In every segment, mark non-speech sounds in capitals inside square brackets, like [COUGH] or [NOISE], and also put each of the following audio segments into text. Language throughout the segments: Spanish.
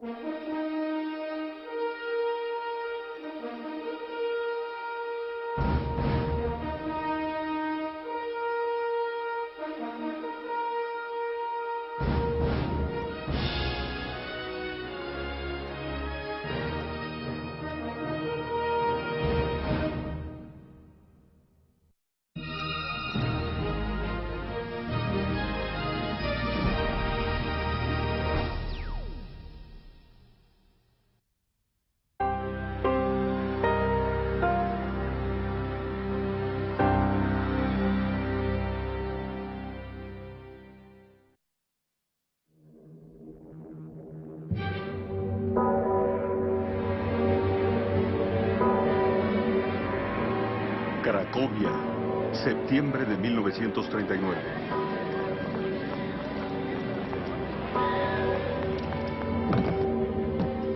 Cracovia, septiembre de 1939.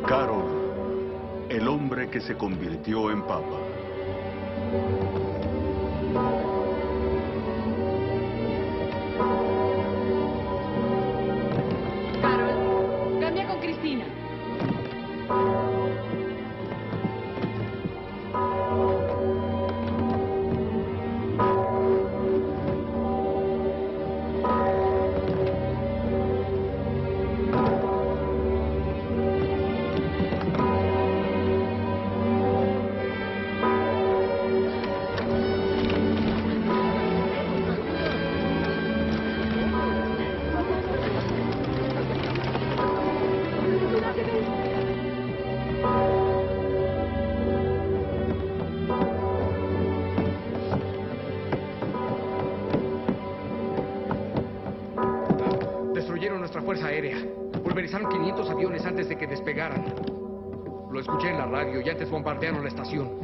Karol, el hombre que se convirtió en papa.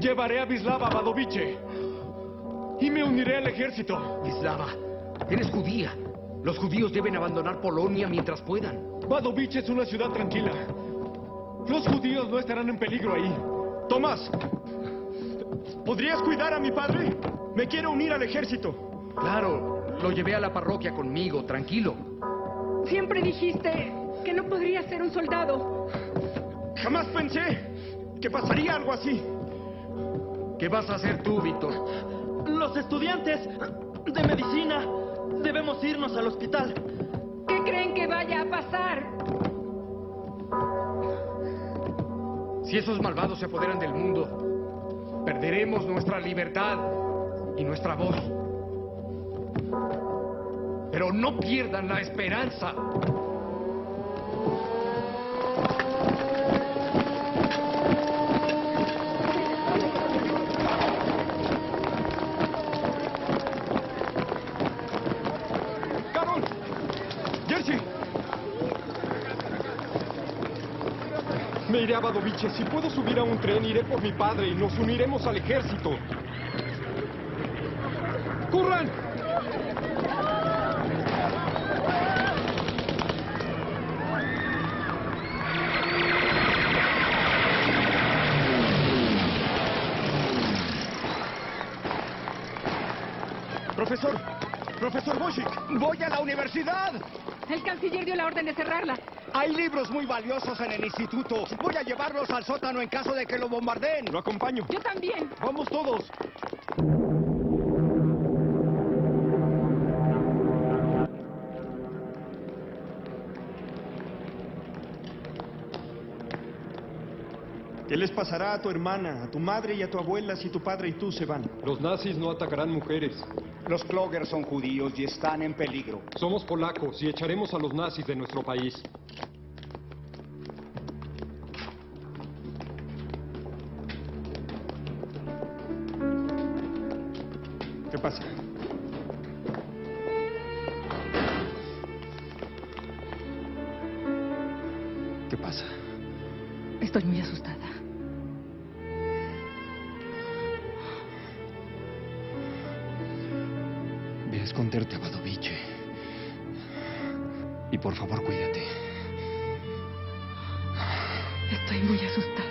Llevaré a Vislava Vadovice y me uniré al ejército. Vislava, eres judía. Los judíos deben abandonar Polonia mientras puedan. Vadovice es una ciudad tranquila. Los judíos no estarán en peligro ahí. Tomás, ¿podrías cuidar a mi padre? Me quiero unir al ejército. Claro, lo llevé a la parroquia conmigo, tranquilo. Siempre dijiste que no podrías ser un soldado. Jamás pensé que pasaría algo así. ¿Qué vas a hacer tú, Víctor? Los estudiantes de medicina debemos irnos al hospital. ¿Qué creen que vaya a pasar? Si esos malvados se apoderan del mundo, perderemos nuestra libertad y nuestra voz. Pero no pierdan la esperanza. Me iré a Vadovice. Si puedo subir a un tren, iré por mi padre y nos uniremos al ejército. ¡Corran! Profesor, profesor Boschik, voy a la universidad. El canciller dio la orden de cerrarla. Hay libros muy valiosos en el instituto. Voy a llevarlos al sótano en caso de que lo bombardeen. Lo acompaño. Yo también. Vamos todos. ¿Qué les pasará a tu hermana, a tu madre y a tu abuela si tu padre y tú se van? Los nazis no atacarán mujeres. Los Klogger son judíos y están en peligro. Somos polacos y echaremos a los nazis de nuestro país. ¿Qué pasa? Por favor, cuídate. Estoy muy asustada.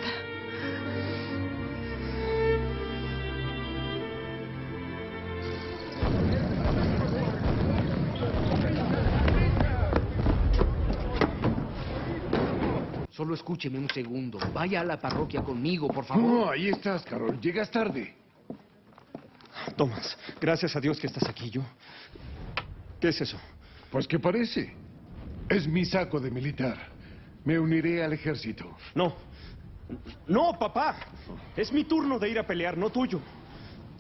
Solo escúcheme un segundo. Vaya a la parroquia conmigo, por favor. No, ahí estás, Carol. Llegas tarde. Tomás, gracias a Dios que estás aquí. ¿Yo? ¿Qué es eso? Pues, ¿qué parece? Es mi saco de militar. Me uniré al ejército. No. No, papá. Es mi turno de ir a pelear, no tuyo.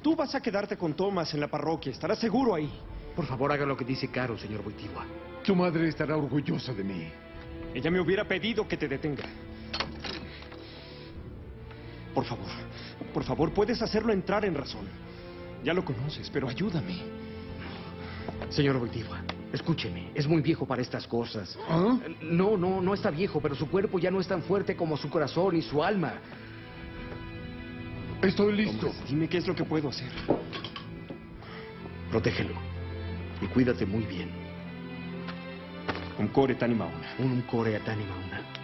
Tú vas a quedarte con Tomás en la parroquia. Estarás seguro ahí. Por favor, haga lo que dice Carol, señor Boitigua. Tu madre estará orgullosa de mí. Ella me hubiera pedido que te detenga. Por favor, por favor, puedes hacerlo entrar en razón. Ya lo conoces, pero ayúdame. Señor Boitigua, escúcheme. Es muy viejo para estas cosas. ¿Ah? No, no, no está viejo, pero su cuerpo ya no es tan fuerte como su corazón y su alma. Estoy listo. Tomás, dime qué es lo que puedo hacer. Protégelo. Y cuídate muy bien. Un core tanima una. Un core atánima una.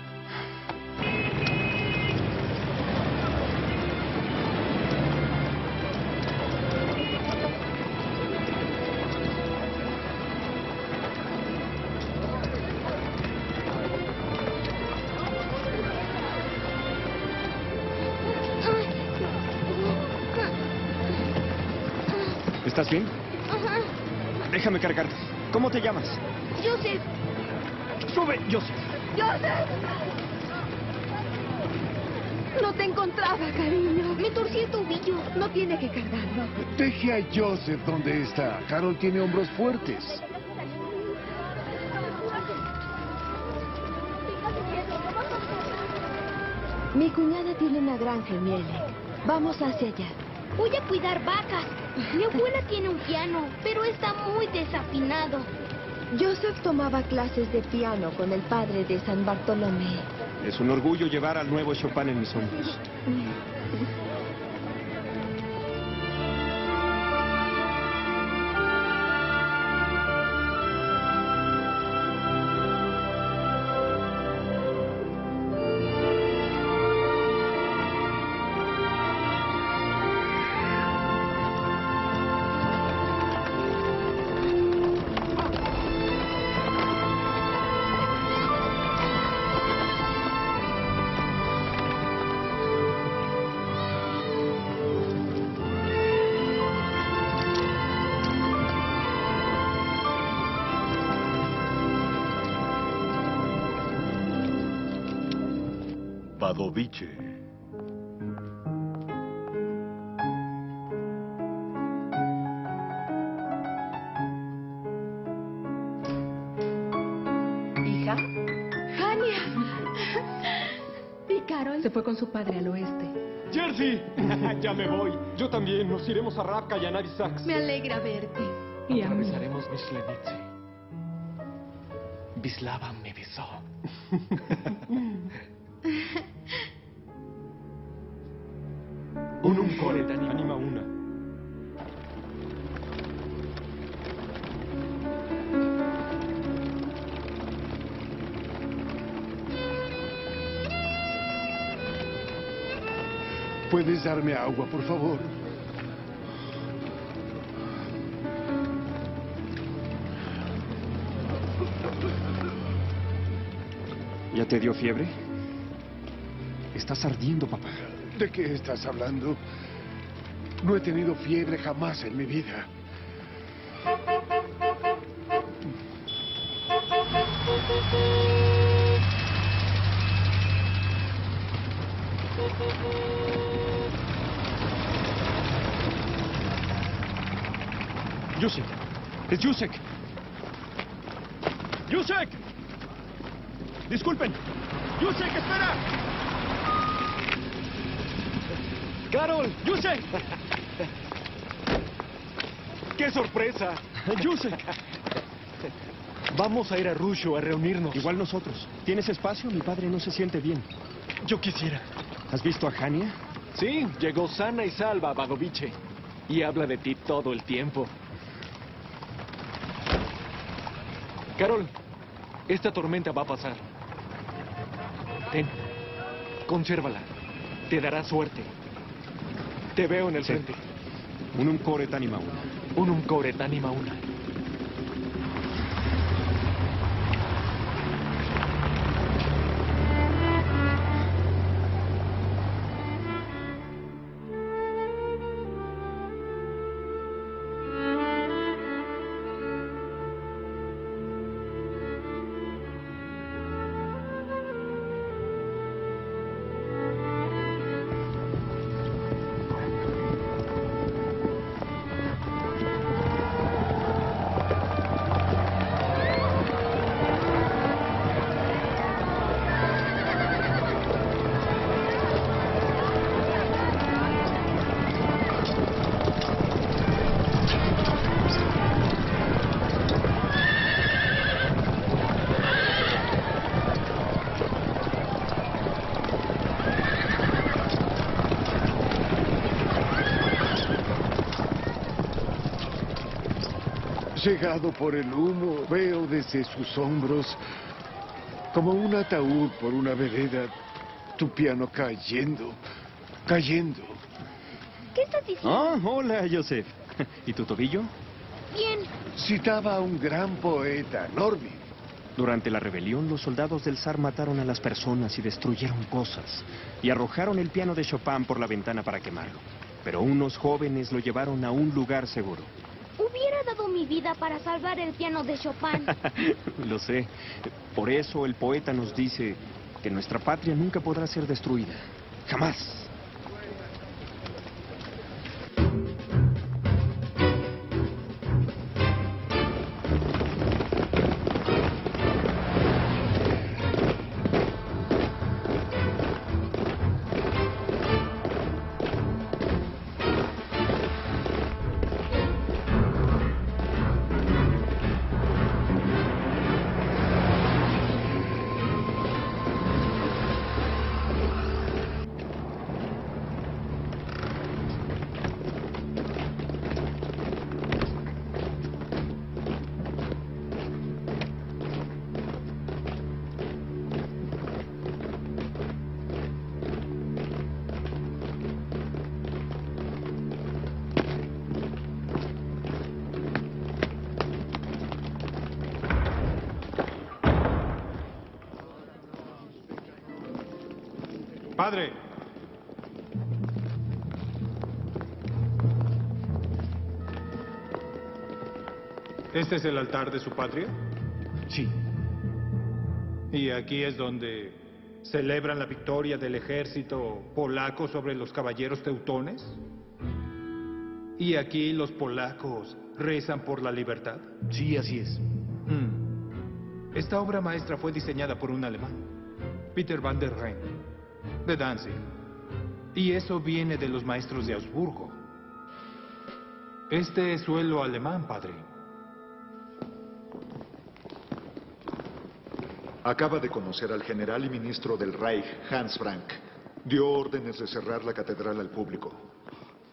Déjame cargarte. ¿Cómo te llamas? Joseph, Sube, Joseph. Joseph. No te encontraba, cariño. Me torcí el tobillo. No tiene que cargarlo. Deje a Joseph donde está. Carol tiene hombros fuertes. Mi cuñada tiene una granja en Mielec. Vamos hacia allá. Voy a cuidar vacas. Mi abuela tiene un piano, pero está muy desafinado. Joseph tomaba clases de piano con el padre de San Bartolomé. Es un orgullo llevar al nuevo Chopin en mis hombros. [LAUGHS] ¿Hija? ¡Jania! ¿Y Carol? Se fue con su padre al oeste. ¡Jersey! [LAUGHS] ya me voy. Yo también. Nos iremos a Rapka y a Navisax. Me alegra verte. Y. Atravesaremos Myslenice. Vislava me besó. [LAUGHS] Anima una. ¿Puedes darme agua, por favor? ¿Ya te dio fiebre? Estás ardiendo, papá. ¿De qué estás hablando? No he tenido fiebre jamás en mi vida. Yusek. Es Yusek. Yusek. Disculpen. Yusek, espera. Carol, Yusek. ¡Qué sorpresa! Yusek. Vamos a ir a Rusho a reunirnos. Igual nosotros. ¿Tienes espacio? Mi padre no se siente bien. Yo quisiera. ¿Has visto a Hania? Sí, llegó sana y salva a Vagoviche. Y habla de ti todo el tiempo. Carol, esta tormenta va a pasar. Ten, consérvala. Te dará suerte. Te veo en el Sí. frente. Unum core tanima una. Unum core tanima una. Cegado por el humo, veo desde sus hombros, como un ataúd por una vereda, tu piano cayendo, cayendo. ¿Qué estás diciendo? Ah, hola, Joseph. [LAUGHS] ¿Y tu tobillo? Bien. Citaba a un gran poeta, Norby. Durante la rebelión, los soldados del zar mataron a las personas y destruyeron cosas. Y arrojaron el piano de Chopin por la ventana para quemarlo. Pero unos jóvenes lo llevaron a un lugar seguro. Mi vida para salvar el piano de Chopin. [LAUGHS] Lo sé. Por eso el poeta nos dice que nuestra patria nunca podrá ser destruida. Jamás. ¿Este es el altar de su patria? Sí. ¿Y aquí es donde celebran la victoria del ejército polaco sobre los caballeros teutones? ¿Y aquí los polacos rezan por la libertad? Sí, así es. Mm. Esta obra maestra fue diseñada por un alemán, Peter van der Rijn, de Danzig. Y eso viene de los maestros de Augsburgo. Este es suelo alemán, padre. Acaba de conocer al general y ministro del Reich, Hans Frank. Dio órdenes de cerrar la catedral al público.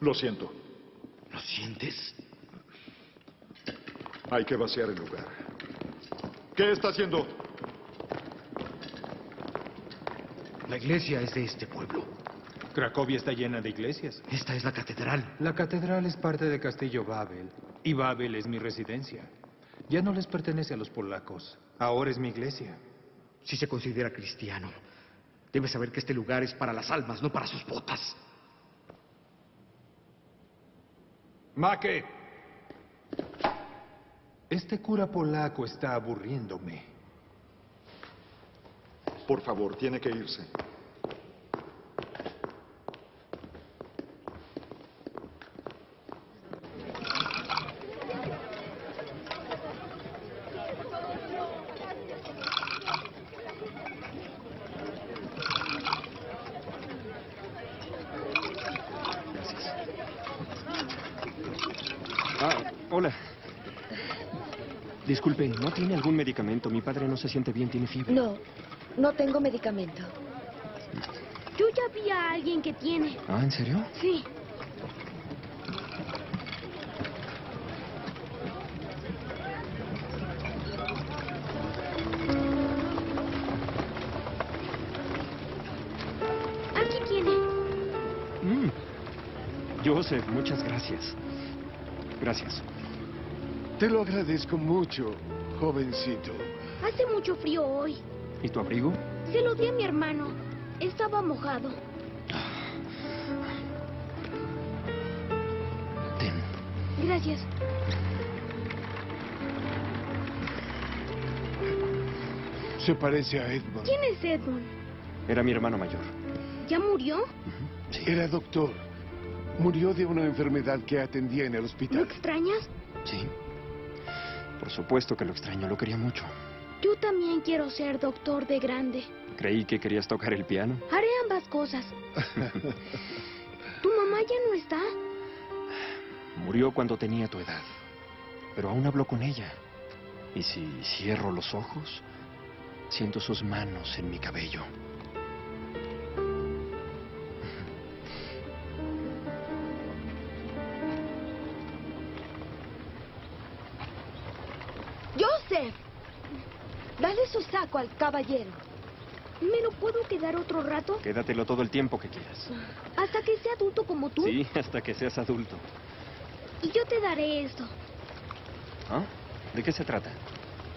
Lo siento. ¿Lo sientes? Hay que vaciar el lugar. ¿Qué está haciendo? La iglesia es de este pueblo. Cracovia está llena de iglesias. Esta es la catedral. La catedral es parte de Castillo Babel. Y Babel es mi residencia. Ya no les pertenece a los polacos. Ahora es mi iglesia. Si se considera cristiano, debe saber que este lugar es para las almas, no para sus botas. Maque. Este cura polaco está aburriéndome. Por favor, tiene que irse. Ah, hola. Disculpe, ¿no tiene algún medicamento? Mi padre no se siente bien, tiene fiebre. No, no tengo medicamento. Yo ya vi a alguien que tiene. Ah, ¿en serio? Sí. Aquí tiene. Mm. Joseph, muchas gracias. Gracias. Te lo agradezco mucho, jovencito. Hace mucho frío hoy. ¿Y tu abrigo? Se lo di a mi hermano. Estaba mojado. Ten. Gracias. Se parece a Edmund. ¿Quién es Edmund? Era mi hermano mayor. ¿Ya murió? Era doctor. Murió de una enfermedad que atendía en el ¿Lo hospital. extrañas? Sí. Por supuesto que lo extraño, lo quería mucho. Yo también quiero ser doctor de grande. Creí que querías tocar el piano. Haré ambas cosas. [LAUGHS] ¿Tu mamá ya no está? Murió cuando tenía tu edad. Pero aún hablo con ella. Y si cierro los ojos, siento sus manos en mi cabello. Al caballero. ¿Me lo puedo quedar otro rato? Quédatelo todo el tiempo que quieras. ¿Hasta que sea adulto como tú? Sí, hasta que seas adulto. Y yo te daré esto. ¿Ah? ¿De qué se trata?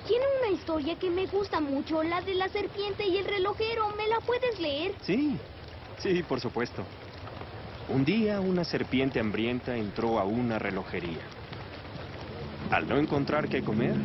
Tiene una historia que me gusta mucho, la de la serpiente y el relojero. ¿Me la puedes leer? Sí, sí, por supuesto. Un día una serpiente hambrienta entró a una relojería. Al no encontrar qué comer,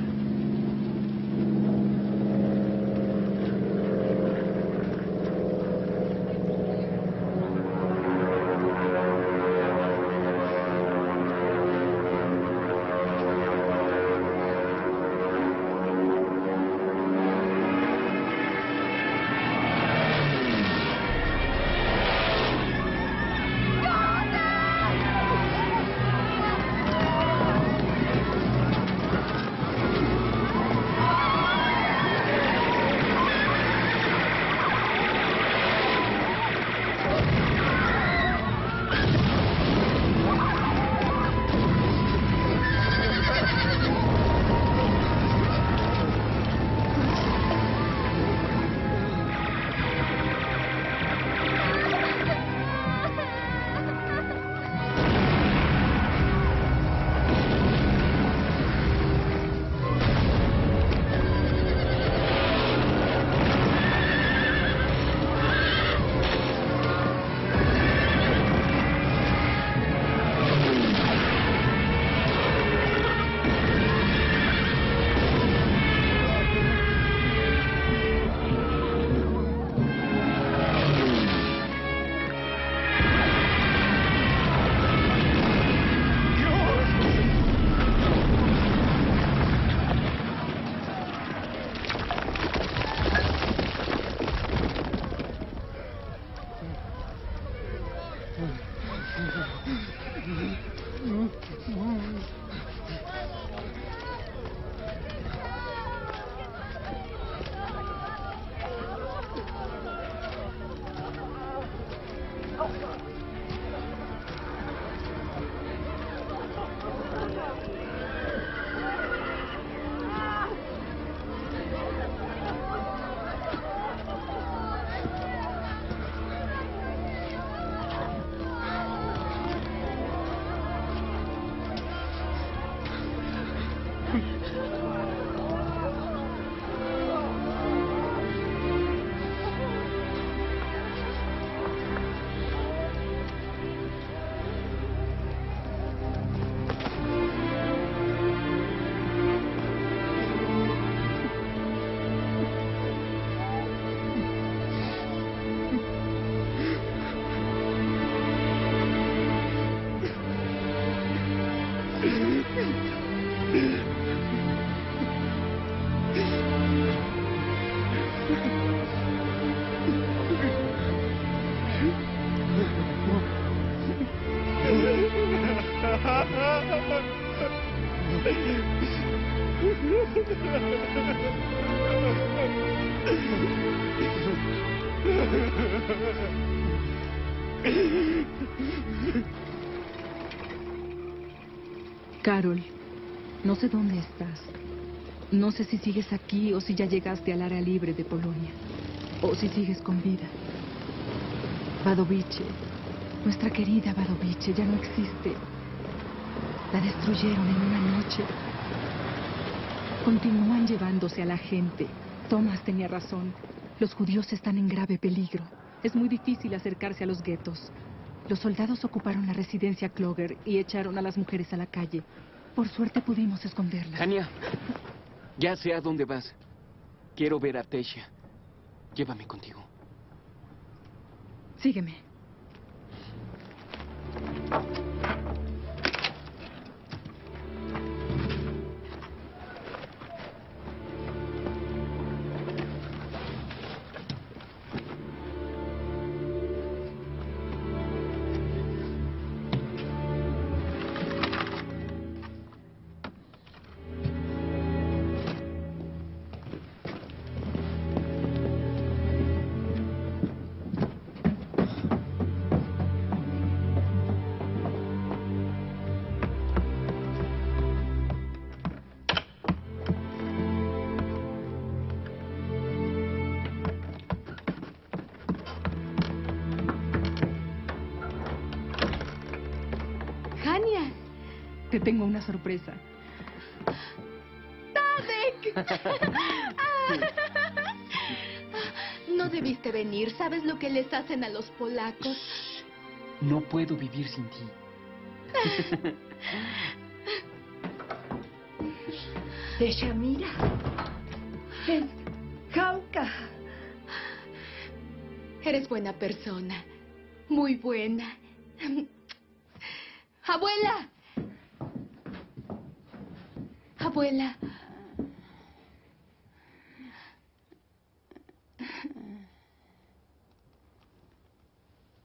sé dónde estás. No sé si sigues aquí o si ya llegaste al área libre de Polonia. O si sigues con vida. Vadovice, nuestra querida Vadovice, ya no existe. La destruyeron en una noche. Continúan llevándose a la gente. Thomas tenía razón. Los judíos están en grave peligro. Es muy difícil acercarse a los guetos. Los soldados ocuparon la residencia Cloger y echaron a las mujeres a la calle. Por suerte pudimos esconderlas. Tania, ya sé a dónde vas. Quiero ver a Tesha. Llévame contigo. Sígueme. Tengo una sorpresa. ¡Tadek! [LAUGHS] No debiste venir. ¿Sabes lo que les hacen a los polacos? No puedo vivir sin ti. Tesha, mira. Es Jauka. Eres buena persona. Muy buena.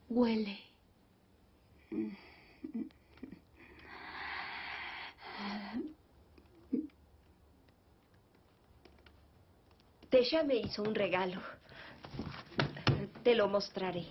Huele. Tesha me hizo un regalo. Te lo mostraré.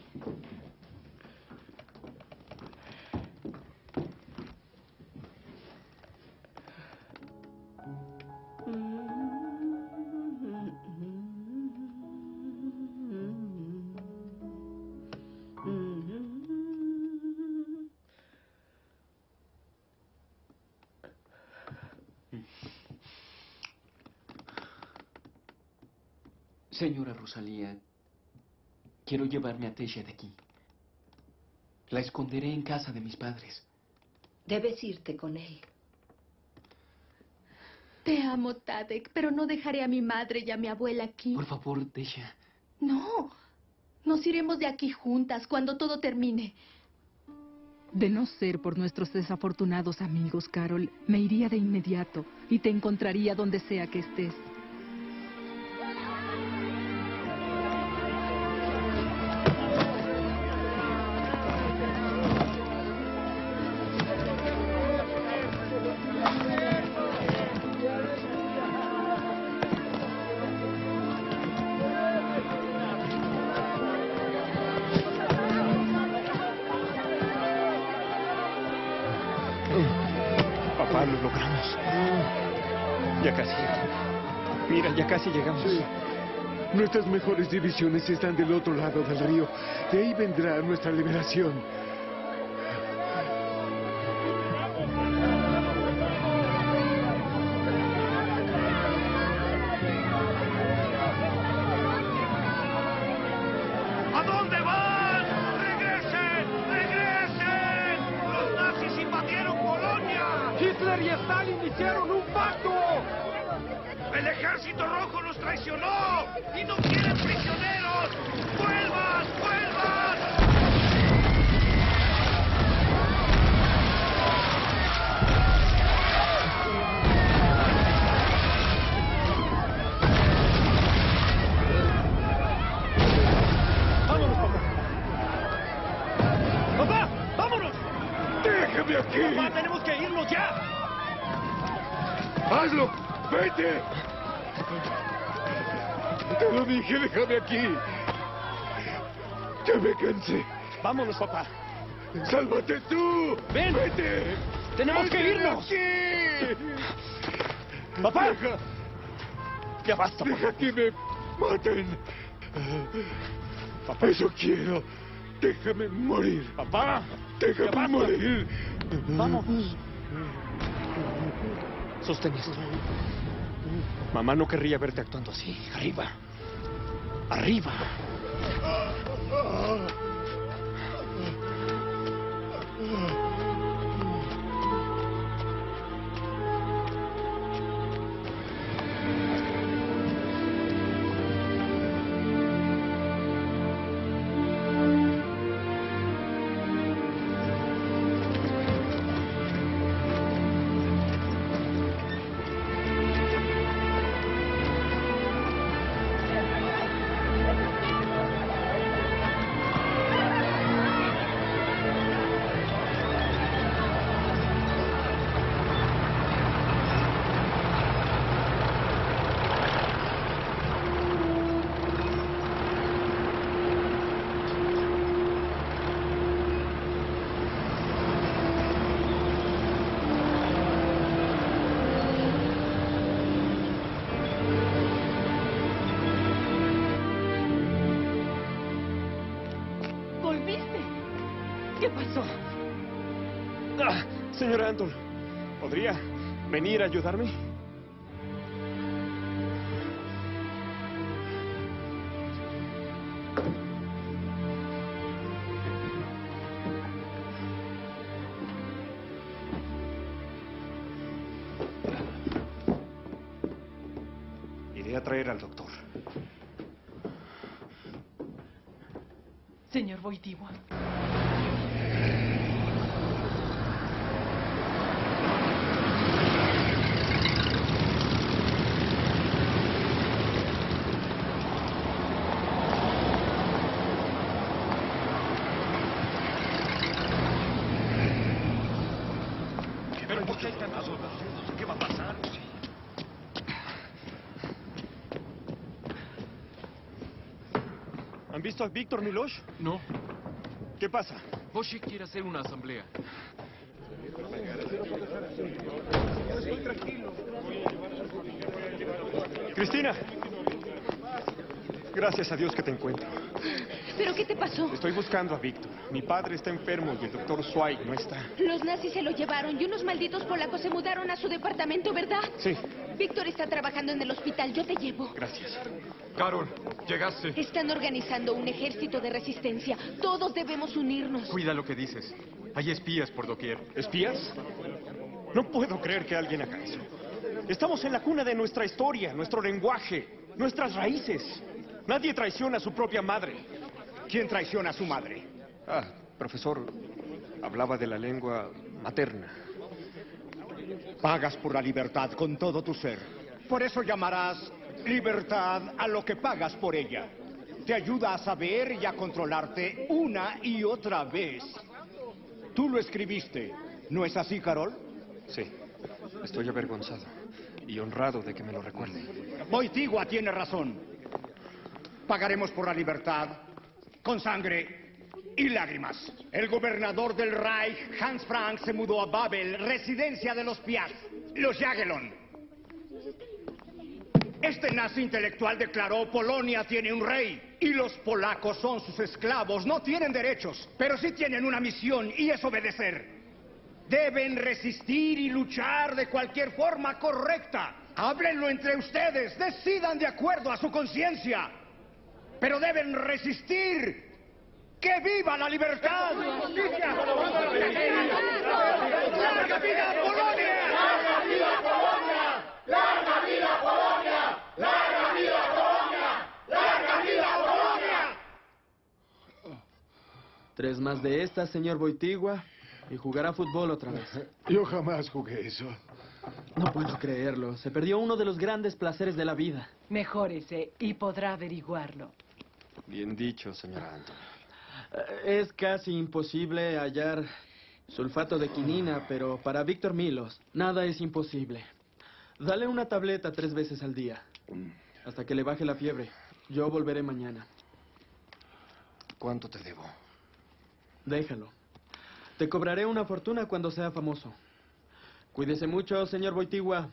Señora Rosalía, quiero llevarme a Tesha de aquí. La esconderé en casa de mis padres. Debes irte con él. Te amo, Tadek, pero no dejaré a mi madre y a mi abuela aquí. Por favor, Tesha. No. Nos iremos de aquí juntas cuando todo termine. De no ser por nuestros desafortunados amigos, Carol, me iría de inmediato y te encontraría donde sea que estés. Mejores divisiones están del otro lado del río. De ahí vendrá nuestra liberación. Papá! ¡Sálvate tú! ¡Ven! ¡Vete! ¡Tenemos que ¡Vete de irnos! aquí! ¡Papá! Deja, ¡Ya basta, papá! deja que me maten. Papá. Eso quiero. Déjame morir. ¡Papá! Déjame morir. Vamos. Sostén esto. Mamá no querría verte actuando así. Arriba. Arriba. Señora Anton, ¿Podría venir a ayudarme? Iré a traer al doctor. Señor Boitigua. Pero ¿por qué hay tantos soldados? ¿Qué va a pasar? ¿Han visto a Víctor Milosh? No. ¿Qué pasa? Boschik quiere hacer una asamblea. Cristina. Gracias a Dios que te encuentro. ¿Pero qué te pasó? Estoy buscando a Víctor. Mi padre está enfermo y el doctor Zweig no está. Los nazis se lo llevaron y unos malditos polacos se mudaron a su departamento, ¿verdad? Sí, Víctor está trabajando en el hospital, yo te llevo. gracias. Carol, llegaste. Están organizando un ejército de resistencia. Todos debemos unirnos. Cuida lo que dices. Hay espías por doquier. ¿Espías? No puedo creer que alguien haga eso. Estamos en la cuna de nuestra historia, nuestro lenguaje, nuestras raíces. Nadie traiciona a su propia madre. ¿Quién traiciona a su madre? Ah, profesor, hablaba de la lengua materna. Pagas por la libertad con todo tu ser. Por eso llamarás libertad a lo que pagas por ella. Te ayuda a saber y a controlarte una y otra vez. Tú lo escribiste, ¿no es así, Carol? Sí, estoy avergonzado y honrado de que me lo recuerde. Boitigua tiene razón. Pagaremos por la libertad con sangre y lágrimas. El gobernador del Reich, Hans Frank, se mudó a Babel, residencia de los Piast, los Jagelon. Este nazi intelectual declaró Polonia tiene un rey y los polacos son sus esclavos. No tienen derechos, pero sí tienen una misión y es obedecer. Deben resistir y luchar de cualquier forma correcta. Háblenlo entre ustedes, decidan de acuerdo a su conciencia. Pero deben resistir. ¡Que viva la libertad! ¡Justicia! ¡Larga vida Polonia! ¡Larga vida Polonia! ¡Larga vida Polonia! ¡Larga vida Polonia! ¡Larga vida Polonia! Tres más de estas, señor Boitigua, y jugará fútbol otra vez. [LAUGHS] Yo jamás jugué eso. No puedo creerlo. Se perdió uno de los grandes placeres de la vida. Mejórese y podrá averiguarlo. Bien dicho, señora Anton. Eh, Es casi imposible hallar sulfato de quinina, pero para Víctor Milos, nada es imposible. Dale una tableta tres veces al día, hasta que le baje la fiebre. Yo volveré mañana. ¿Cuánto te debo? Déjalo. Te cobraré una fortuna cuando sea famoso. Cuídese mucho, señor Boitigua.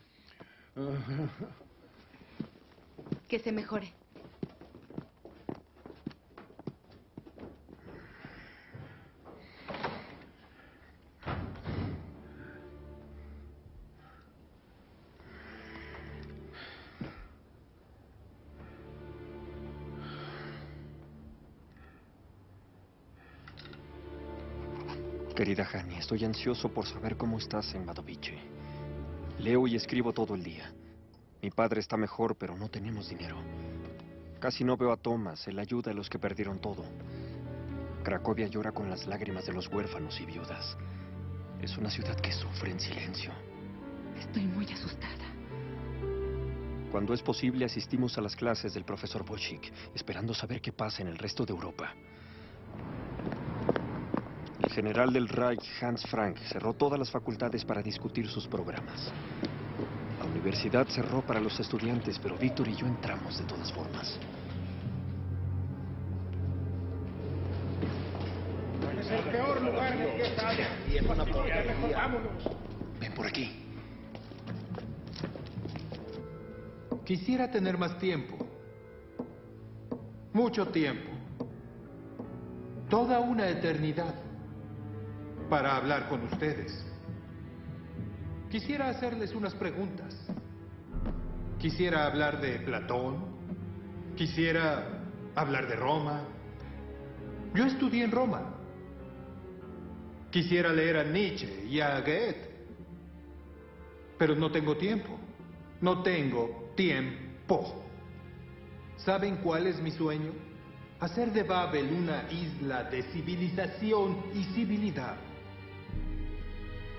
Que se mejore. Querida Hani, estoy ansioso por saber cómo estás en Madovice. Leo y escribo todo el día. Mi padre está mejor, pero no tenemos dinero. Casi no veo a Thomas, él ayuda a los que perdieron todo. Cracovia llora con las lágrimas de los huérfanos y viudas. Es una ciudad que sufre en silencio. Estoy muy asustada. Cuando es posible, asistimos a las clases del profesor Boschik, esperando saber qué pasa en el resto de Europa. El general del Reich, Hans Frank, cerró todas las facultades para discutir sus programas. La universidad cerró para los estudiantes, pero Víctor y yo entramos de todas formas. Es el peor lugar en el que he estado. Y es una porquería. Vámonos. Ven por aquí. Quisiera tener más tiempo. Mucho tiempo. Toda una eternidad para hablar con ustedes. quisiera hacerles unas preguntas. Quisiera hablar de Platón. Quisiera hablar de Roma. Yo estudié en Roma. Quisiera leer a Nietzsche y a Goethe. Pero no tengo tiempo. No tengo tiempo. ¿Saben cuál es mi sueño? Hacer de Babel una isla de civilización y civilidad.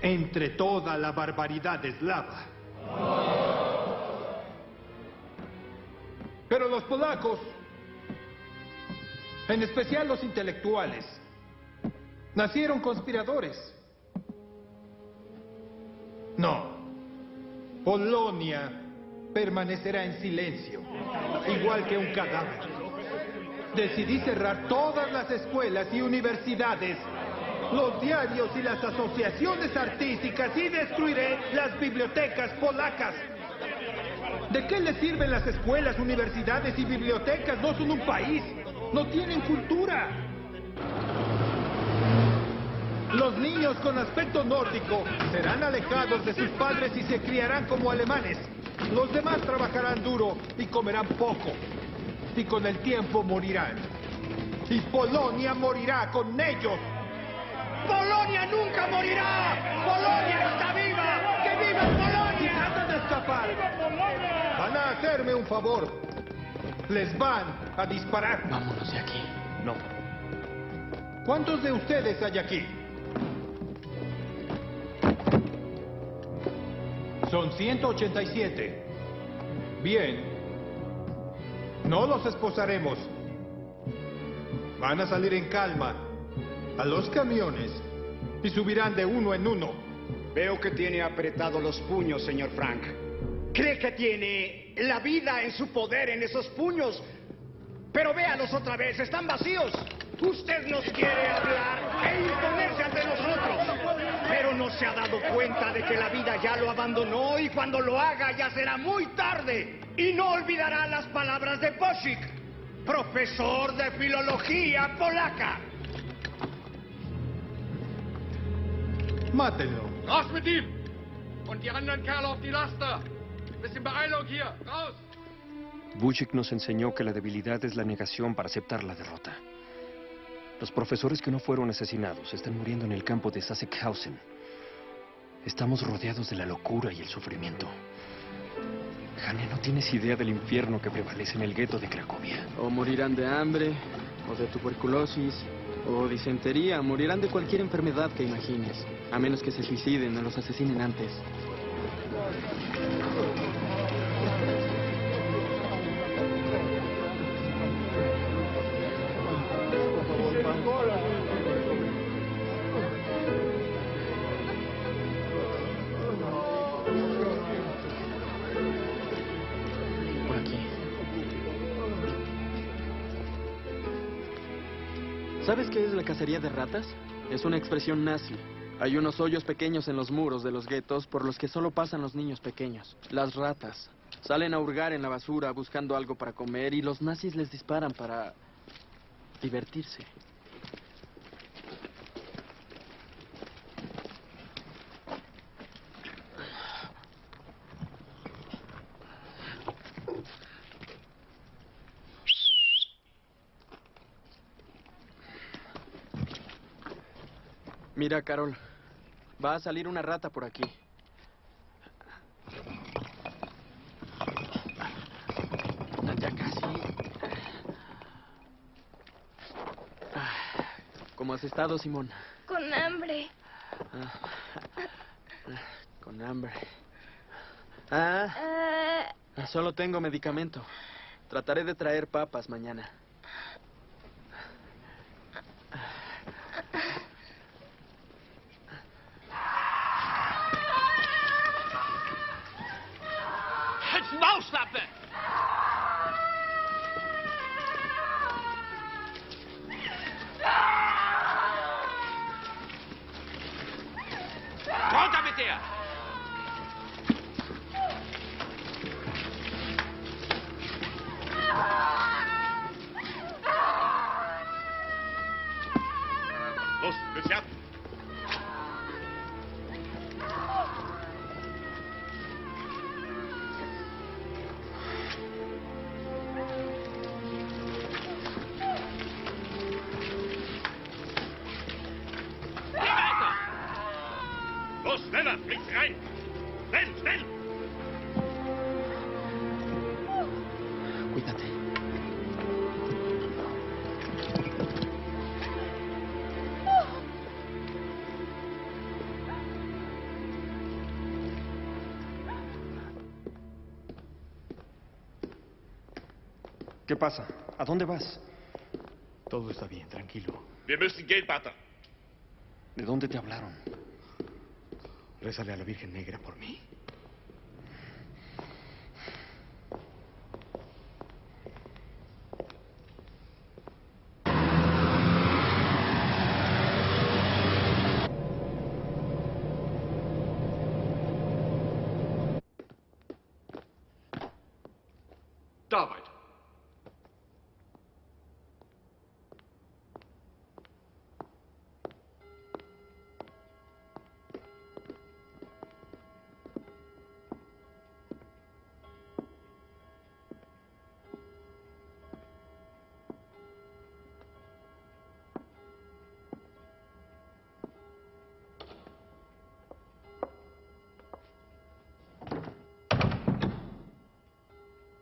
Entre toda la barbaridad eslava. Pero los polacos, en especial los intelectuales, nacieron conspiradores. No. Polonia permanecerá en silencio, igual que un cadáver. Decidí cerrar todas las escuelas y universidades, los diarios y las asociaciones artísticas y destruiré las bibliotecas polacas. ¿De qué les sirven las escuelas, universidades y bibliotecas? No son un país, no tienen cultura. Los niños con aspecto nórdico serán alejados de sus padres y se criarán como alemanes. Los demás trabajarán duro y comerán poco. Y con el tiempo morirán. Y Polonia morirá con ellos. ¡Polonia nunca morirá! ¡Polonia está viva! ¡Que viva Polonia! Si tratan de escapar, van a hacerme un favor. Les van a disparar. Vámonos de aquí. No. ¿Cuántos de ustedes hay aquí? Son 187. Bien. No los esposaremos. Van a salir en calma a los camiones y subirán de uno en uno. Veo que tiene apretados los puños, señor Frank. Cree que tiene la vida en su poder en esos puños. Pero véalos otra vez, están vacíos. Usted nos quiere hablar e imponerse ante nosotros. Pero no se ha dado cuenta de que la vida ya lo abandonó y cuando lo haga ya será muy tarde. Y no olvidará las palabras de Posik, profesor de filología polaca. Mátenlo. Raus mit ihm! Und die anderen Kerle auf die Laster! Bisschen Beeilung hier! Raus! Buchik nos enseñó que la debilidad es la negación para aceptar la derrota. Los profesores que no fueron asesinados están muriendo en el campo de Sassekhausen. Estamos rodeados de la locura y el sufrimiento. Jane, no tienes idea del infierno que prevalece en el gueto de Cracovia. O morirán de hambre, o de tuberculosis, o disentería, morirán de cualquier enfermedad que imagines, a menos que se suiciden o los asesinen antes. ¿Sabes qué es la cacería de ratas? Es una expresión nazi. Hay unos hoyos pequeños en los muros de los guetos por los que solo pasan los niños pequeños. Las ratas. Salen a hurgar en la basura buscando algo para comer y los nazis les disparan para divertirse. Mira, Carol. Va a salir una rata por aquí. Ya casi. Ah, ¿Cómo has estado, Simón? Con hambre. Ah, Con hambre. Ah, Ah, solo tengo medicamento. Trataré de traer papas mañana. Pasa? ¿A dónde vas? Todo está bien, tranquilo. Gehen, Vater. ¿De dónde te hablaron? Rézale a la Virgen Negra por mí.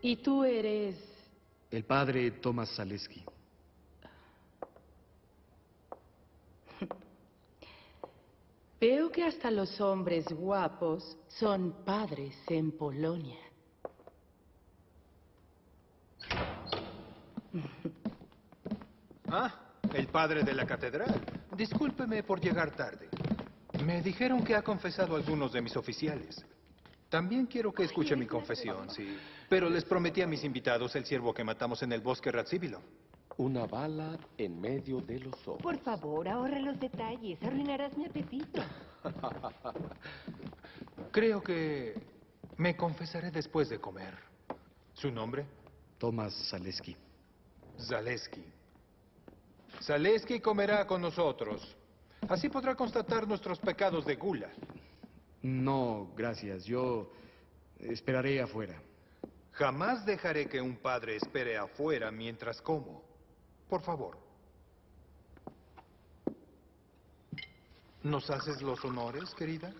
¿Y tú eres...? El padre Thomas Zaleski. [LAUGHS] Veo que hasta los hombres guapos son padres en Polonia. [LAUGHS] Ah, el padre de la catedral. Discúlpeme por llegar tarde. Me dijeron que ha confesado a algunos de mis oficiales. También quiero que escuche mi confesión, sí. Pero les prometí a mis invitados el ciervo que matamos en el bosque Ratsibilo. Una bala en medio de los ojos. Por favor, ahorre los detalles. Arruinarás mi apetito. [LAUGHS] Creo que me confesaré después de comer. ¿Su nombre? Thomas Zaleski. Zaleski. Zaleski comerá con nosotros. Así podrá constatar nuestros pecados de gula. No, gracias. Yo esperaré afuera. Jamás dejaré que un padre espere afuera mientras como. Por favor. ¿Nos haces los honores, querida?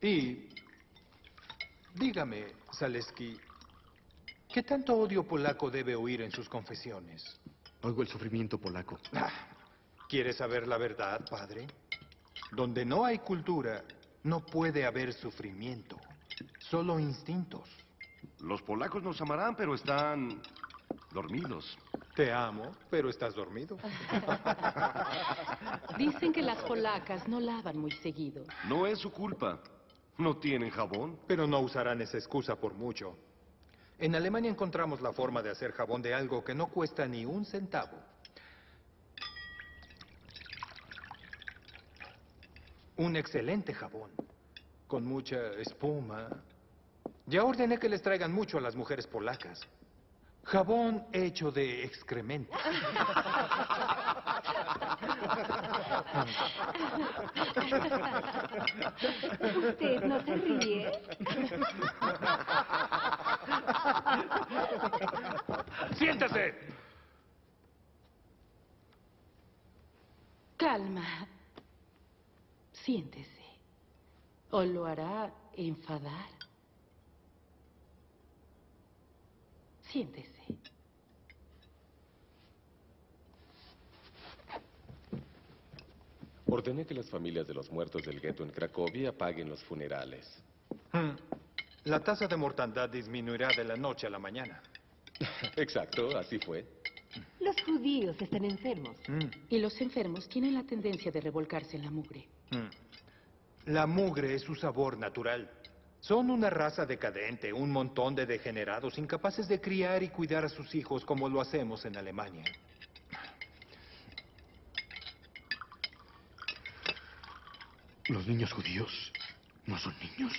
Y dígame, Zaleski, ¿qué tanto odio polaco debe oír en sus confesiones? Oigo el sufrimiento polaco. Ah, ¿Quiere saber la verdad, padre? Donde no hay cultura, no puede haber sufrimiento, solo instintos. Los polacos nos amarán, pero están dormidos. Te amo, pero estás dormido. [LAUGHS] Dicen que las polacas no lavan muy seguido. No es su culpa. No tienen jabón. Pero no usarán esa excusa por mucho. En Alemania encontramos la forma de hacer jabón de algo que no cuesta ni un centavo. Un excelente jabón, con mucha espuma. Ya ordené que les traigan mucho a las mujeres polacas. Jabón hecho de excremento. ¿Usted no se ríe? ¡Siéntese! Calma. Siéntese. ¿O lo hará enfadar? Siéntese. Ordené que las familias de los muertos del gueto en Cracovia paguen los funerales. Hmm. La tasa de mortandad disminuirá de la noche a la mañana. [LAUGHS] Exacto, así fue. Los judíos están enfermos. Mm. Y los enfermos tienen la tendencia de revolcarse en la mugre. Mm. La mugre es su sabor natural. Son una raza decadente, un montón de degenerados incapaces de criar y cuidar a sus hijos como lo hacemos en Alemania. Los niños judíos no son niños.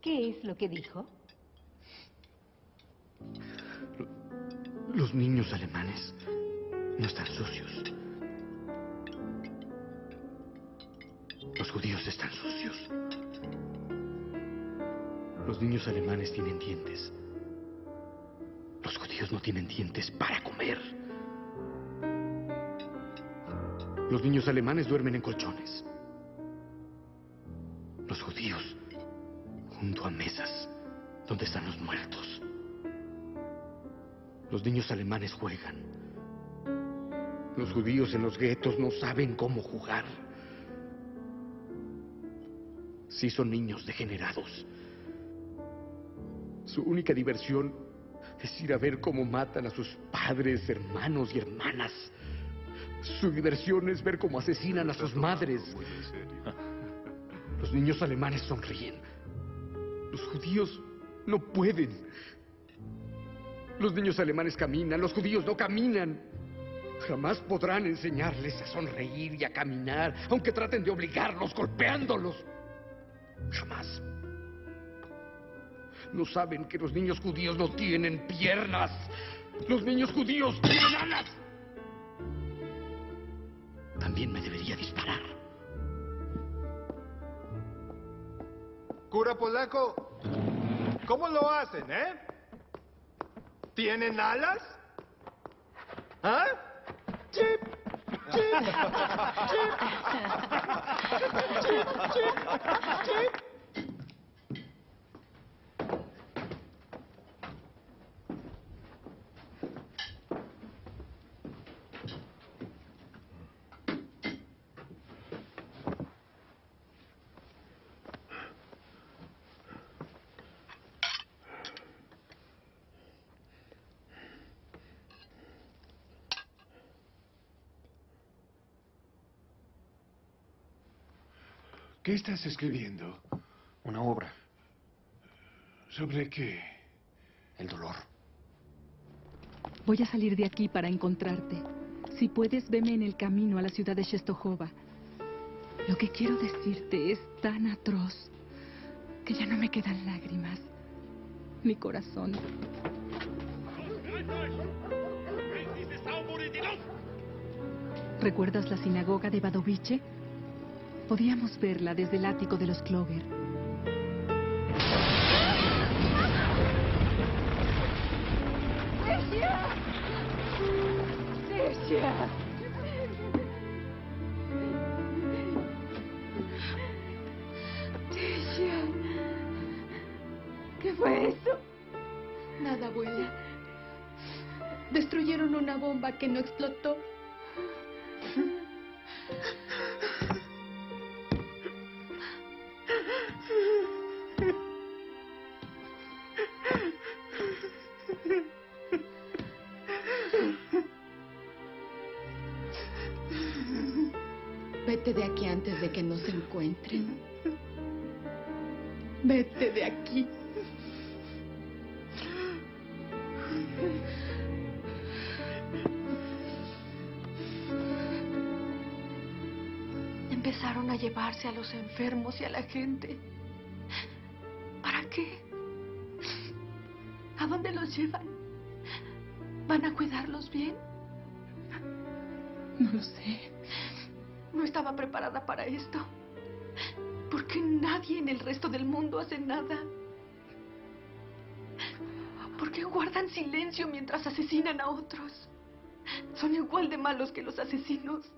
¿Qué es lo que dijo? Los niños alemanes no están sucios. Los judíos están sucios. Los niños alemanes tienen dientes. Los judíos no tienen dientes para comer. Los niños alemanes duermen en colchones. Los niños alemanes juegan. Los judíos en los guetos no saben cómo jugar. Sí son niños degenerados. Su única diversión es ir a ver cómo matan a sus padres, hermanos y hermanas. Su diversión es ver cómo asesinan a sus madres. Los niños alemanes sonríen. Los judíos no pueden. Los niños alemanes caminan, los judíos no caminan. Jamás podrán enseñarles a sonreír y a caminar, aunque traten de obligarlos golpeándolos. Jamás. No saben que los niños judíos no tienen piernas. Los niños judíos tienen alas. También me debería disparar. Cura polaco, ¿cómo lo hacen, eh? ¿Tienen alas? ¿Ah? Chip, chip, chip, chip, chip, chip. ¿Qué estás escribiendo? Una obra. ¿Sobre qué? El dolor. Voy a salir de aquí para encontrarte. Si puedes, veme en el camino a la ciudad de Shestojova. Lo que quiero decirte es tan atroz que ya no me quedan lágrimas. Mi corazón. ¿Recuerdas la sinagoga de Badoviche? Podíamos verla desde el ático de los Clover. ¿Qué fue eso? Nada, abuela. Destruyeron una bomba que no explotó. Los enfermos y a la gente. ¿Para qué? ¿A dónde los llevan? ¿Van a cuidarlos bien? No lo sé. No estaba preparada para esto. ¿Por qué nadie en el resto del mundo hace nada? ¿Por qué guardan silencio mientras asesinan a otros? Son igual de malos que los asesinos.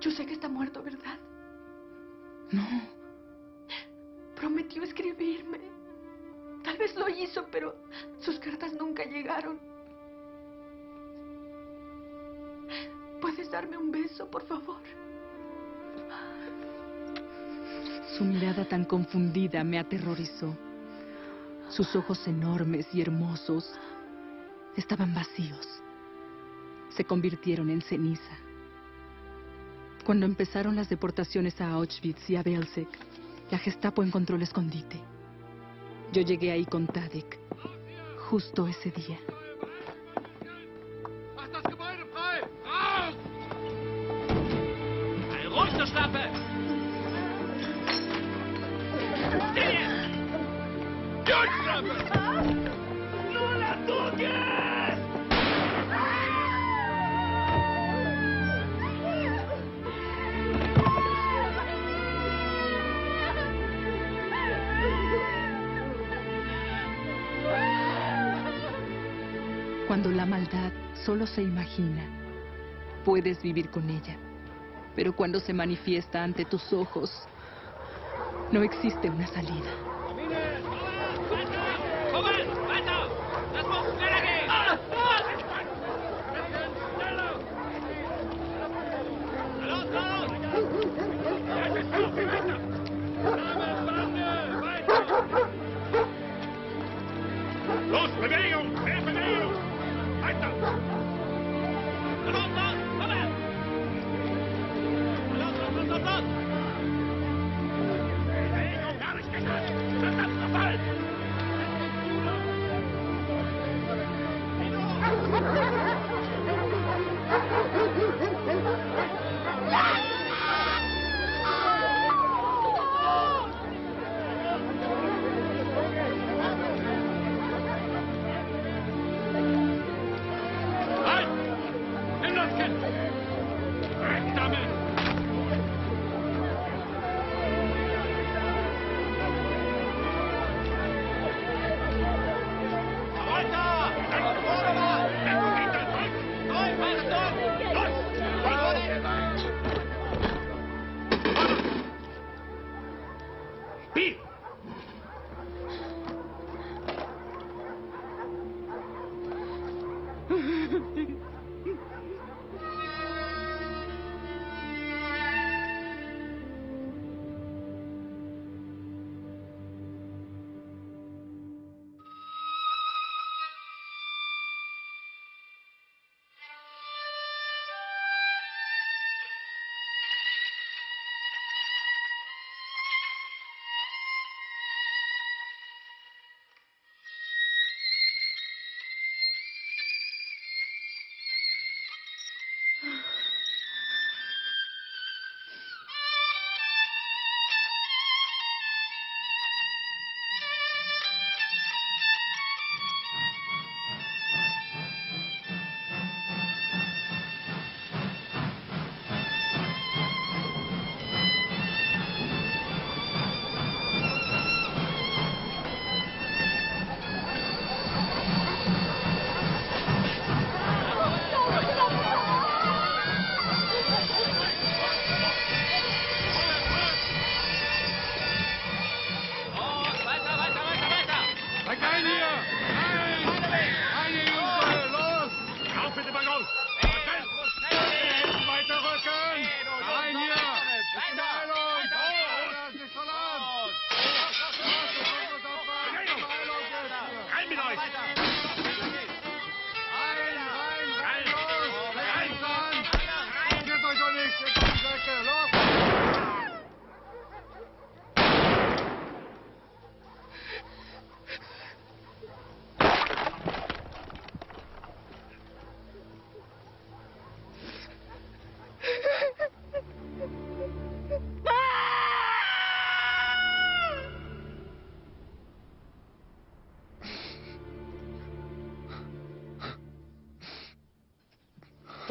Yo sé que está muerto, ¿verdad? No. Prometió escribirme. Tal vez lo hizo, pero sus cartas nunca llegaron. ¿Puedes darme un beso, por favor? Su mirada tan confundida me aterrorizó. Sus ojos enormes y hermosos estaban vacíos. Se convirtieron en ceniza. Cuando empezaron las deportaciones a Auschwitz y a Belzec, la Gestapo encontró el escondite. Yo llegué ahí con Tadek, justo ese día. Solo se imagina, puedes vivir con ella. Pero cuando se manifiesta ante tus ojos, no existe una salida.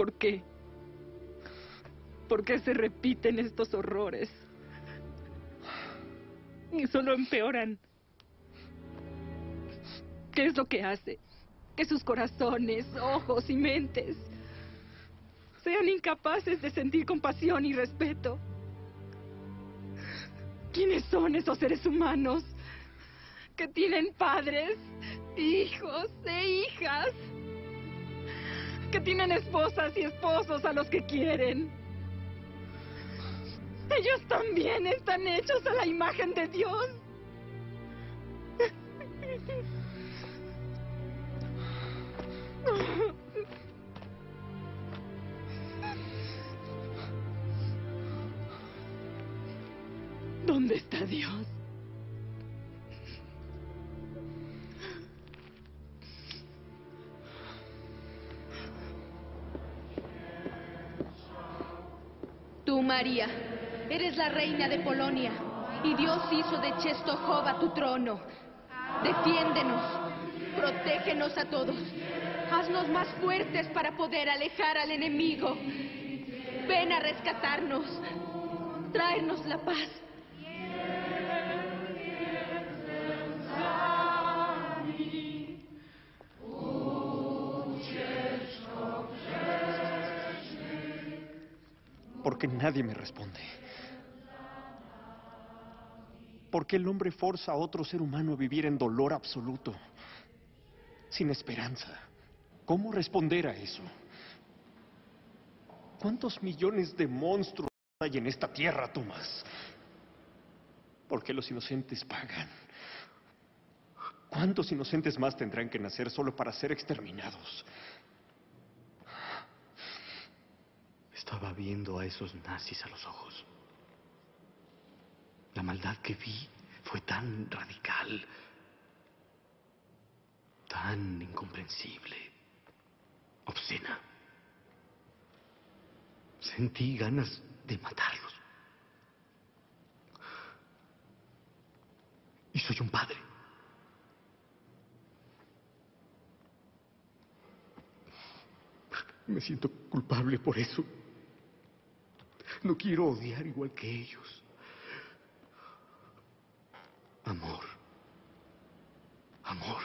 ¿Por qué? ¿Por qué se repiten estos horrores? Y solo empeoran. ¿Qué es lo que hace? Que sus corazones, ojos y mentes sean incapaces de sentir compasión y respeto. ¿Quiénes son esos seres humanos que tienen padres, hijos e hijas? Que tienen esposas y esposos a los que quieren. Ellos también están hechos a la imagen de Dios. ¿Dónde está Dios? María, eres la reina de Polonia y Dios hizo de Czestochowa tu trono. Defiéndenos, protégenos a todos. Haznos más fuertes para poder alejar al enemigo. Ven a rescatarnos, traernos la paz. Porque nadie me responde. ¿Por qué el hombre forza a otro ser humano a vivir en dolor absoluto? Sin esperanza. ¿Cómo responder a eso? ¿Cuántos millones de monstruos hay en esta tierra, Tomás? ¿Por qué los inocentes pagan? ¿Cuántos inocentes más tendrán que nacer solo para ser exterminados? Estaba viendo a esos nazis a los ojos. La maldad que vi fue tan radical, tan incomprensible, obscena. Sentí ganas de matarlos. Y soy un padre. Me siento culpable por eso. No quiero odiar igual que ellos. Amor. Amor.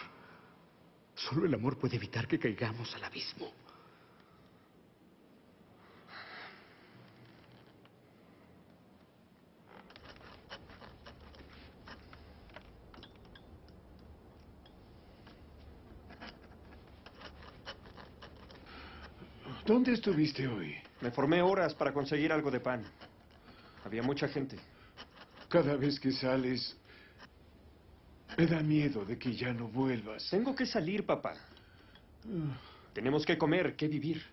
Solo el amor puede evitar que caigamos al abismo. ¿Dónde estuviste hoy? Me formé horas para conseguir algo de pan. Había mucha gente. Cada vez que sales, me da miedo de que ya no vuelvas. Tengo que salir, papá. Tenemos que comer, que vivir.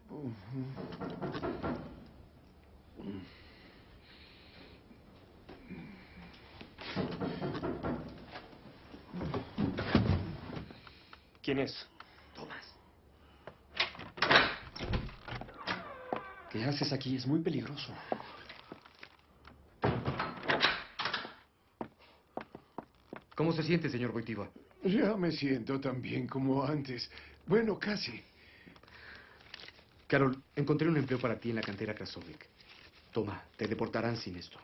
¿Quién es? Tomás. ¿Qué haces aquí? Es muy peligroso. ¿Cómo se siente, señor Boitiva? Ya me siento tan bien como antes. Bueno, casi. Carol, encontré un empleo para ti en la cantera Krasovic. Toma, te deportarán sin esto.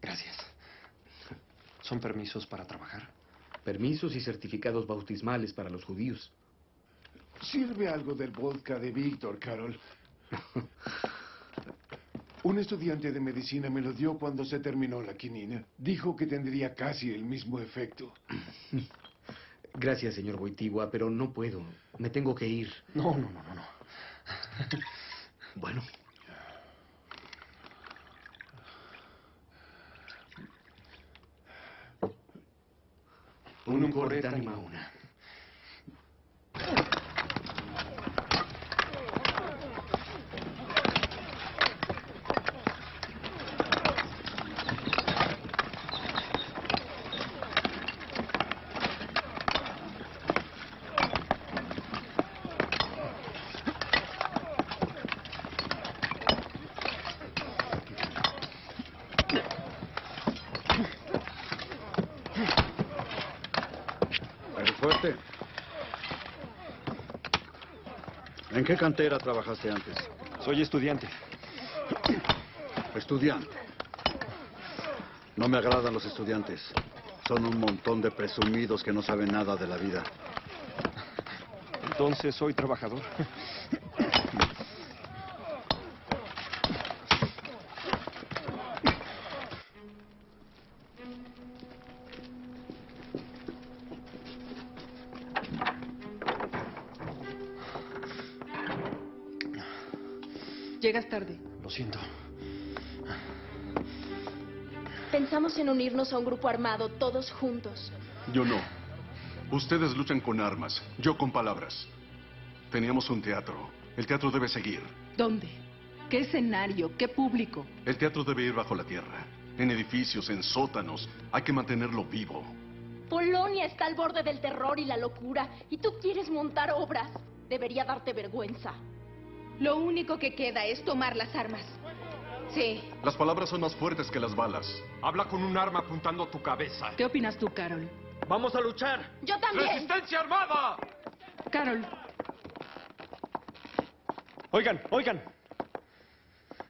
Gracias. ¿Son permisos para trabajar? Permisos y certificados bautismales para los judíos. Sirve algo del vodka de Víctor, Carol. Un estudiante de medicina me lo dio cuando se terminó la quinina. Dijo que tendría casi el mismo efecto. Gracias, señor Boitigua, pero no puedo. Me tengo que ir. No, no, no, no, no. Bueno. Un, anima una. Eres fuerte. ¿En qué cantera trabajaste antes? Soy estudiante. Estudiante. No me agradan los estudiantes. Son un montón de presumidos que no saben nada de la vida. Entonces soy trabajador. Llegas tarde. Lo siento. Pensamos en unirnos a un grupo armado, todos juntos. Yo no. Ustedes luchan con armas, yo con palabras. Teníamos un teatro. El teatro debe seguir. ¿Dónde? ¿Qué escenario? ¿Qué público? El teatro debe ir bajo la tierra. En edificios, en sótanos. Hay que mantenerlo vivo. Polonia está al borde del terror y la locura, y tú quieres montar obras. Debería darte vergüenza. Lo único que queda es tomar las armas. Sí. Las palabras son más fuertes que las balas. Habla con un arma apuntando a tu cabeza. ¿Qué opinas tú, Carol? ¡Vamos a luchar! ¡Yo también! ¡Resistencia armada! Carol. Oigan, oigan.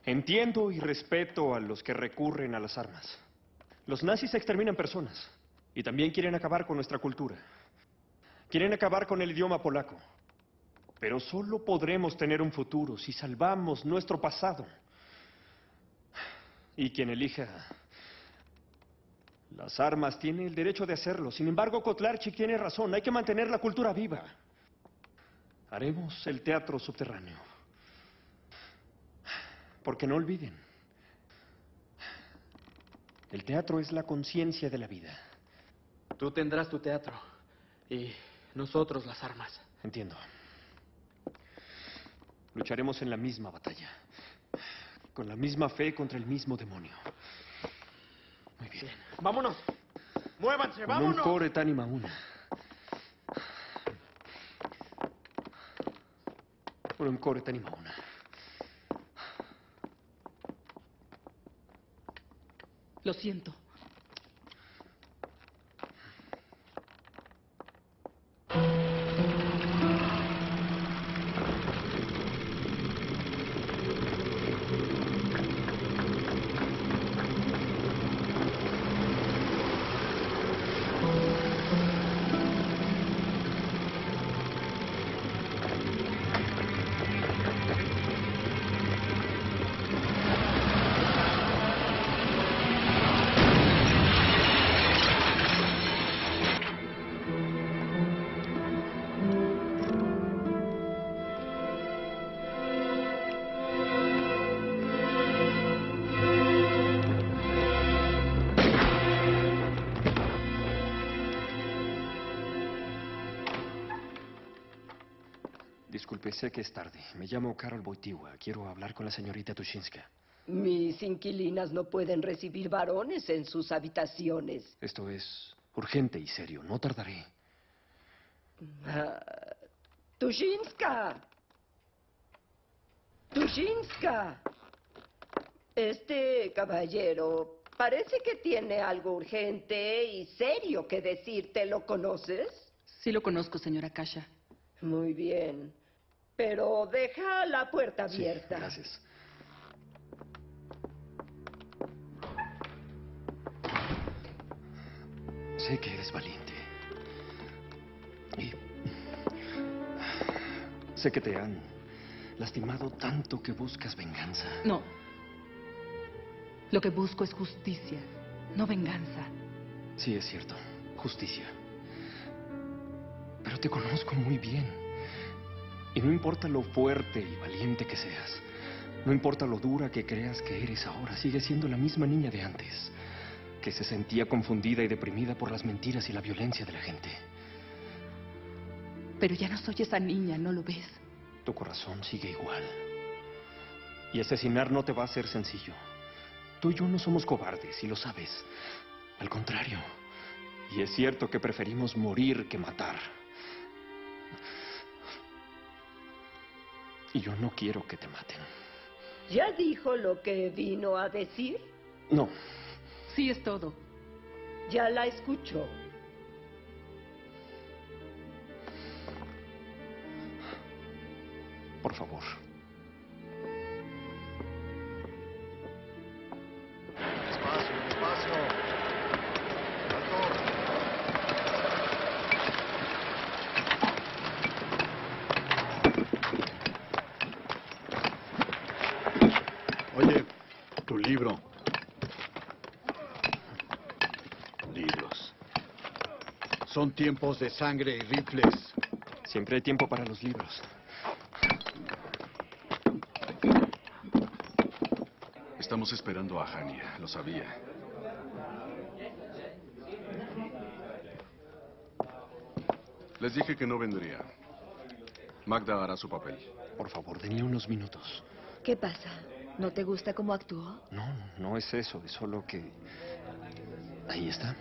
Entiendo y respeto a los que recurren a las armas. Los nazis exterminan personas y también quieren acabar con nuestra cultura. Quieren acabar con el idioma polaco. Pero solo podremos tener un futuro si salvamos nuestro pasado. Y quien elija las armas tiene el derecho de hacerlo. Sin embargo, Kotlarchik tiene razón. Hay que mantener la cultura viva. Haremos el teatro subterráneo. Porque no olviden, el teatro es la conciencia de la vida. Tú tendrás tu teatro y nosotros las armas. Entiendo. Lucharemos en la misma batalla. Con la misma fe contra el mismo demonio. Muy bien. ¡Vámonos! ¡Muévanse, Con vámonos! un core anima una. Con un core anima una. Lo siento. Sé que es tarde. Me llamo Carol Boitigua. Quiero hablar con la señorita Tushinska. Mis inquilinas no pueden recibir varones en sus habitaciones. Esto es urgente y serio. No tardaré. Ah, Tushinska. Tushinska. Este caballero parece que tiene algo urgente y serio que decirte. ¿Lo conoces? Sí lo conozco, señora Kasha. Muy bien. Pero deja la puerta Sí, abierta. gracias. Sé que eres valiente. Y sé que te han lastimado tanto que buscas venganza. No. Lo que busco es justicia, no venganza. Sí, es cierto. Justicia. Pero te conozco muy bien. Y no importa lo fuerte y valiente que seas, no importa lo dura que creas que eres ahora, sigues siendo la misma niña de antes, que se sentía confundida y deprimida por las mentiras y la violencia de la gente. Pero ya no soy esa niña, ¿no lo ves? Tu corazón sigue igual. Y asesinar no te va a ser sencillo. Tú y yo no somos cobardes, y lo sabes. Al contrario. Y es cierto que preferimos morir que matar. Y yo no quiero que te maten. ¿Ya dijo lo que vino a decir? No, Sí es todo. Ya la escuchó. por favor. Libro. Libros. Son tiempos de sangre y rifles. Siempre hay tiempo para los libros. Estamos esperando a Hania, lo sabía. Les dije que no vendría. Magda hará su papel. Por favor, denle unos minutos. ¿Qué pasa? ¿No te gusta cómo actuó? No, no es eso, es solo que... Ahí está.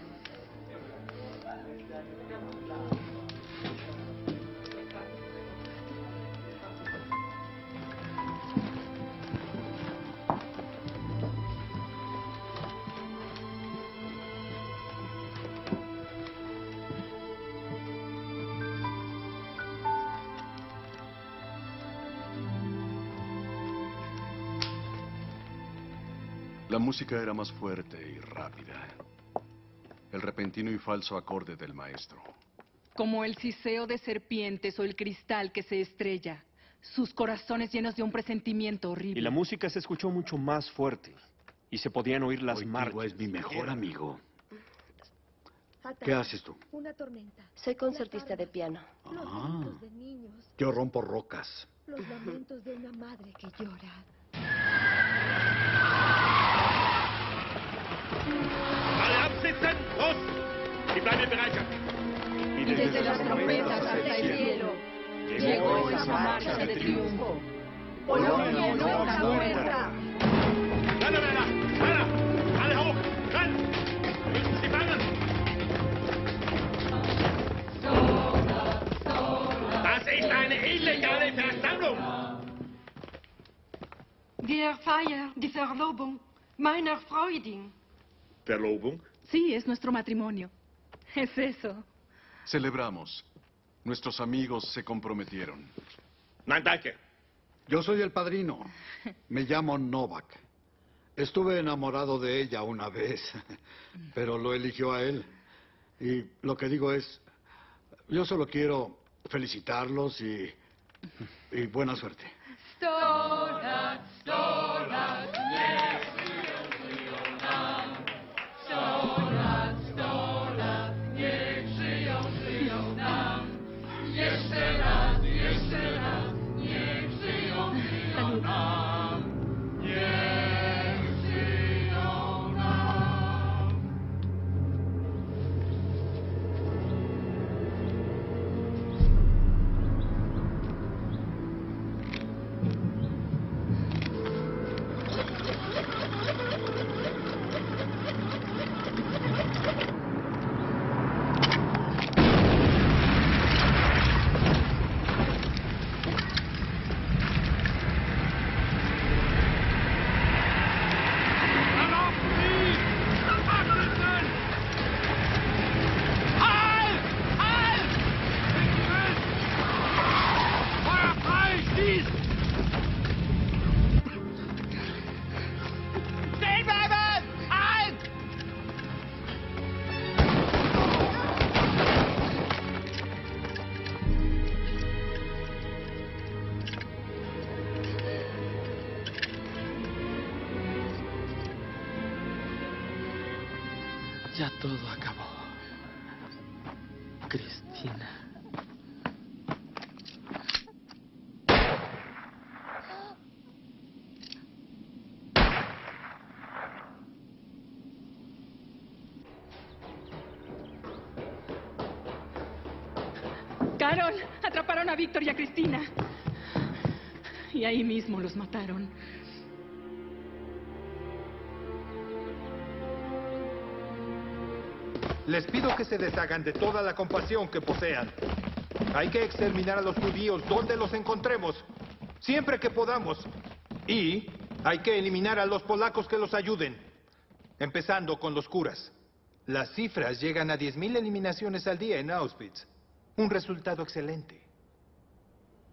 Música era más fuerte y rápida. El repentino y falso acorde del maestro. Como el ciseo de serpientes o el cristal que se estrella. Sus corazones llenos de un presentimiento horrible. Y la música se escuchó mucho más fuerte. Y se podían oír las marcas. es mi mejor amigo. ¿Qué haces tú? Una tormenta. Soy concertista de piano. Ah. gritos de niños, Yo rompo rocas. los lamentos de una madre que llora. ¡Al absitzen! ¡Los! Die bleiben in Bereitschaft. Desde las trompetas hasta el cielo llegó esa marcha de triunfo. Polonia no está muerta. Schneller, Männer! Schneller! Alle hoch! Renn! Wir müssen sie fangen! Das ist eine illegale Versammlung! Wir feiern die Verlobung meiner Freundin. ¿Verlobung? Sí, es nuestro matrimonio. Es eso. Celebramos. Nuestros amigos se comprometieron. Nein, danke. Yo soy el padrino. Me llamo Novak. Estuve enamorado de ella una vez, [LAUGHS] pero lo eligió a él. Y lo que digo es, yo solo quiero felicitarlos y, y buena suerte. Todo acabó. Cristina. Carol, atraparon a Víctor y a Cristina. Y ahí mismo los mataron. Les pido que se deshagan de toda la compasión que posean. Hay que exterminar a los judíos donde los encontremos, siempre que podamos. Y hay que eliminar a los polacos que los ayuden, empezando con los curas. Las cifras llegan a 10.000 eliminaciones al día en Auschwitz. Un resultado excelente.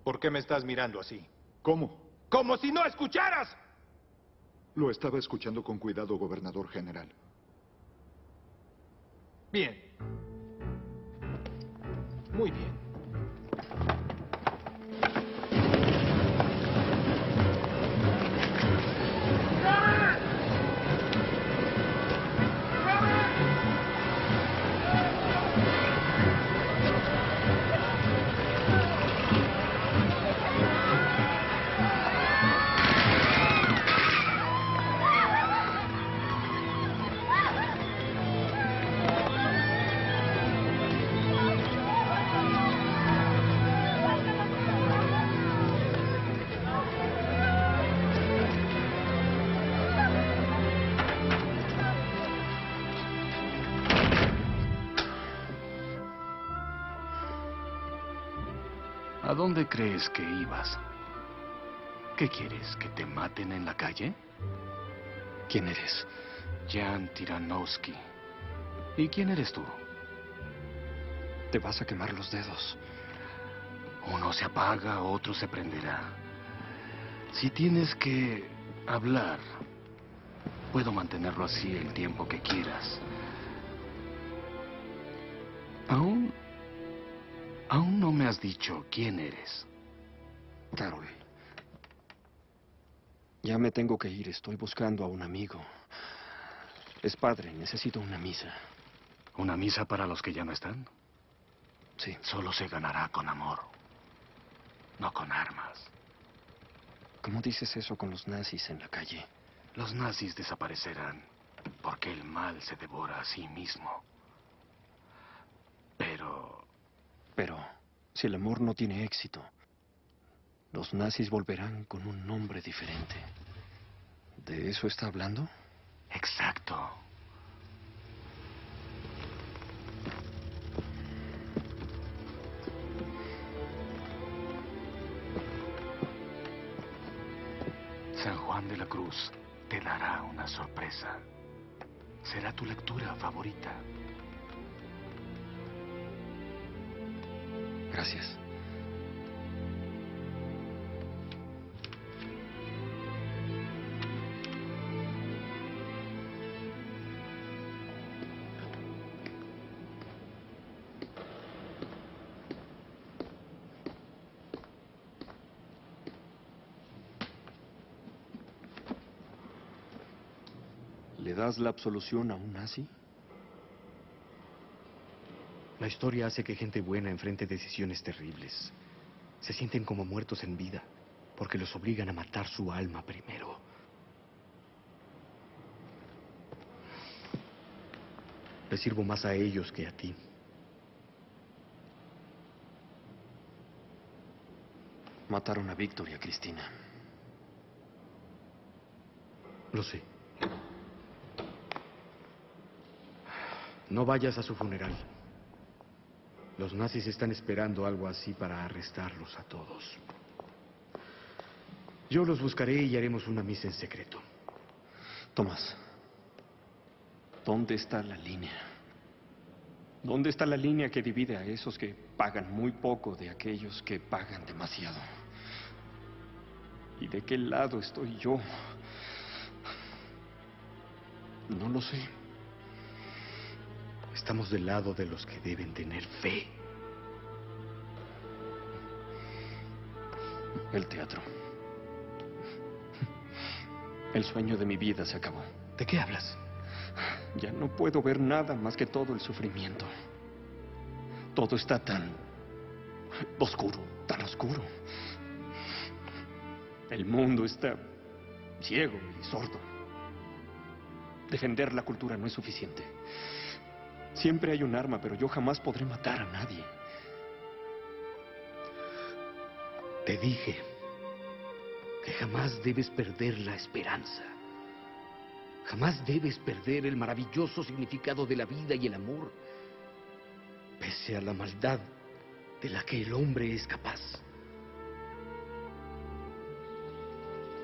¿Por qué me estás mirando así? ¿Cómo? ¡Como si no escucharas! Lo estaba escuchando con cuidado, gobernador general. Bien. Muy bien. Dónde crees que ibas? ¿Qué quieres? ¿Que te maten en la calle? ¿Quién eres? Jan Tiranowski. ¿Y quién eres tú? Te vas a quemar los dedos. Uno se apaga, otro se prenderá. Si tienes que hablar, puedo mantenerlo así el tiempo que quieras. Aún... Aún no me has dicho quién eres. Carol. Ya me tengo que ir. Estoy buscando a un amigo. Es padre. Necesito una misa. ¿Una misa para los que ya no están? Sí. Solo se ganará con amor, no con armas. ¿Cómo dices eso con los nazis en la calle? Los nazis desaparecerán porque el mal se devora a sí mismo. Pero si el amor no tiene éxito, los nazis volverán con un nombre diferente. ¿De eso está hablando? Exacto. San Juan de la Cruz te dará una sorpresa. Será tu lectura favorita. Gracias. ¿Le das la absolución a un nazi? La historia hace que gente buena enfrente decisiones terribles. Se sienten como muertos en vida, porque los obligan a matar su alma primero. Les sirvo más a ellos que a ti. Mataron a Víctor y a Cristina. Lo sé. No vayas a su funeral. Los nazis están esperando algo así para arrestarlos a todos. Yo los buscaré y haremos una misa en secreto. Tomás, ¿dónde está la línea? ¿Dónde está la línea que divide a esos que pagan muy poco de aquellos que pagan demasiado? ¿Y de qué lado estoy yo? No lo sé. Estamos del lado de los que deben tener fe. El teatro. El sueño de mi vida se acabó. ¿De qué hablas? Ya no puedo ver nada más que todo el sufrimiento. Todo está tan oscuro, tan oscuro. El mundo está ciego y sordo. Defender la cultura no es suficiente. Siempre hay un arma, pero yo jamás podré matar a nadie. Te dije que jamás debes perder la esperanza. Jamás debes perder el maravilloso significado de la vida y el amor, pese a la maldad de la que el hombre es capaz.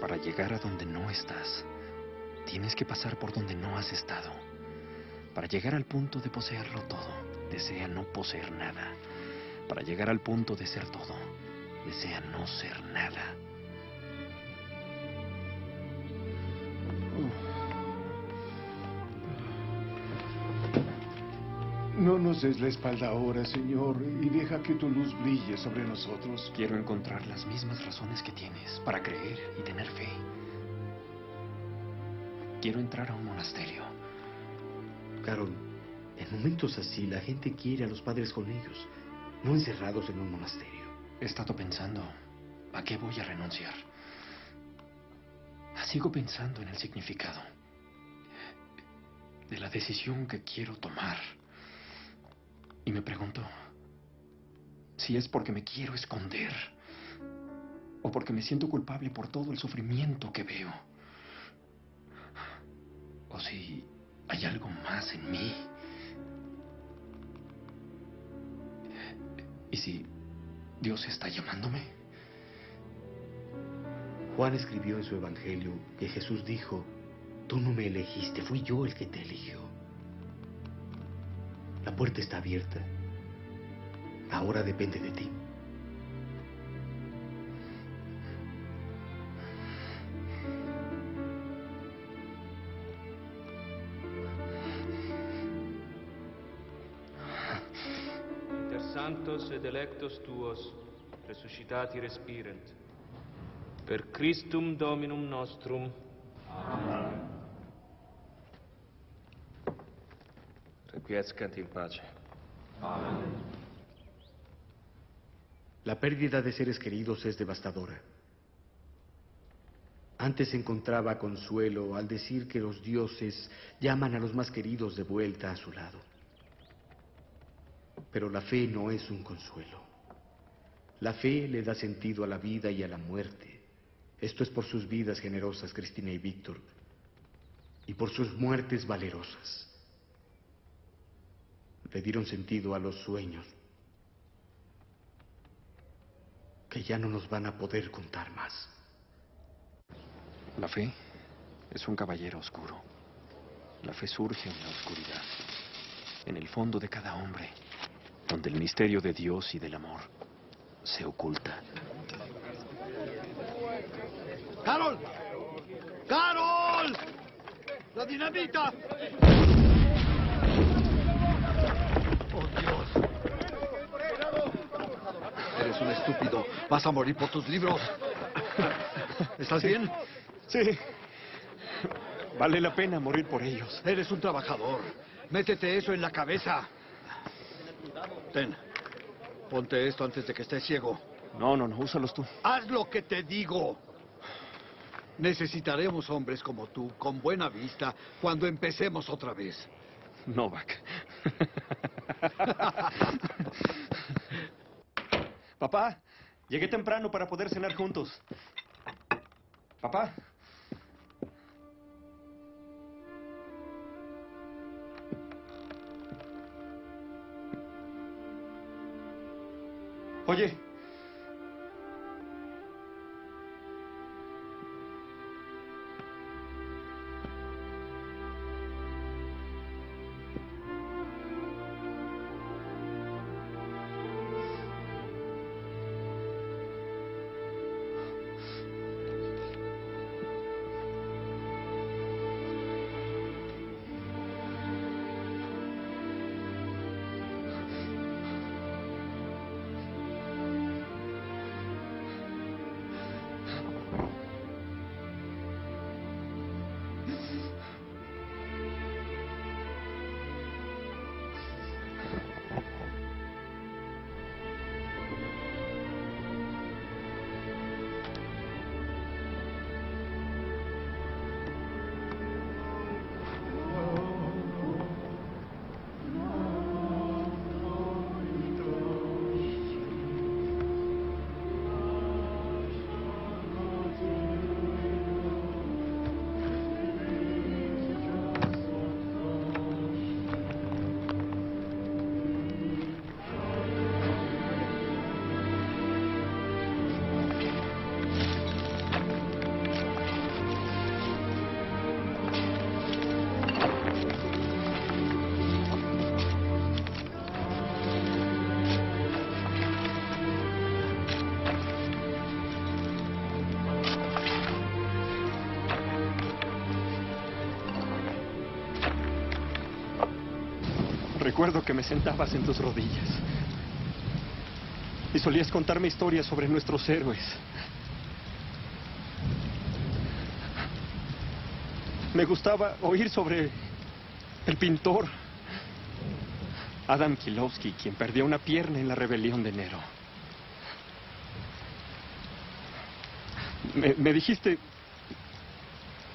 Para llegar a donde no estás, tienes que pasar por donde no has estado. Para llegar al punto de poseerlo todo, desea no poseer nada. Para llegar al punto de ser todo, desea no ser nada. No nos des la espalda ahora, Señor, y deja que tu luz brille sobre nosotros. Quiero encontrar las mismas razones que tienes para creer y tener fe. Quiero entrar a un monasterio. Carol, en momentos así la gente quiere a los padres con ellos, no encerrados en un monasterio. He estado pensando, ¿a qué voy a renunciar? Sigo pensando en el significado de la decisión que quiero tomar. Y me pregunto si es porque me quiero esconder o porque me siento culpable por todo el sufrimiento que veo. O si hay algo más en mí. ¿Y si Dios está llamándome? Juan escribió en su evangelio que Jesús dijo, tú no me elegiste, fui yo el que te eligió. La puerta está abierta. Ahora depende de ti. Santos ed electos tuos, resuscitati respirent. Per Christum Dominum nostrum. Amen. Requiescant in pace. La pérdida de seres queridos es devastadora. Antes encontraba consuelo al decir que los dioses llaman a los más queridos de vuelta a su lado. Pero la fe no es un consuelo. La fe le da sentido a la vida y a la muerte. Esto es por sus vidas generosas, Cristina y Víctor, y por sus muertes valerosas. Le dieron sentido a los sueños que ya no nos van a poder contar más. La fe es un caballero oscuro. La fe surge en la oscuridad, en el fondo de cada hombre, donde el misterio de Dios y del amor se oculta. ¡Carol! ¡Carol! ¡La dinamita! ¡Oh, Dios! Eres un estúpido. Vas a morir por tus libros. [LAUGHS] ¿Estás bien? Sí. Vale la pena morir por ellos. Eres un trabajador. Métete eso en la cabeza. Ten. Ponte esto antes de que estés ciego. No, no, no, úsalos tú. Haz lo que te digo. Necesitaremos hombres como tú, con buena vista, cuando empecemos otra vez. Novak. [LAUGHS] Papá, llegué temprano para poder cenar juntos. Papá. Oye. Que me sentabas en tus rodillas. Y solías contarme historias sobre nuestros héroes. Me gustaba oír sobre el pintor Adam Kilowski, quien perdió una pierna en la rebelión de enero. Me dijiste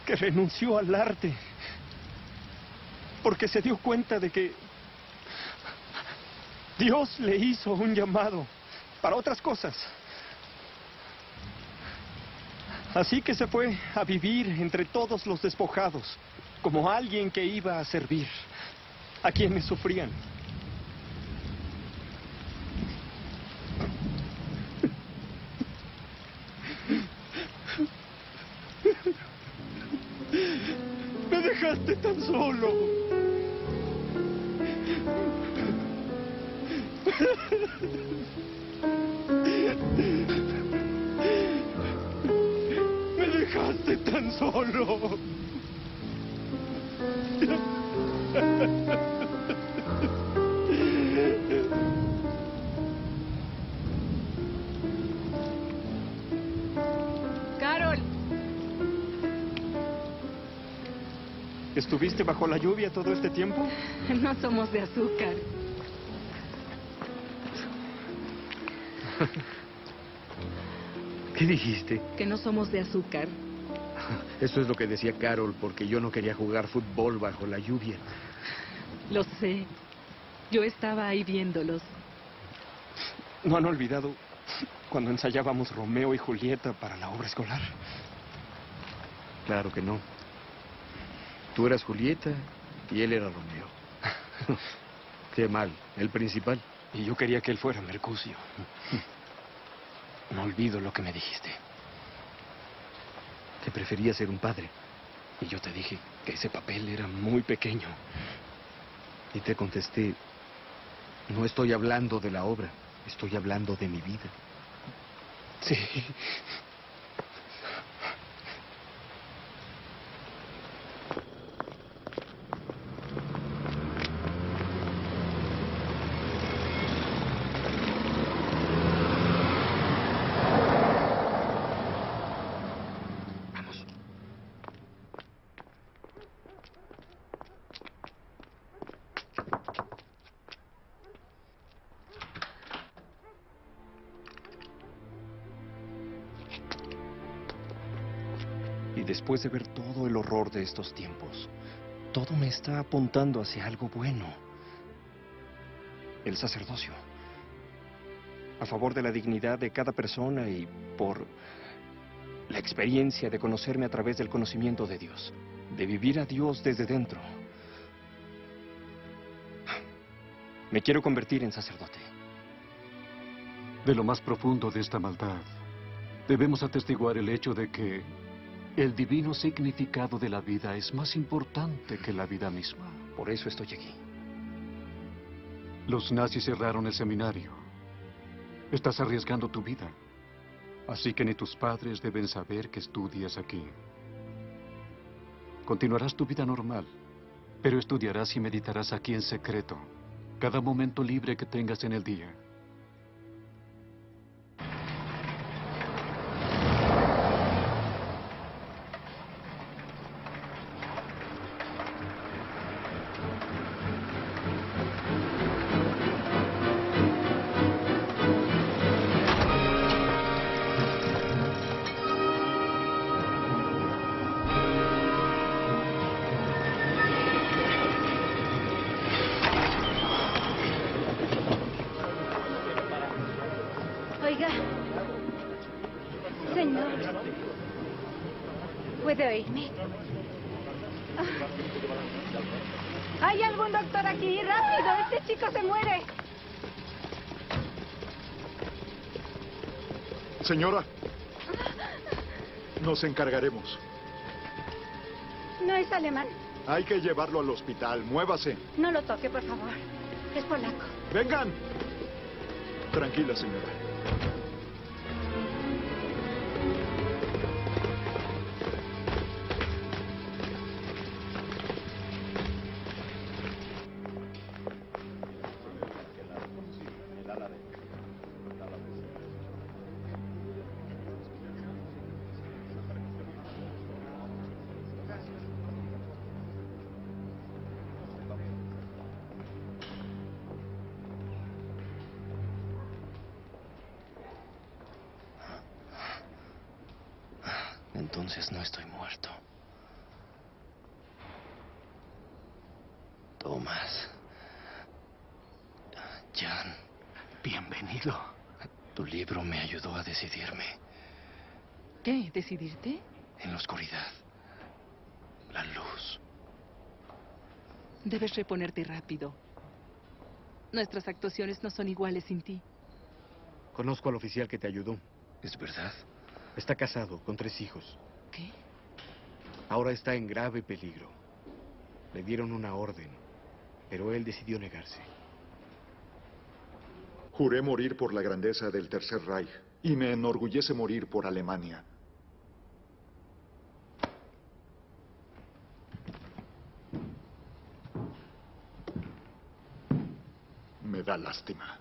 que renunció al arte porque se dio cuenta de que Dios le hizo un llamado para otras cosas. Así que se fue a vivir entre todos los despojados, como alguien que iba a servir a quienes sufrían. [LAUGHS] Me dejaste tan solo. Solo. Carol, ¿Estuviste bajo la lluvia todo este tiempo? [LAUGHS] no somos de azúcar. [LAUGHS] ¿Qué dijiste? Que no somos de azúcar. Eso es lo que decía Carol, porque yo no quería jugar fútbol bajo la lluvia. Lo sé. Yo estaba ahí viéndolos. ¿No han olvidado cuando ensayábamos Romeo y Julieta para la obra escolar? Claro que no. Tú eras Julieta y él era Romeo. [LAUGHS] Qué mal, el principal. Y yo quería que él fuera Mercucio. No olvido lo que me dijiste. Que prefería ser un padre. Y yo te dije que ese papel era muy pequeño. Y te contesté, no estoy hablando de la obra, estoy hablando de mi vida. Sí. Después de ver todo el horror de estos tiempos, todo me está apuntando hacia algo bueno. El sacerdocio. A favor de la dignidad de cada persona y por la experiencia de conocerme a través del conocimiento de Dios. De vivir a Dios desde dentro. Me quiero convertir en sacerdote. De lo más profundo de esta maldad, debemos atestiguar el hecho de que el divino significado de la vida es más importante que la vida misma. Por eso estoy aquí. Los nazis cerraron el seminario. Estás arriesgando tu vida. Así que ni tus padres deben saber que estudias aquí. Continuarás tu vida normal, pero estudiarás y meditarás aquí en secreto, cada momento libre que tengas en el día. Señora, nos encargaremos. No es alemán. Hay que llevarlo al hospital. Muévase. No lo toque, por favor. Es polaco. Vengan. Tranquila, señora. Entonces no estoy muerto. Tomás. Jan. Bienvenido. Tu libro me ayudó a decidirme. ¿Qué? ¿Decidirte? En la oscuridad. La luz. Debes reponerte rápido. Nuestras actuaciones no son iguales sin ti. Conozco al oficial que te ayudó. ¿Es verdad? Está casado, con tres hijos. ¿Qué? Ahora está en grave peligro. Le dieron una orden, pero él decidió negarse. Juré morir por la grandeza del Tercer Reich y me enorgullece morir por Alemania. Me da lástima.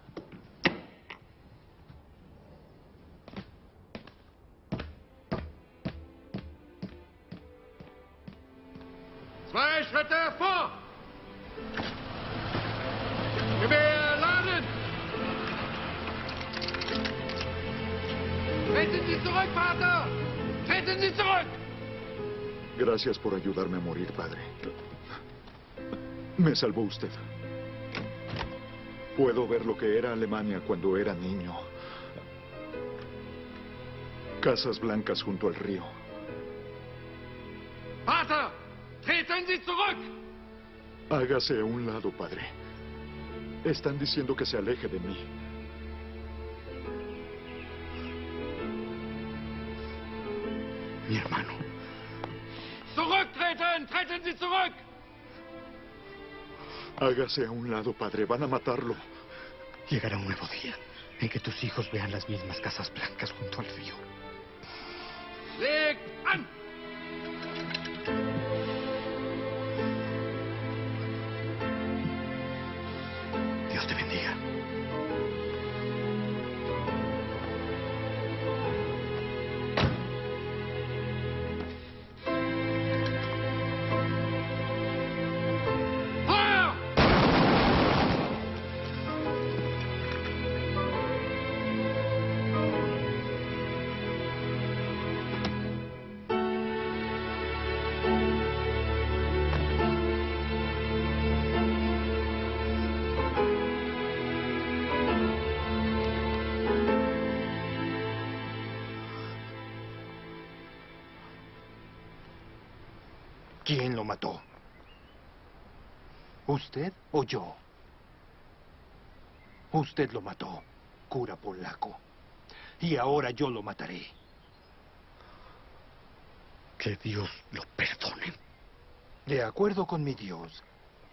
Gracias por ayudarme a morir, padre. Me salvó usted. Puedo ver lo que era Alemania cuando era niño. Casas blancas junto al río. Vater, treten Sie zurück! Hágase a un lado, padre. Están diciendo que se aleje de mí. Hágase a un lado, padre. Van a matarlo. Llegará un nuevo día en que tus hijos vean las mismas casas blancas junto al río. Legt ¿Quién lo mató? ¿Usted o yo? Usted lo mató, cura polaco. Y ahora yo lo mataré. Que Dios lo perdone. De acuerdo con mi Dios,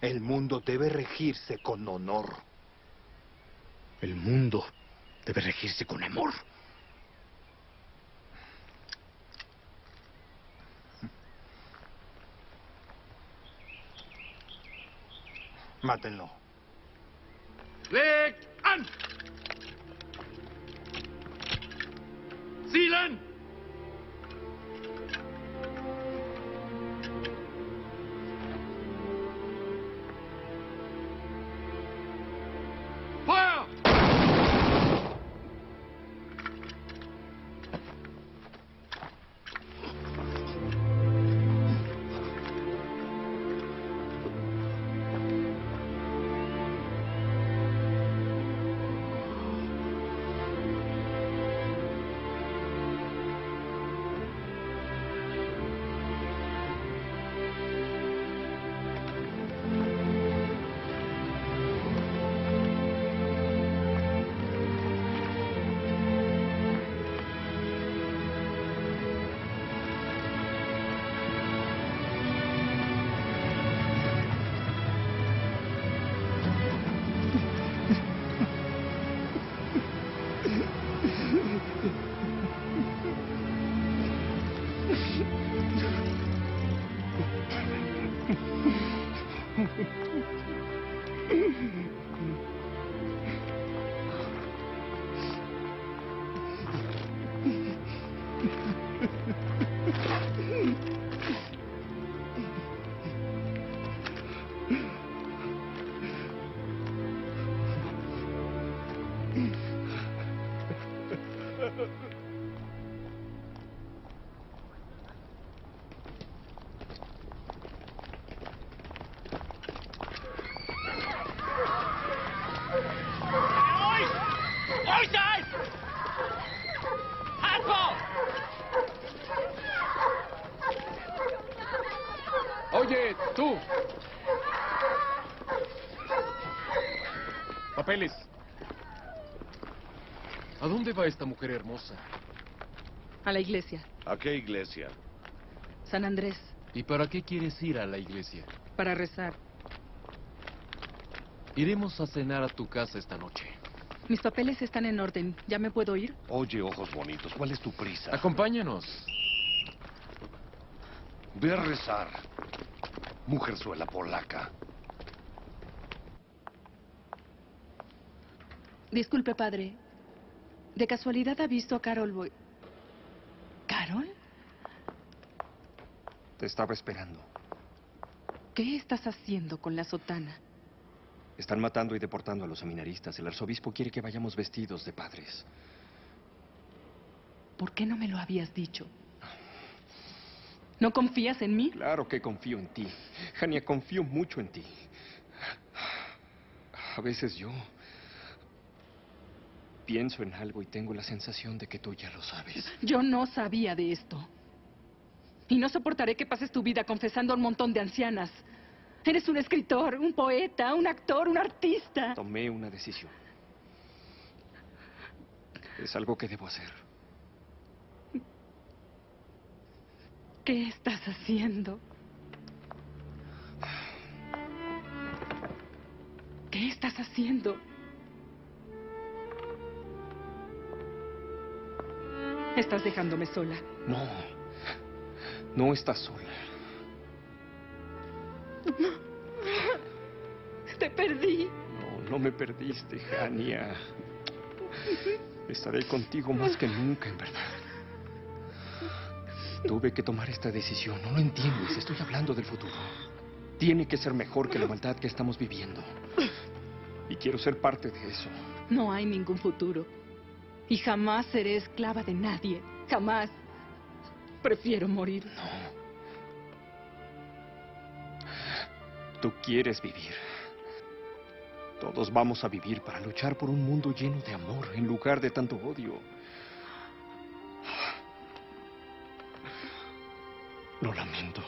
el mundo debe regirse con honor. El mundo debe regirse con amor. Mátenlo. Legt an! Zielen! Hallelujah. [LAUGHS] dónde va esta mujer hermosa? A la iglesia. ¿A qué iglesia? San Andrés. ¿Y para qué quieres ir a la iglesia? Para rezar. Iremos a cenar a tu casa esta noche. Mis papeles están en orden. ¿Ya me puedo ir? Oye, ojos bonitos, ¿cuál es tu prisa? Acompáñanos. Ve a rezar. Mujerzuela polaca. Disculpe, padre. ¿De casualidad ha visto a Carol Boy? ¿Carol? Te estaba esperando. ¿Qué estás haciendo con la sotana? Están matando y deportando a los seminaristas. El arzobispo quiere que vayamos vestidos de padres. ¿Por qué no me lo habías dicho? ¿No confías en mí? Claro que confío en ti. Jania, confío mucho en ti. A veces yo Pienso en algo y tengo la sensación de que tú ya lo sabes. Yo no sabía de esto. Y no soportaré que pases tu vida confesando a un montón de ancianas. Eres un escritor, un poeta, un actor, un artista. Tomé una decisión. Es algo que debo hacer. ¿Qué estás haciendo? ¿Qué estás haciendo? Estás dejándome sola. No. No estás sola. Te perdí. No, no me perdiste, Jania. Estaré contigo más que nunca, en verdad. Tuve que tomar esta decisión. No lo entiendes. Estoy hablando del futuro. Tiene que ser mejor que la maldad que estamos viviendo. Y quiero ser parte de eso. No hay ningún futuro. Y jamás seré esclava de nadie. Jamás. Prefiero morir. No. Tú quieres vivir. Todos vamos a vivir para luchar por un mundo lleno de amor en lugar de tanto odio. Lo lamento.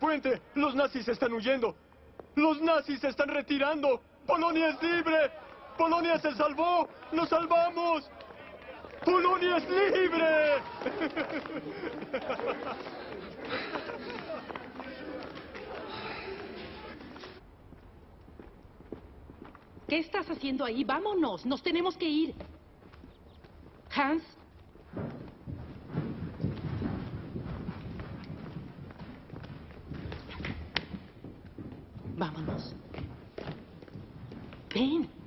Puente! ¡Los nazis están huyendo! ¡Los nazis se están retirando! ¡Polonia es libre! ¡Polonia se salvó! ¡Nos salvamos! ¡Polonia es libre! ¿Qué estás haciendo ahí? Vámonos, nos tenemos que ir. Hans, vámonos. Ven.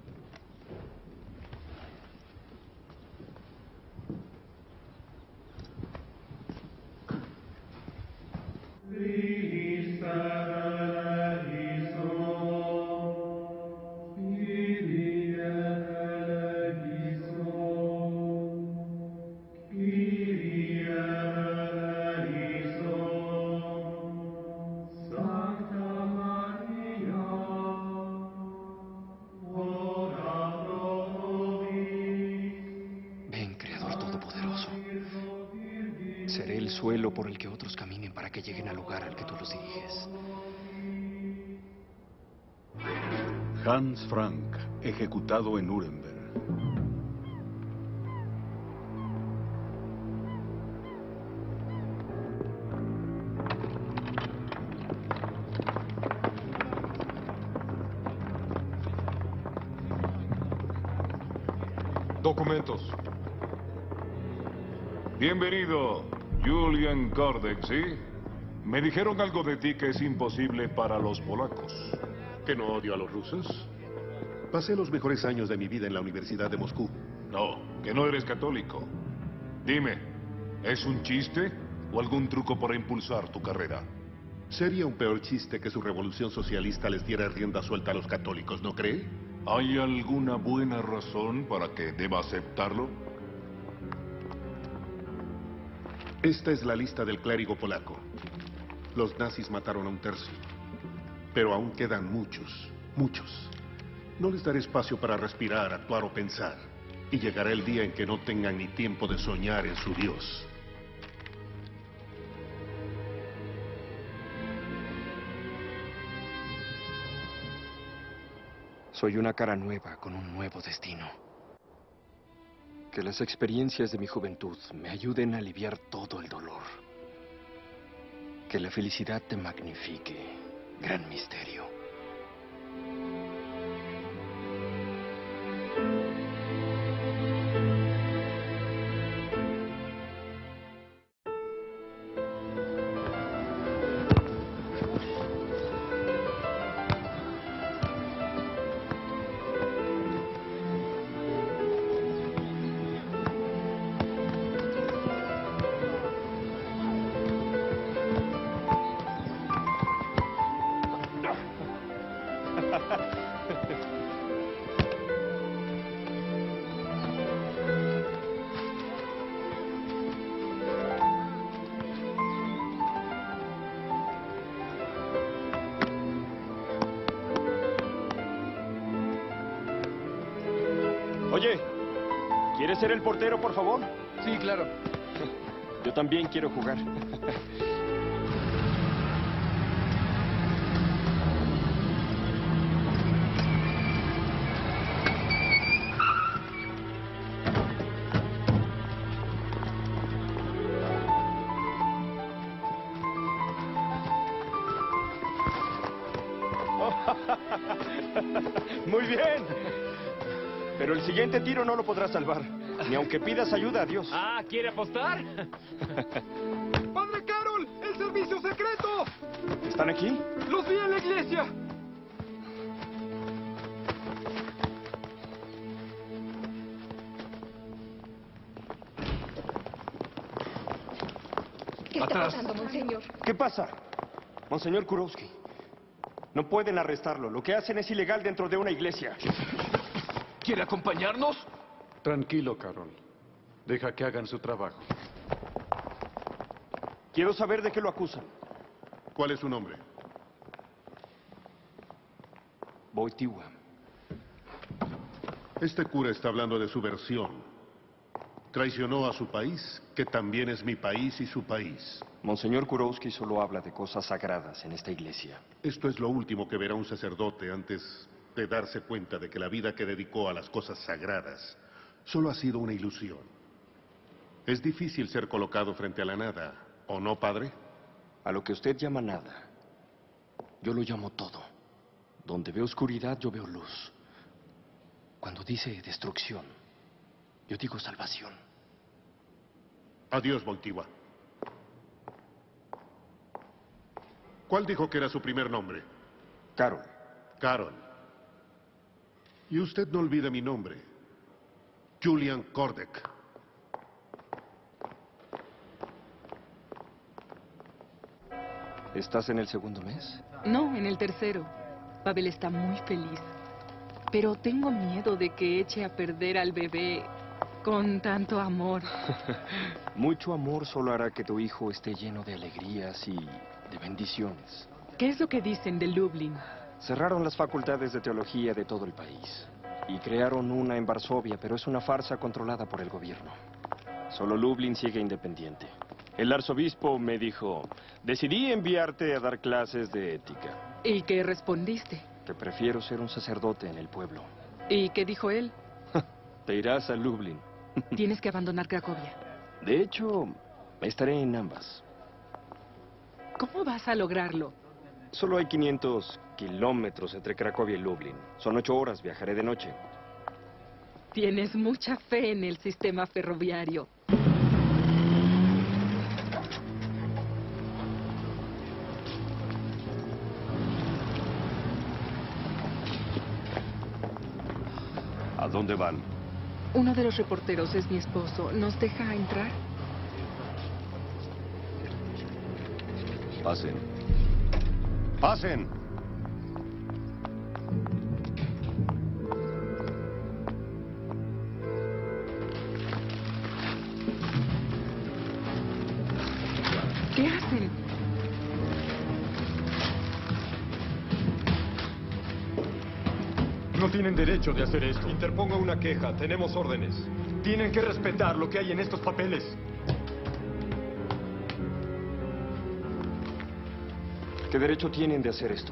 Ejecutado en Nuremberg. Documentos. Bienvenido, Julian Kordek, ¿sí? Me dijeron algo de ti que es imposible para los polacos. ¿Que no odio a los rusos? Pasé los mejores años de mi vida en la Universidad de Moscú. No, que no eres católico. Dime, ¿es un chiste o algún truco para impulsar tu carrera? Sería un peor chiste que su revolución socialista les diera rienda suelta a los católicos, ¿no cree? ¿Hay alguna buena razón para que deba aceptarlo? Esta es la lista del clérigo polaco. Los nazis mataron a un tercio. Pero aún quedan muchos, muchos. No les daré espacio para respirar, actuar o pensar. Y llegará el día en que no tengan ni tiempo de soñar en su Dios. Soy una cara nueva con un nuevo destino. Que las experiencias de mi juventud me ayuden a aliviar todo el dolor. Que la felicidad te magnifique, gran misterio. Ser el portero, por favor? Sí, claro. Yo también quiero jugar. [LAUGHS] Muy bien. Pero el siguiente tiro no lo podrás salvar. Ni aunque pidas ayuda a Dios. Ah, ¿quiere apostar? [LAUGHS] ¡Padre Carol! ¡El servicio secreto! ¿Están aquí? ¡Los vi en la iglesia! ¿Qué está Atrás. pasando, monseñor? ¿Qué pasa? Monseñor Kurowski. No pueden arrestarlo. Lo que hacen es ilegal dentro de una iglesia. ¿Quiere acompañarnos? Tranquilo, Carol. Deja que hagan su trabajo. Quiero saber de qué lo acusan. ¿Cuál es su nombre? Boitiwa. Este cura está hablando de su versión. Traicionó a su país, que también es mi país y su país. Monseñor Kurowski solo habla de cosas sagradas en esta iglesia. Esto es lo último que verá un sacerdote antes de darse cuenta de que la vida que dedicó a las cosas sagradas solo ha sido una ilusión. Es difícil ser colocado frente a la nada, ¿o no, padre? A lo que usted llama nada, yo lo llamo todo. Donde veo oscuridad, yo veo luz. Cuando dice destrucción, yo digo salvación. Adiós, Boitigua. ¿Cuál dijo que era su primer nombre? Carol. Carol. Y usted no olvide mi nombre. Julian Kordek. ¿Estás en el segundo mes? No, en el tercero. Pavel está muy feliz. Pero tengo miedo de que eche a perder al bebé con tanto amor. [LAUGHS] Mucho amor solo hará que tu hijo esté lleno de alegrías y de bendiciones. ¿Qué es lo que dicen de Lublin? Cerraron las facultades de teología de todo el país y crearon una en Varsovia, pero es una farsa controlada por el gobierno. Solo Lublin sigue independiente. El arzobispo me dijo, decidí enviarte a dar clases de ética, ¿Y qué respondiste? que prefiero ser un sacerdote en el pueblo. ¿Y qué dijo él? [LAUGHS] Te irás a Lublin. [LAUGHS] Tienes que abandonar Cracovia. De hecho, estaré en ambas. ¿Cómo vas a lograrlo? Solo hay 500 kilómetros entre Cracovia y Lublin. Son ocho horas, viajaré de noche. Tienes mucha fe en el sistema ferroviario. ¿A dónde van? Uno de los reporteros es mi esposo. ¿Nos deja entrar? Pasen. ¡Pasen! Tienen derecho de hacer esto. Interponga una queja. Tenemos órdenes. Tienen que respetar lo que hay en estos papeles. ¿Qué derecho tienen de hacer esto?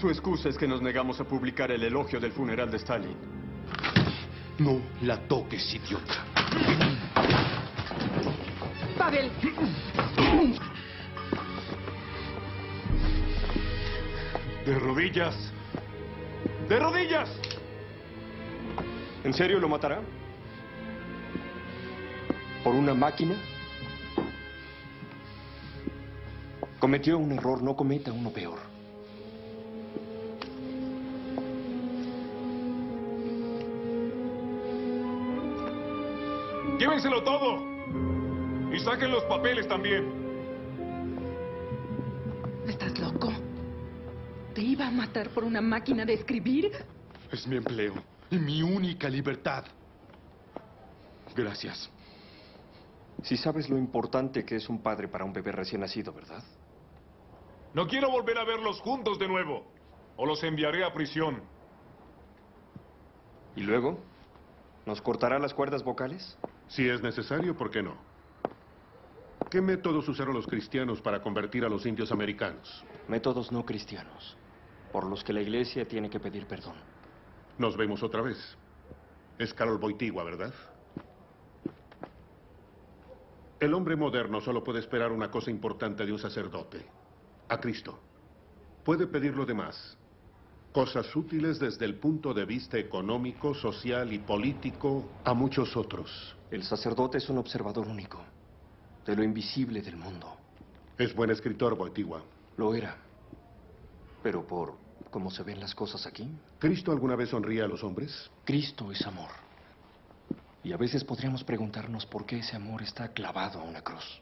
Su excusa es que nos negamos a publicar el elogio del funeral de Stalin. No la toques, idiota. Pavel. De rodillas. ¡De rodillas! ¿En serio lo matará? ¿Por una máquina? Cometió un error, no cometa uno peor. ¡Llévenselo todo! Y saquen los papeles también. ¿Estás loco? ¿Te iba a matar por una máquina de escribir? Es mi empleo y mi única libertad. Gracias. Si sabes lo importante que es un padre para un bebé recién nacido, ¿verdad? No quiero volver a verlos juntos de nuevo. O los enviaré a prisión. ¿Y luego? ¿Nos cortará las cuerdas vocales? Si es necesario, ¿por qué no? ¿Qué métodos usaron los cristianos para convertir a los indios americanos? Métodos no cristianos, por los que la iglesia tiene que pedir perdón. Nos vemos otra vez. Es Carol Boitigua, ¿verdad? El hombre moderno solo puede esperar una cosa importante de un sacerdote. A Cristo. Puede pedir lo demás. Cosas útiles desde el punto de vista económico, social y político a muchos otros. El sacerdote es un observador único de lo invisible del mundo. Es buen escritor, Boitigua. Lo era. Pero por cómo se ven las cosas aquí. ¿Cristo alguna vez sonría a los hombres? Cristo es amor. Y a veces podríamos preguntarnos por qué ese amor está clavado a una cruz.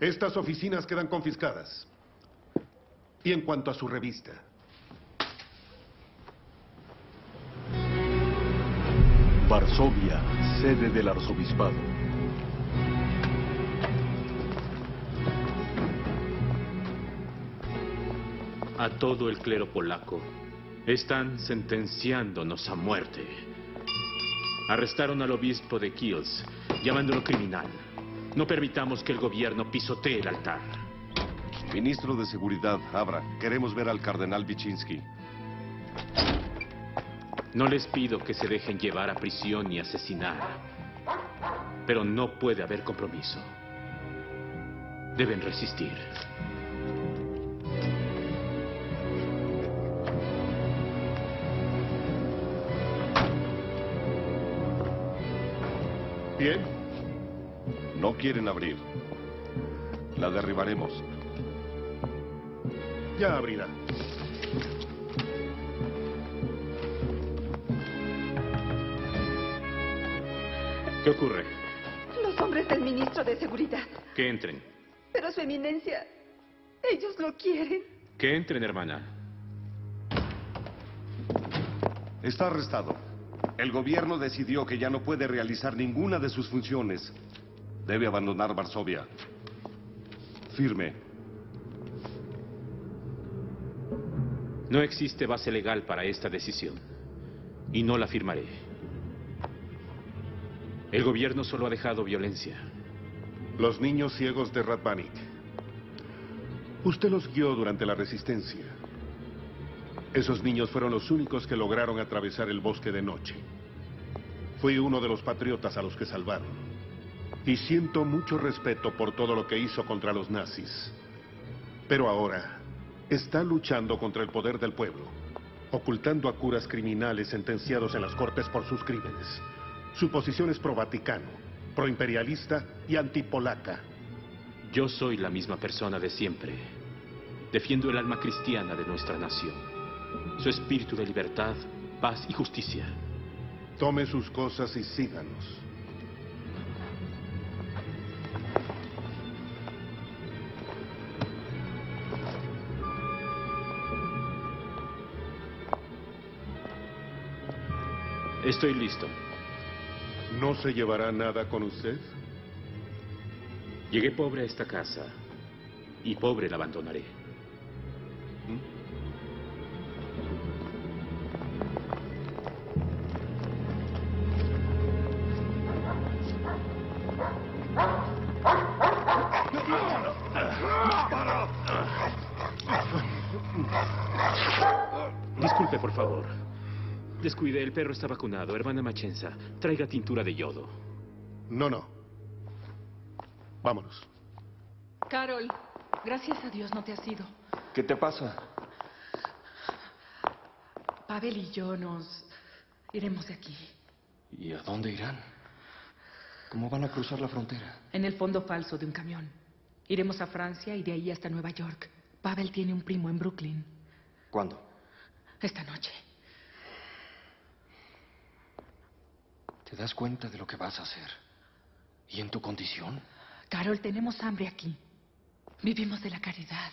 Estas oficinas quedan confiscadas. Y en cuanto a su revista, Varsovia, sede del arzobispado. A todo el clero polaco. Están sentenciándonos a muerte. Arrestaron al obispo de Kielce, llamándolo criminal. No permitamos que el gobierno pisotee el altar. Ministro de Seguridad, Abra, queremos ver al cardenal Vichinsky. No les pido que se dejen llevar a prisión ni asesinar. Pero no puede haber compromiso. Deben resistir. ¿Bien? No quieren abrir. La derribaremos. Ya abrirá. ¿Qué ocurre? Los hombres del ministro de Seguridad. Que entren. Pero su eminencia, ellos lo quieren. Que entren, hermana. Está arrestado. El gobierno decidió que ya no puede realizar ninguna de sus funciones. Debe abandonar Varsovia. Firme. No existe base legal para esta decisión. Y no la firmaré. El gobierno solo ha dejado violencia. Los niños ciegos de Radvanik. Usted los guió durante la resistencia. Esos niños fueron los únicos que lograron atravesar el bosque de noche. Fui uno de los patriotas a los que salvaron. Y siento mucho respeto por todo lo que hizo contra los nazis. Pero ahora está luchando contra el poder del pueblo, ocultando a curas criminales sentenciados en las cortes por sus crímenes. Su posición es pro-vaticano, pro-imperialista y antipolaca. Yo soy la misma persona de siempre. Defiendo el alma cristiana de nuestra nación. Su espíritu de libertad, paz y justicia. Tome sus cosas y síganos. Estoy listo. ¿No se llevará nada con usted? Llegué pobre a esta casa y pobre la abandonaré. Perro está vacunado. Hermana Machenza, traiga tintura de yodo. No, no. Vámonos. Carol, gracias a Dios no te has ido. ¿Qué te pasa? Pavel y yo nos iremos de aquí. ¿Y a dónde irán? ¿Cómo van a cruzar la frontera? En el fondo falso de un camión. Iremos a Francia y de ahí hasta Nueva York. Pavel tiene un primo en Brooklyn. ¿Cuándo? Esta noche. ¿Te das cuenta de lo que vas a hacer? ¿Y en tu condición? Carol, tenemos hambre aquí. Vivimos de la caridad.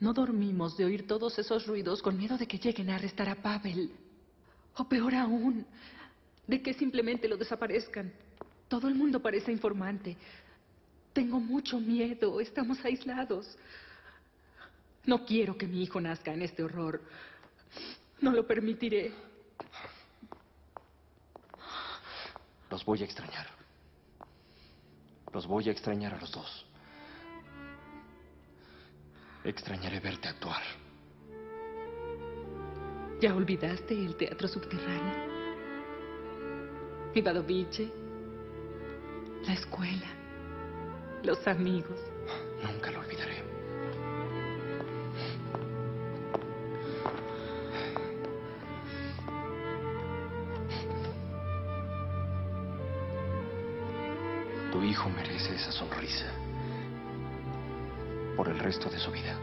No dormimos de oír todos esos ruidos con miedo de que lleguen a arrestar a Pavel. O peor aún, de que simplemente lo desaparezcan. Todo el mundo parece informante. Tengo mucho miedo. Estamos aislados. No quiero que mi hijo nazca en este horror. No lo permitiré. Los voy a extrañar. Los voy a extrañar a los dos. Extrañaré verte actuar. ¿Ya olvidaste el teatro subterráneo? Ivadoviche, la escuela, los amigos. Nunca lo merece esa sonrisa por el resto de su vida.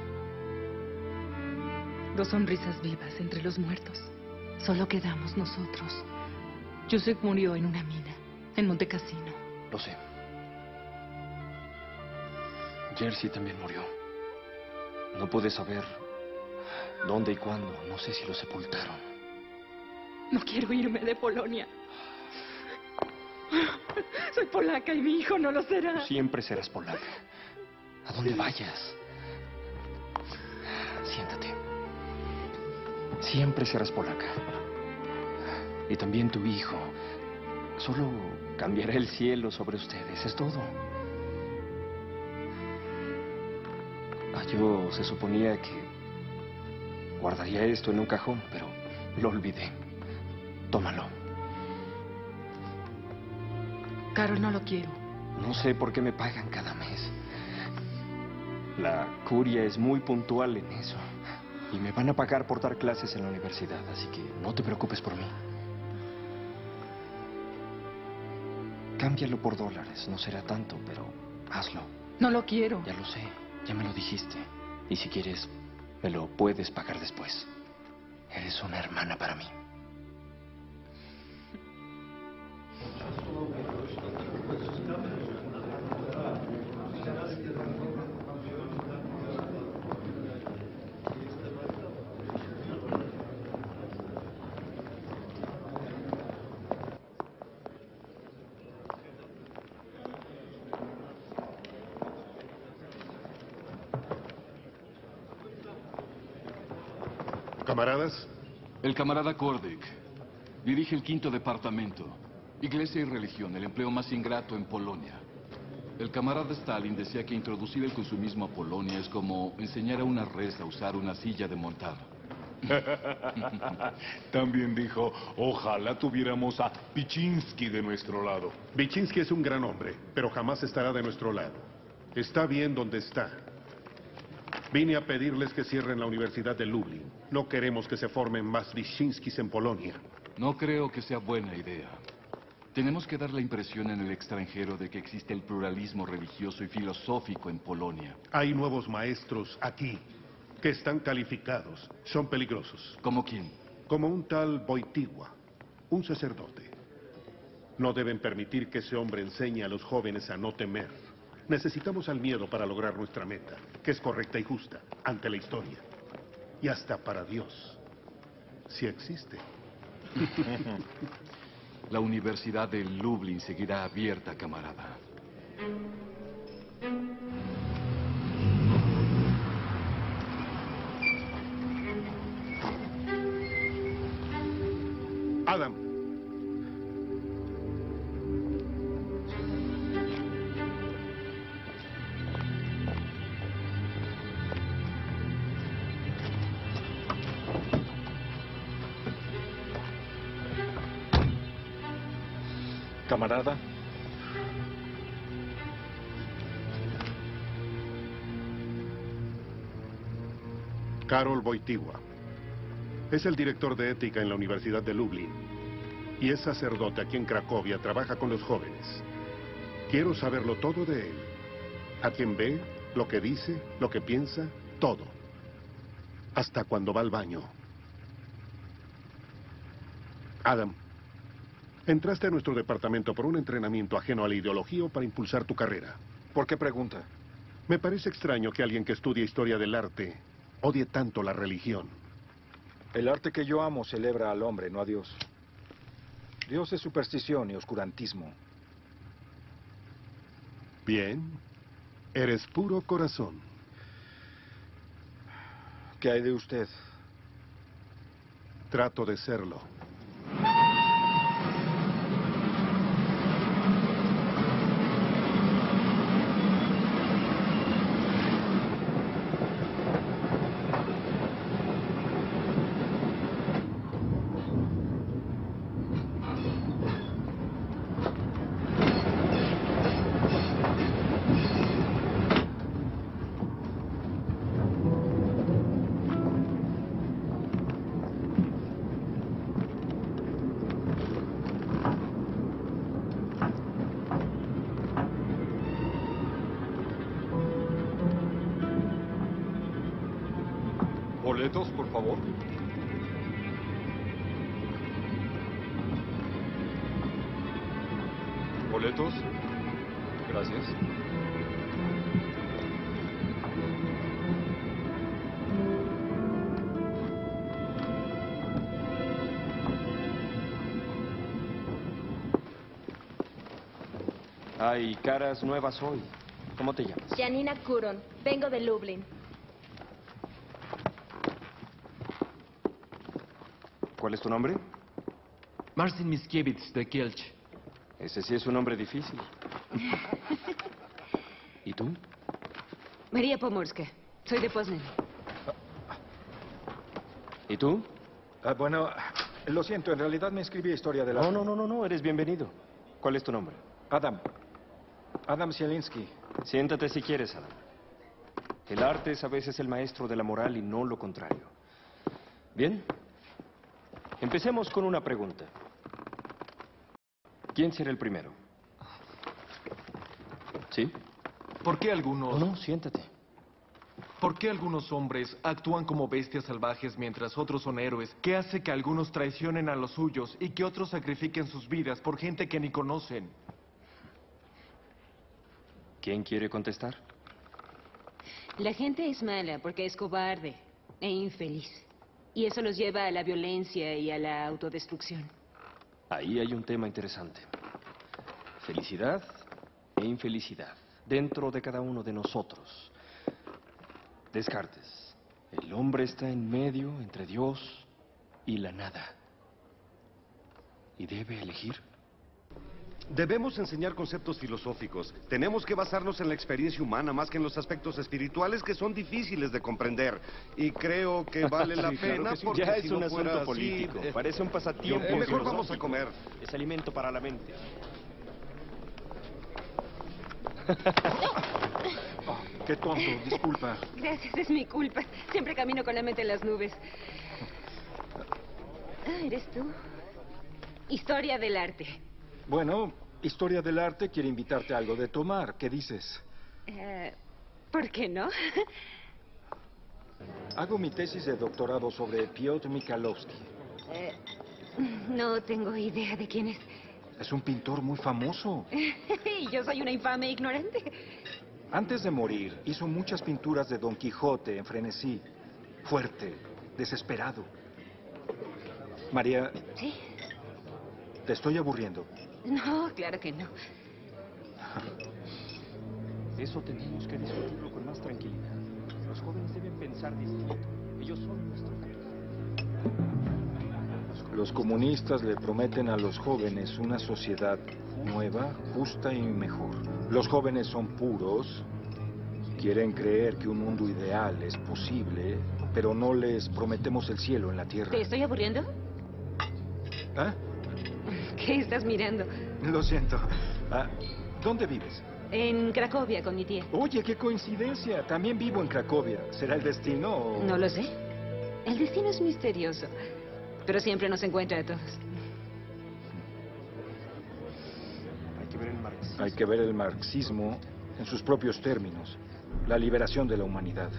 Dos sonrisas vivas entre los muertos. Solo quedamos nosotros. Joseph murió en una mina, en Monte Cassino. Lo sé. Jersey también murió. No pude saber dónde y cuándo. No sé si lo sepultaron. No quiero irme de Polonia. [LAUGHS] Soy polaca y mi hijo no lo será. Siempre serás polaca. A donde vayas. Siéntate. Siempre serás polaca. Y también tu hijo. Solo cambiará el cielo sobre ustedes, es todo. Ah, yo se suponía que guardaría esto en un cajón, pero lo olvidé. Tómalo. Carol, no lo quiero. No sé por qué me pagan cada mes. La curia es muy puntual en eso. Y me van a pagar por dar clases en la universidad, así que no te preocupes por mí. Cámbialo por dólares, no será tanto, pero hazlo. No lo quiero. Ya lo sé, ya me lo dijiste. Y si quieres, me lo puedes pagar después. Eres una hermana para mí. Camarada Kordek dirige el quinto departamento. Iglesia y religión, el empleo más ingrato en Polonia. El camarada Stalin decía que introducir el consumismo a Polonia es como enseñar a una res a usar una silla de montar. [LAUGHS] También dijo, ojalá tuviéramos a Pichinsky de nuestro lado. Vichinsky es un gran hombre, pero jamás estará de nuestro lado. Está bien donde está. Vine a pedirles que cierren la Universidad de Lublin. No queremos que se formen más Vichinskis en Polonia. No creo que sea buena idea. Tenemos que dar la impresión en el extranjero de que existe el pluralismo religioso y filosófico en Polonia. Hay nuevos maestros aquí que están calificados. Son peligrosos. ¿Como quién? Como un tal Boitigua, un sacerdote. No deben permitir que ese hombre enseñe a los jóvenes a no temer. Necesitamos al miedo para lograr nuestra meta, que es correcta y justa ante la historia. Y hasta para Dios, si existe. [LAUGHS] La Universidad de Lublin seguirá abierta, camarada. Camarada, Karol Wojtyła. Es el director de ética en la Universidad de Lublin. Y es sacerdote aquí en Cracovia, trabaja con los jóvenes. Quiero saberlo todo de él. A quien ve, lo que dice, lo que piensa, todo. Hasta cuando va al baño. Adam, entraste a nuestro departamento por un entrenamiento ajeno a la ideología o para impulsar tu carrera. ¿Por qué pregunta? Me parece extraño que alguien que estudia historia del arte odie tanto la religión. El arte que yo amo celebra al hombre, no a Dios. Dios es superstición y oscurantismo. Bien. Eres puro corazón. ¿Qué hay de usted? Trato de serlo. Hay caras nuevas hoy. ¿Cómo te llamas? Janina Curon. Vengo de Lublin. ¿Cuál es tu nombre? Marcin Miskiewicz, de Kielce. Ese sí es un nombre difícil. [LAUGHS] ¿Y tú? María Pomorska. Soy de Poznan. ¿Y tú? Ah, bueno, lo siento, en realidad me inscribí a Historia de la... No, no, no, no, no, eres bienvenido. ¿Cuál es tu nombre? Adam. Adam Zielinski. Siéntate si quieres, Adam. El arte es a veces el maestro de la moral y no lo contrario. Bien. Empecemos con una pregunta. ¿Quién será el primero? ¿Sí? ¿Por qué algunos... No, no, siéntate. ¿Por qué algunos hombres actúan como bestias salvajes mientras otros son héroes? ¿Qué hace que algunos traicionen a los suyos y que otros sacrifiquen sus vidas por gente que ni conocen? ¿Quién quiere contestar? La gente es mala porque es cobarde e infeliz. Y eso los lleva a la violencia y a la autodestrucción. Ahí hay un tema interesante. Felicidad e infelicidad dentro de cada uno de nosotros. Descartes. El hombre está en medio entre Dios y la nada. Y debe elegir. Debemos enseñar conceptos filosóficos. Tenemos que basarnos en la experiencia humana más que en los aspectos espirituales que son difíciles de comprender. Y creo que vale la [LAUGHS] Sí, pena sí. porque ya si es no un asunto así, político. eh, Parece un pasatiempo. eh, mejor vamos a comer. Es alimento para la mente. Qué tonto, disculpa. Gracias, es mi culpa. Siempre camino con la mente en las nubes. Ah, ¿eres tú? Historia del arte. Bueno, Historia del Arte quiere invitarte a algo de tomar. ¿Qué dices? Eh, ¿Por qué no? [LAUGHS] Hago mi tesis de doctorado sobre Piotr Mikalovsky. Eh, no tengo idea de quién es. Es un pintor muy famoso. [LAUGHS] y yo soy una infame ignorante. Antes de morir, hizo muchas pinturas de Don Quijote en frenesí. Fuerte, desesperado. María, ¿Sí? te estoy aburriendo. No, claro que no. Eso tenemos que discutirlo con más tranquilidad. Los jóvenes deben pensar distinto. Ellos son nuestro futuro. Los comunistas le prometen a los jóvenes una sociedad nueva, justa y mejor. Los jóvenes son puros, quieren creer que un mundo ideal es posible, pero no les prometemos el cielo en la tierra. ¿Te estoy aburriendo? ¿Ah? ¿Qué estás mirando? [LAUGHS] Lo siento. Ah, ¿Dónde vives? En Cracovia con mi tía. Oye, qué coincidencia. También vivo en Cracovia. ¿Será el destino o...? No lo sé. El destino es misterioso, pero siempre nos encuentra a todos. Hay que ver el marxismo. Hay que ver el marxismo en sus propios términos. La liberación de la humanidad.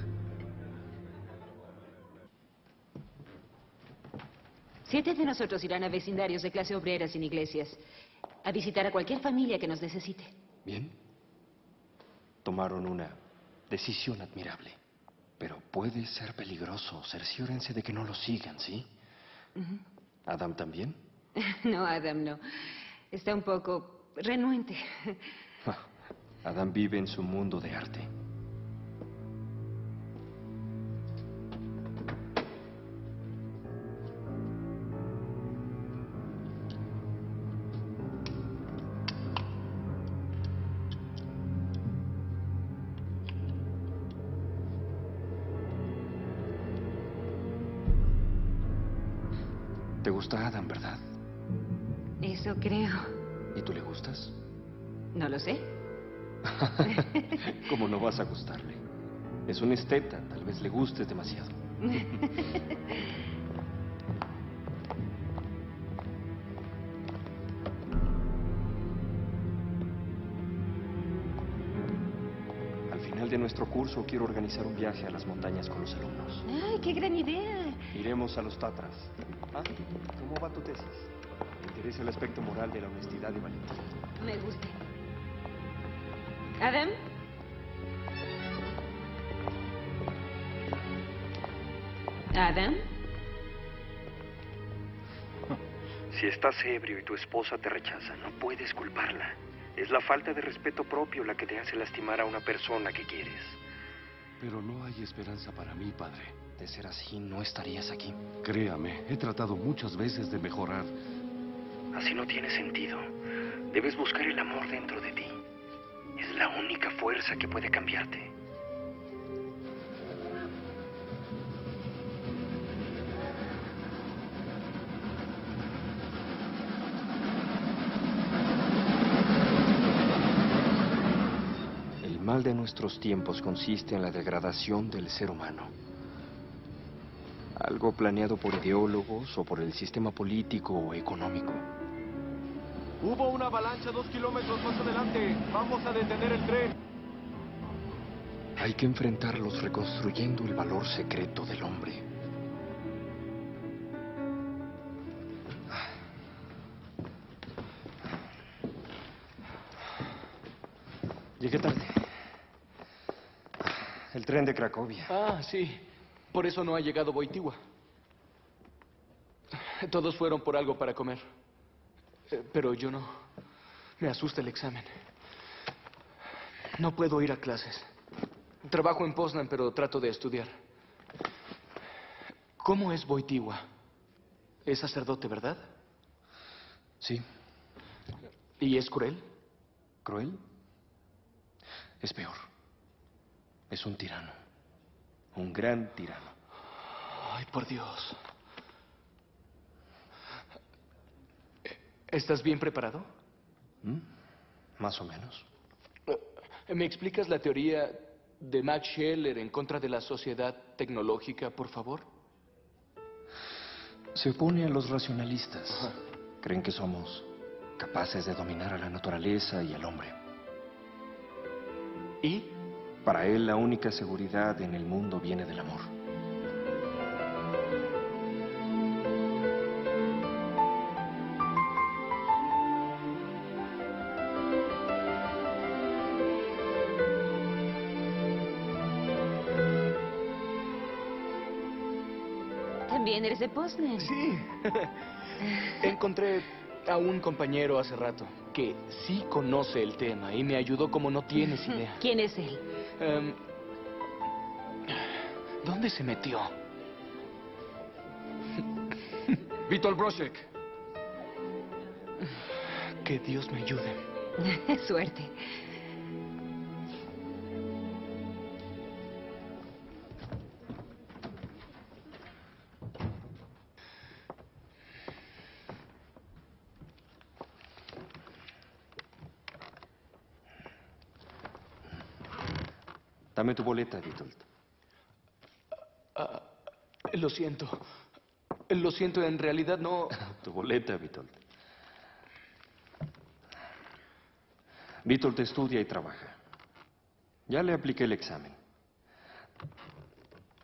Siete de nosotros irán a vecindarios de clase obrera sin iglesias, a visitar a cualquier familia que nos necesite. Bien. Tomaron una decisión admirable. Pero puede ser peligroso. Cerciórense de que no lo sigan, ¿sí? ¿Adam también? [LAUGHS] No, Adam, no. Está un poco renuente. Adam vive en su mundo de arte. Gusta Adam, ¿verdad? Eso creo. ¿Y tú le gustas? No lo sé. [LAUGHS] ¿Cómo no vas a gustarle? Es un esteta, tal vez le gustes demasiado. [LAUGHS] Al final final de nuestro curso quiero organizar un viaje a las montañas con los alumnos. ¡Ay, qué gran idea! Iremos a los Tatras. Ah, ¿cómo va tu tesis? Me interesa el aspecto moral de la honestidad y valentía. Me gusta. ¿Adam? ¿Adam? Si estás ebrio y tu esposa te rechaza, no puedes culparla. Es la falta de respeto propio la que te hace lastimar a una persona que quieres. Pero no hay esperanza para mí, padre. De ser así, no estarías aquí. Créame, he tratado muchas veces de mejorar. Así no tiene sentido. Debes buscar el amor dentro de ti. Es la única fuerza que puede cambiarte. El mal de nuestros tiempos consiste en la degradación del ser humano. Algo planeado por ideólogos o por el sistema político o económico. Hubo una avalancha dos kilómetros más adelante. Vamos a detener el tren. Hay que enfrentarlos reconstruyendo el valor secreto del hombre. Llegué tarde. El tren de Cracovia. Ah, sí. Por eso no ha llegado Boitigua. Todos fueron por algo para comer. Eh, Pero yo no. Me asusta el examen. No puedo ir a clases. Trabajo en Poznan, pero trato de estudiar. ¿Cómo es Boitigua? Es sacerdote, ¿verdad? Sí. ¿Y es cruel? ¿Cruel? Es peor. Es un tirano. Un gran tirano. Ay, por Dios. ¿Estás bien preparado? ¿Mm? Más o menos. ¿Me explicas la teoría de Max Scheller en contra de la sociedad tecnológica, por favor? Se opone a los racionalistas. Creen que somos capaces de dominar a la naturaleza y al hombre. ¿Y? Para él la única seguridad en el mundo viene del amor. También eres de Poznan. Sí. [LAUGHS] Encontré a un compañero hace rato que sí conoce el tema y me ayudó como no tienes idea. [LAUGHS] ¿Quién es él? Em, ¿Dónde se metió? [LAUGHS] Vítor Broshek. Que Dios me ayude. [LAUGHS] Suerte. Vitold. Ah, lo siento. Lo siento, en realidad no... [LAUGHS] Tu boleta, Vitold. Vitold estudia y trabaja. Ya le apliqué el examen.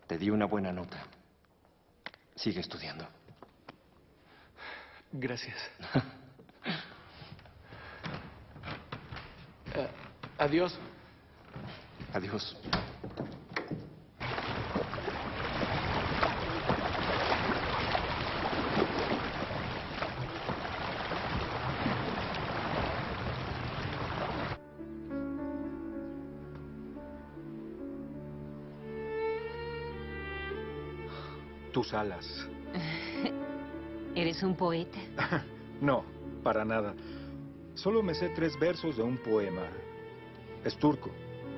Te di una buena nota. Sigue estudiando. Gracias. Eh, [LAUGHS] adiós. Adiós. Tus alas. [LAUGHS] ¿Eres un poeta? [LAUGHS] No, para nada. Solo me sé tres versos de un poema. Es turco.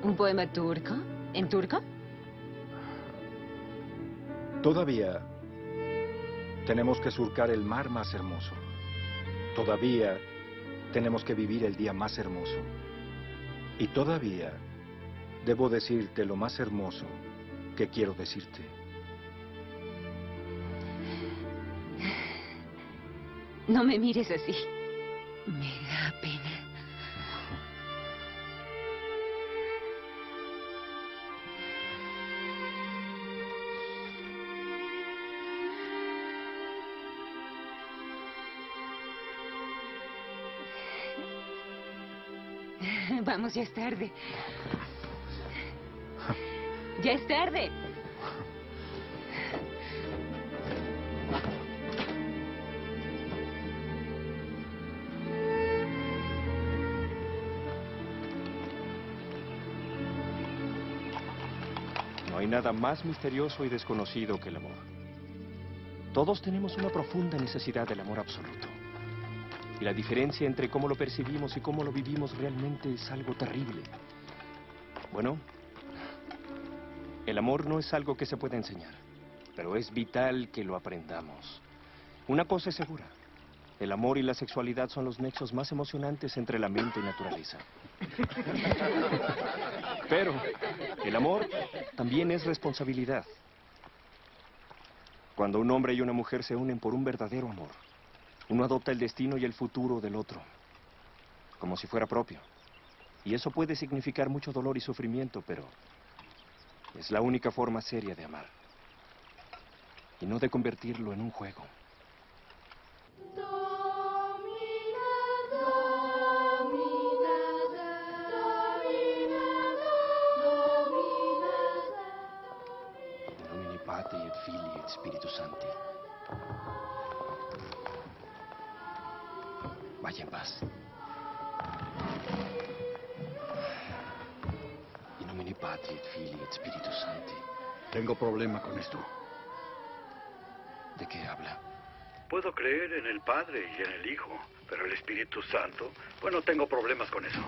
¿Un poema turco? ¿En turco? Todavía tenemos que surcar el mar más hermoso. Todavía tenemos que vivir el día más hermoso. Y todavía debo decirte lo más hermoso que quiero decirte. No me mires así. Me da pena. Vamos, ya es tarde. Ya es tarde. Nada más misterioso y desconocido que el amor. Todos tenemos una profunda necesidad del amor absoluto. Y la diferencia entre cómo lo percibimos y cómo lo vivimos realmente es algo terrible. Bueno, el amor no es algo que se pueda enseñar, pero es vital que lo aprendamos. Una cosa es segura. El amor y la sexualidad son los nexos más emocionantes entre la mente y naturaleza. Pero el amor también es responsabilidad. Cuando un hombre y una mujer se unen por un verdadero amor, uno adopta el destino y el futuro del otro, como si fuera propio. Y eso puede significar mucho dolor y sufrimiento, pero es la única forma seria de amar. Y no de convertirlo en un juego. Spiritus Sancti. Vaya en paz. In nomine Patri et Filii et Spiritus Sancti. Tengo problema con esto. ¿De qué habla? Puedo creer en el Padre y en el Hijo, pero el Espíritu Santo, bueno, tengo problemas con eso.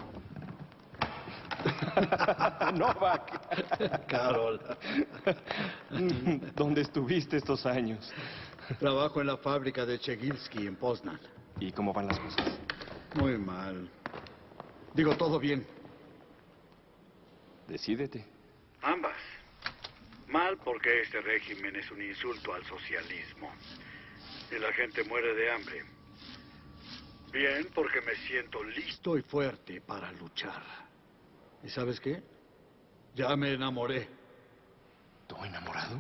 [LAUGHS] Novak. Carol. ¿Dónde estuviste estos años? Trabajo en la fábrica de Chegilski en Poznan. ¿Y cómo van las cosas? Muy mal. Digo, todo bien. Decídete. Ambas. Mal porque este régimen es un insulto al socialismo. Y la gente muere de hambre. Bien porque me siento listo y fuerte para luchar. ¿Y sabes qué? Ya me enamoré. ¿Tú enamorado?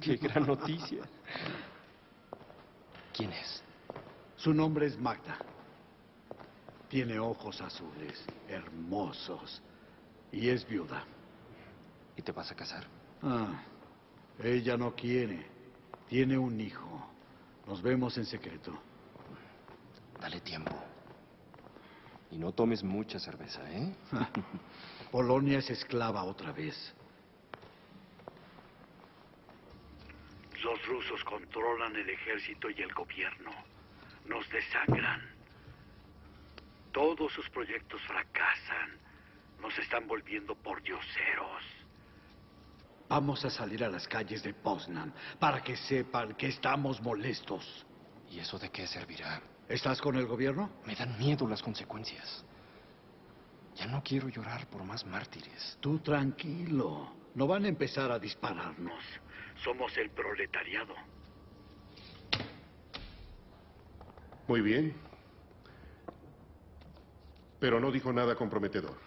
¡Qué gran noticia! ¿Quién es? Su nombre es Magda. Tiene ojos azules, hermosos, y es viuda. ¿Y te vas a casar? Ah, ella no quiere. Tiene un hijo. Nos vemos en secreto. Dale tiempo. Y no tomes mucha cerveza, ¿eh? [LAUGHS] Polonia es esclava otra vez. Los rusos controlan el ejército y el gobierno. Nos desangran. Todos sus proyectos fracasan. Nos están volviendo por dioseros. Vamos a salir a las calles de Poznan para que sepan que estamos molestos. ¿Y eso de qué servirá? ¿Estás con el gobierno? Me dan miedo las consecuencias. Ya no quiero llorar por más mártires. Tú tranquilo. No van a empezar a dispararnos. Somos el proletariado. Muy bien. Pero no dijo nada comprometedor.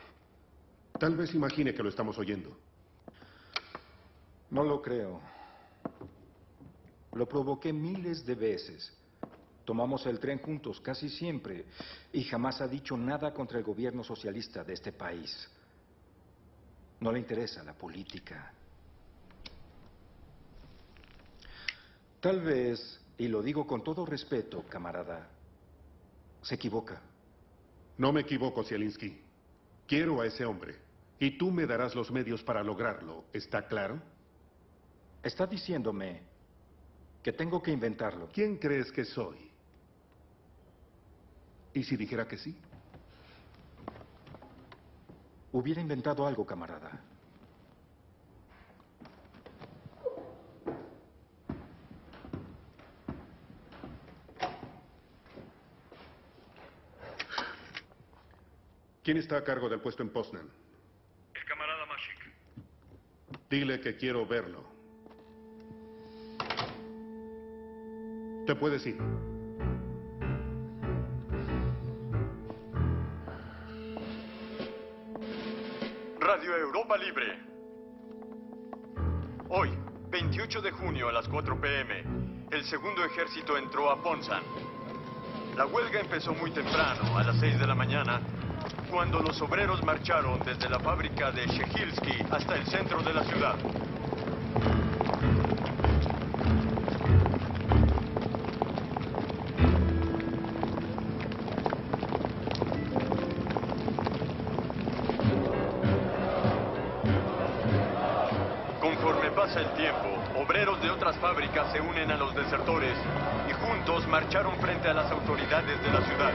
Tal vez imagine que lo estamos oyendo. No lo creo. Lo provoqué miles de veces. Tomamos el tren juntos casi siempre y jamás ha dicho nada contra el gobierno socialista de este país. No le interesa la política. Tal vez, y lo digo con todo respeto, camarada, se equivoca. No me equivoco, Zielinski. Quiero a ese hombre. Y tú me darás los medios para lograrlo. ¿Está claro? Está diciéndome que tengo que inventarlo. ¿Quién crees que soy? ¿Y si dijera que sí? Hubiera inventado algo, camarada. ¿Quién está a cargo del puesto en Poznan? El camarada Mashik. Dile que quiero verlo. Te puedes ir. Europa Libre. Hoy, 28 de junio a las 4 pm, el segundo ejército entró a Ponzan. La huelga empezó muy temprano, a las 6 de la mañana, cuando los obreros marcharon desde la fábrica de Shehilsky hasta el centro de la ciudad. Se unen a los desertores y juntos marcharon frente a las autoridades de la ciudad.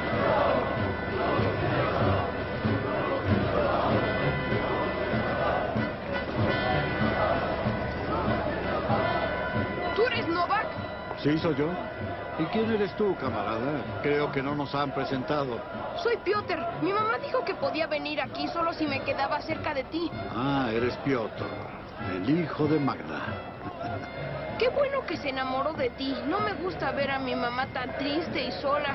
¿Tú eres Novak? Sí, soy yo. ¿Y quién eres tú, camarada? Creo que no nos han presentado. Soy Piotr. Mi mamá dijo que podía venir aquí solo si me quedaba cerca de ti. Ah, eres Piotr, el hijo de Magda. Qué bueno que se enamoró de ti. No me gusta ver a mi mamá tan triste y sola.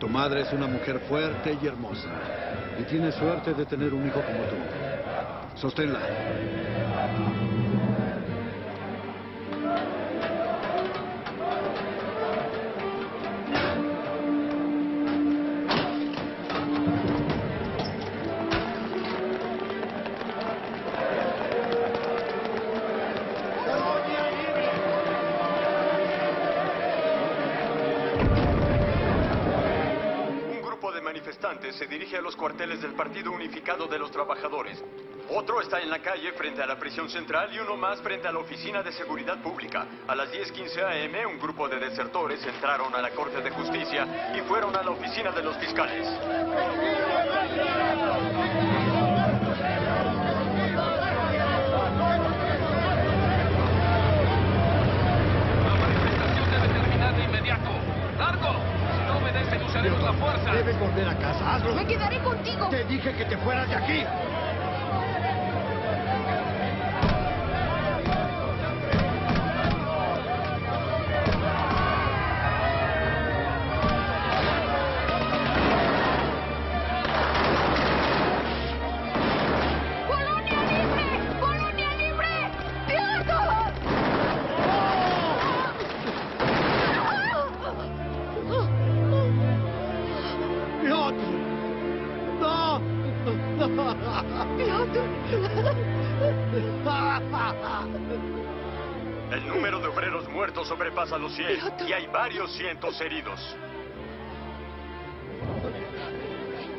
Tu madre es una mujer fuerte y hermosa. Y tiene suerte de tener un hijo como tú. Sosténla. Del Partido Unificado de los Trabajadores. Otro está en la calle frente a la prisión central y uno más frente a la oficina de seguridad pública. A las 10:15 am, un grupo de desertores entraron a la Corte de Justicia y fueron a la oficina de los fiscales. Terminar de inmediato. ¡Largo! Si no Debes volver a casa. Hazlo. Me quedaré contigo. Te dije que te fueras de aquí. El número de obreros muertos sobrepasa los 100 y hay varios cientos heridos.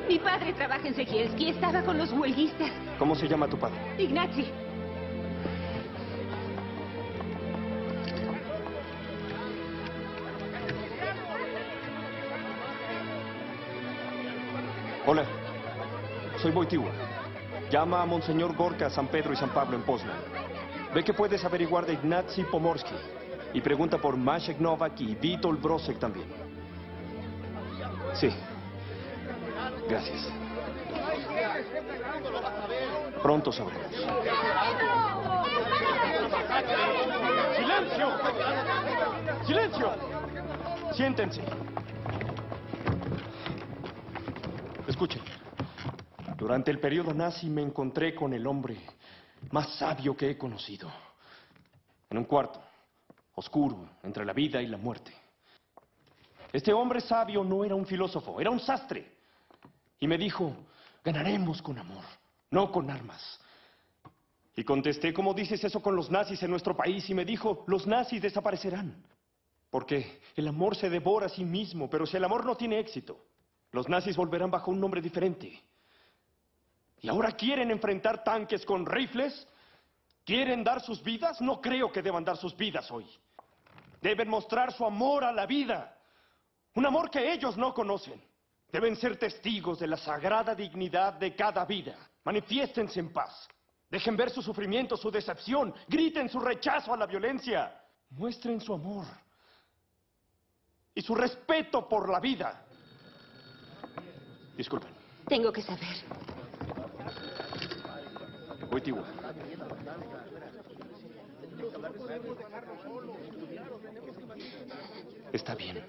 Mi padre trabaja en Sekielski. Estaba con los huelguistas. ¿Cómo se llama tu padre? Ignazi. Soy Boitigua. Llama a Monseñor Gorka, San Pedro y San Pablo en Poznan. Ve que puedes averiguar de Ignacy Pomorsky. Y pregunta por Mashek Novak y Vitol Brosek también. Sí. Gracias. Pronto sabremos. ¡Silencio! ¡Silencio! Siéntense. Escuchen. Durante el periodo nazi me encontré con el hombre más sabio que he conocido. En un cuarto, oscuro, entre la vida y la muerte. Este hombre sabio no era un filósofo, era un sastre. Y me dijo, ganaremos con amor, no con armas. Y contesté, ¿cómo dices eso con los nazis en nuestro país? Y me dijo, los nazis desaparecerán. Porque el amor se devora a sí mismo, pero si el amor no tiene éxito, los nazis volverán bajo un nombre diferente. ¿Y ahora quieren enfrentar tanques con rifles? ¿Quieren dar sus vidas? No creo que deban dar sus vidas hoy. Deben mostrar su amor a la vida. Un amor que ellos no conocen. Deben ser testigos de la sagrada dignidad de cada vida. Manifiéstense en paz. Dejen ver su sufrimiento, su decepción. Griten su rechazo a la violencia. Muestren su amor. Y su respeto por la vida. Disculpen. Tengo que saber. Está bien.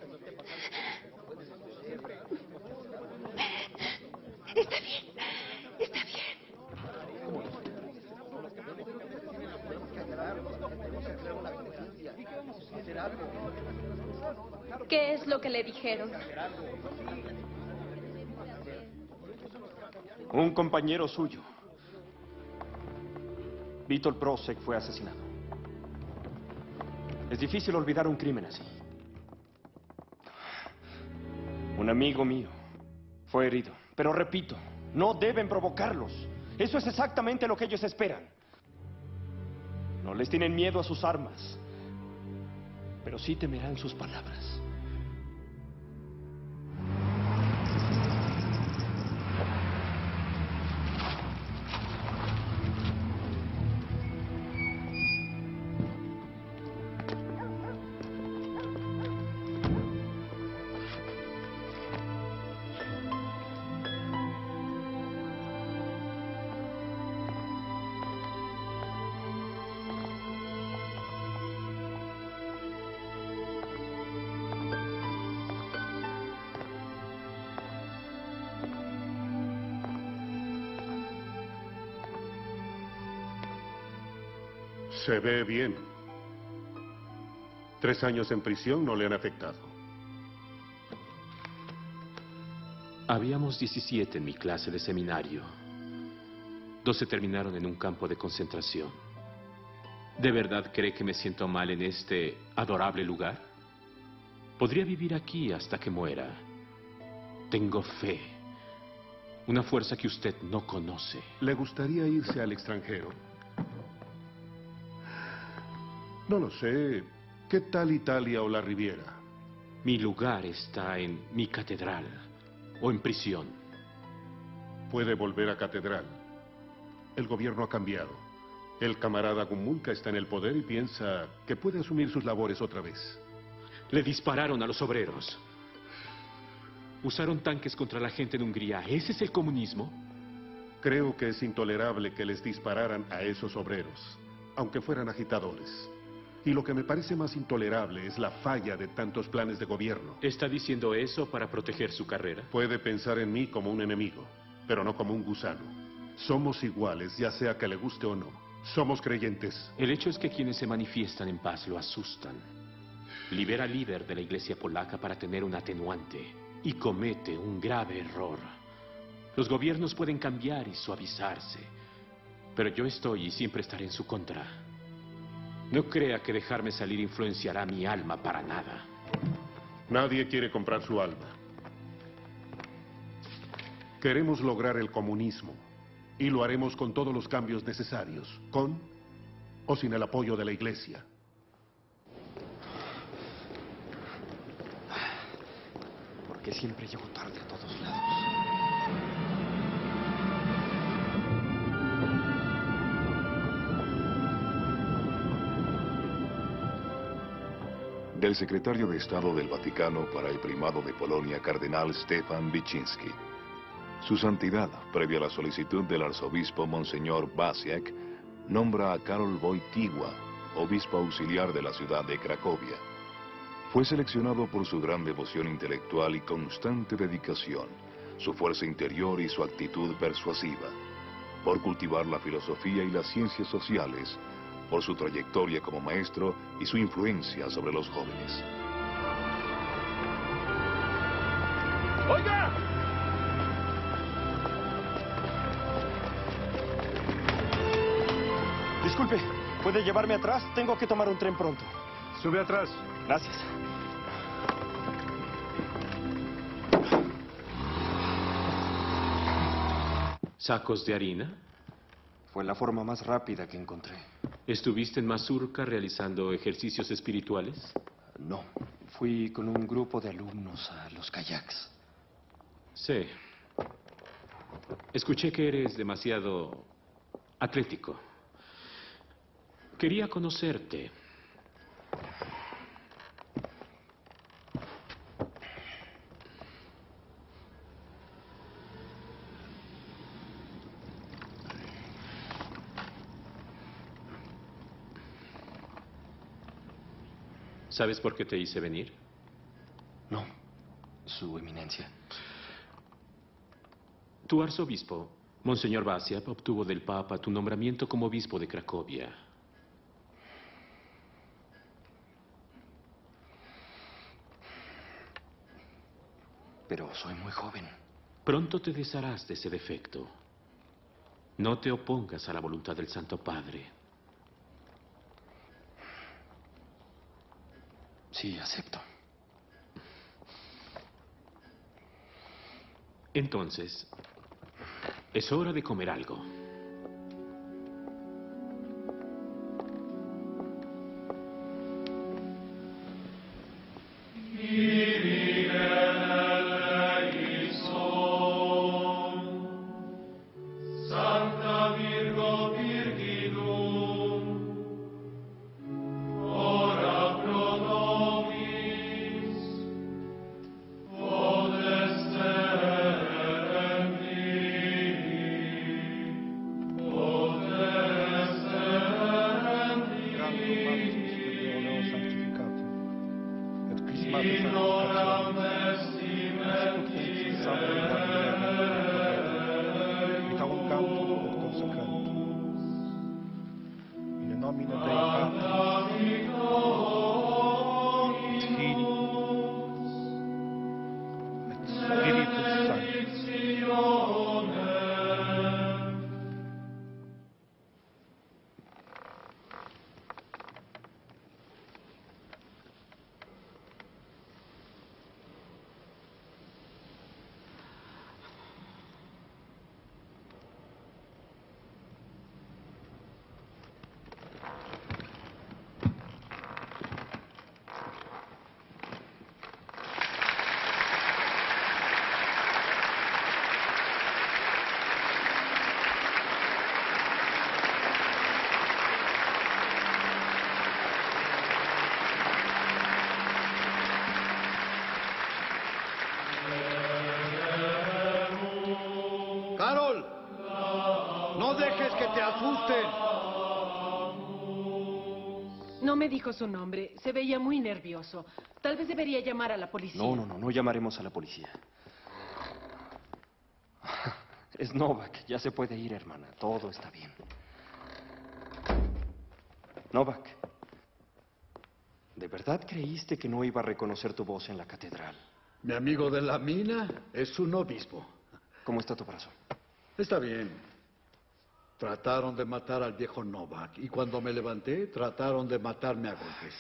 Está bien. Está bien. ¿Qué es lo que le dijeron? Un compañero suyo. Vítor Prosek fue asesinado. Es difícil olvidar un crimen así. Un amigo mío fue herido. Pero repito, no deben provocarlos. Eso es exactamente lo que ellos esperan. No les tienen miedo a sus armas, pero sí temerán sus palabras. Se ve bien. Tres años en prisión no le han afectado. Habíamos 17 en mi clase de seminario. 12 terminaron en un campo de concentración. ¿De verdad cree que me siento mal en este adorable lugar? Podría vivir aquí hasta que muera. Tengo fe. Una fuerza que usted no conoce. ¿Le gustaría irse al extranjero? No lo sé. ¿Qué tal Italia o la Riviera? Mi lugar está en mi catedral o en prisión. Puede volver a catedral. El gobierno ha cambiado. El camarada Gumulka está en el poder y piensa que puede asumir sus labores otra vez. Le dispararon a los obreros. Usaron tanques contra la gente en Hungría. ¿Ese es el comunismo? Creo que es intolerable que les dispararan a esos obreros, aunque fueran agitadores. Y lo que me parece más intolerable es la falla de tantos planes de gobierno. ¿Está diciendo eso para proteger su carrera? Puede pensar en mí como un enemigo, pero no como un gusano. Somos iguales, ya sea que le guste o no. Somos creyentes. El hecho es que quienes se manifiestan en paz lo asustan. Libera al líder de la iglesia polaca para tener un atenuante y comete un grave error. Los gobiernos pueden cambiar y suavizarse, pero yo estoy y siempre estaré en su contra. No crea que dejarme salir influenciará mi alma para nada. Nadie quiere comprar su alma. Queremos lograr el comunismo y lo haremos con todos los cambios necesarios, con o sin el apoyo de la Iglesia. ¿Por qué siempre llego tarde a todos lados? Del secretario de Estado del Vaticano para el primado de Polonia, cardenal Stefan Wyszynski. Su santidad, previa a la solicitud del arzobispo Monseñor Basiak, nombra a Karol Wojtyła, obispo auxiliar de la ciudad de Cracovia. Fue seleccionado por su gran devoción intelectual y constante dedicación, su fuerza interior y su actitud persuasiva, por cultivar la filosofía y las ciencias sociales, por su trayectoria como maestro y su influencia sobre los jóvenes. ¡Oiga! Disculpe, ¿puede llevarme atrás? Tengo que tomar un tren pronto. Sube atrás. Gracias. ¿Sacos de harina? Fue la forma más rápida que encontré. ¿Estuviste en Mazurka realizando ejercicios espirituales? No, fui con un grupo de alumnos a los kayaks. Sí. Escuché que eres demasiado atlético. Quería conocerte. ¿Sabes por qué te hice venir? No, su eminencia. Tu arzobispo, Monseñor Basiap, obtuvo del Papa tu nombramiento como obispo de Cracovia. Pero soy muy joven. Pronto te desharás de ese defecto. No te opongas a la voluntad del Santo Padre. Sí, acepto. Entonces, es hora de comer algo. Tal vez debería llamar a la policía. No, no, no, no llamaremos a la policía. [LAUGHS] Es Novak, ya se puede ir, hermana. Todo está bien. Novak, ¿de verdad creíste que no iba a reconocer tu voz en la catedral? Mi amigo de la mina es un obispo. ¿Cómo está tu brazo? Está bien. Trataron de matar al viejo Novak y cuando me levanté trataron de matarme a golpes.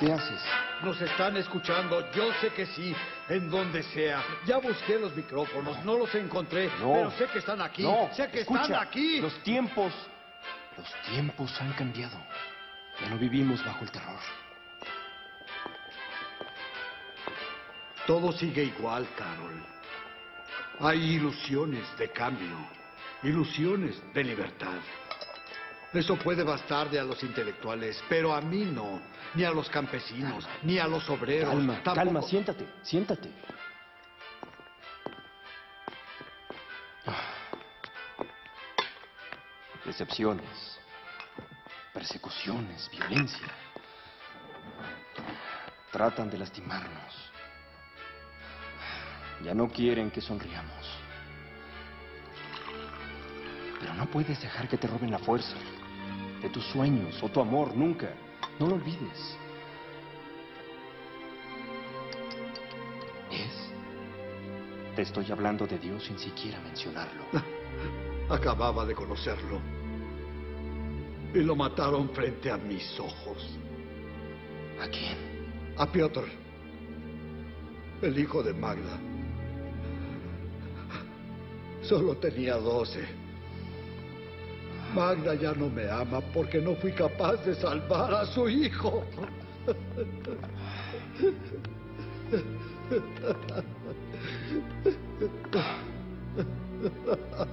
¿Qué haces? Nos están escuchando, yo sé que sí, en donde sea. Ya busqué los micrófonos, no los encontré, No. pero sé que están aquí, No, sé que escucha, están aquí. Los tiempos, los tiempos han cambiado. Ya no vivimos bajo el terror. Todo sigue igual, Carol. Hay ilusiones de cambio, ilusiones de libertad. Eso puede bastarle a los intelectuales, pero a mí no, ni a los campesinos, ni a los obreros. Calma, tampoco- calma, siéntate, siéntate. Decepciones, persecuciones, violencia. Tratan de lastimarnos. Ya no quieren que sonriamos. Pero no puedes dejar que te roben la fuerza de tus sueños o tu amor, nunca. No lo olvides. ¿Es? Te estoy hablando de Dios sin siquiera mencionarlo. [LAUGHS] Acababa de conocerlo. Y lo mataron frente a mis ojos. ¿A quién? A Piotr, el hijo de Magda. Solo tenía doce. Magda ya no me ama porque no fui capaz de salvar a su hijo.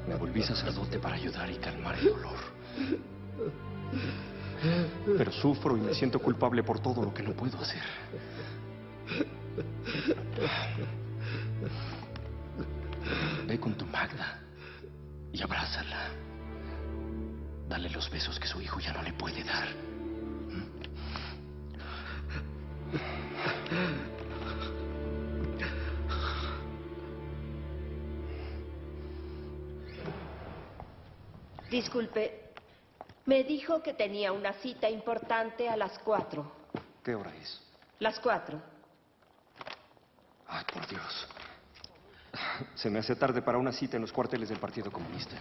Me volví sacerdote para ayudar y calmar el dolor. Pero sufro y me siento culpable por todo lo que no puedo hacer. Ve con tu Magda y abrázala. Dale los besos que su hijo ya no le puede dar. Disculpe, me dijo que tenía una cita importante a las cuatro. ¿Qué hora es? Las cuatro. Por Dios. Se me hace tarde para una cita en los cuarteles del Partido Comunista.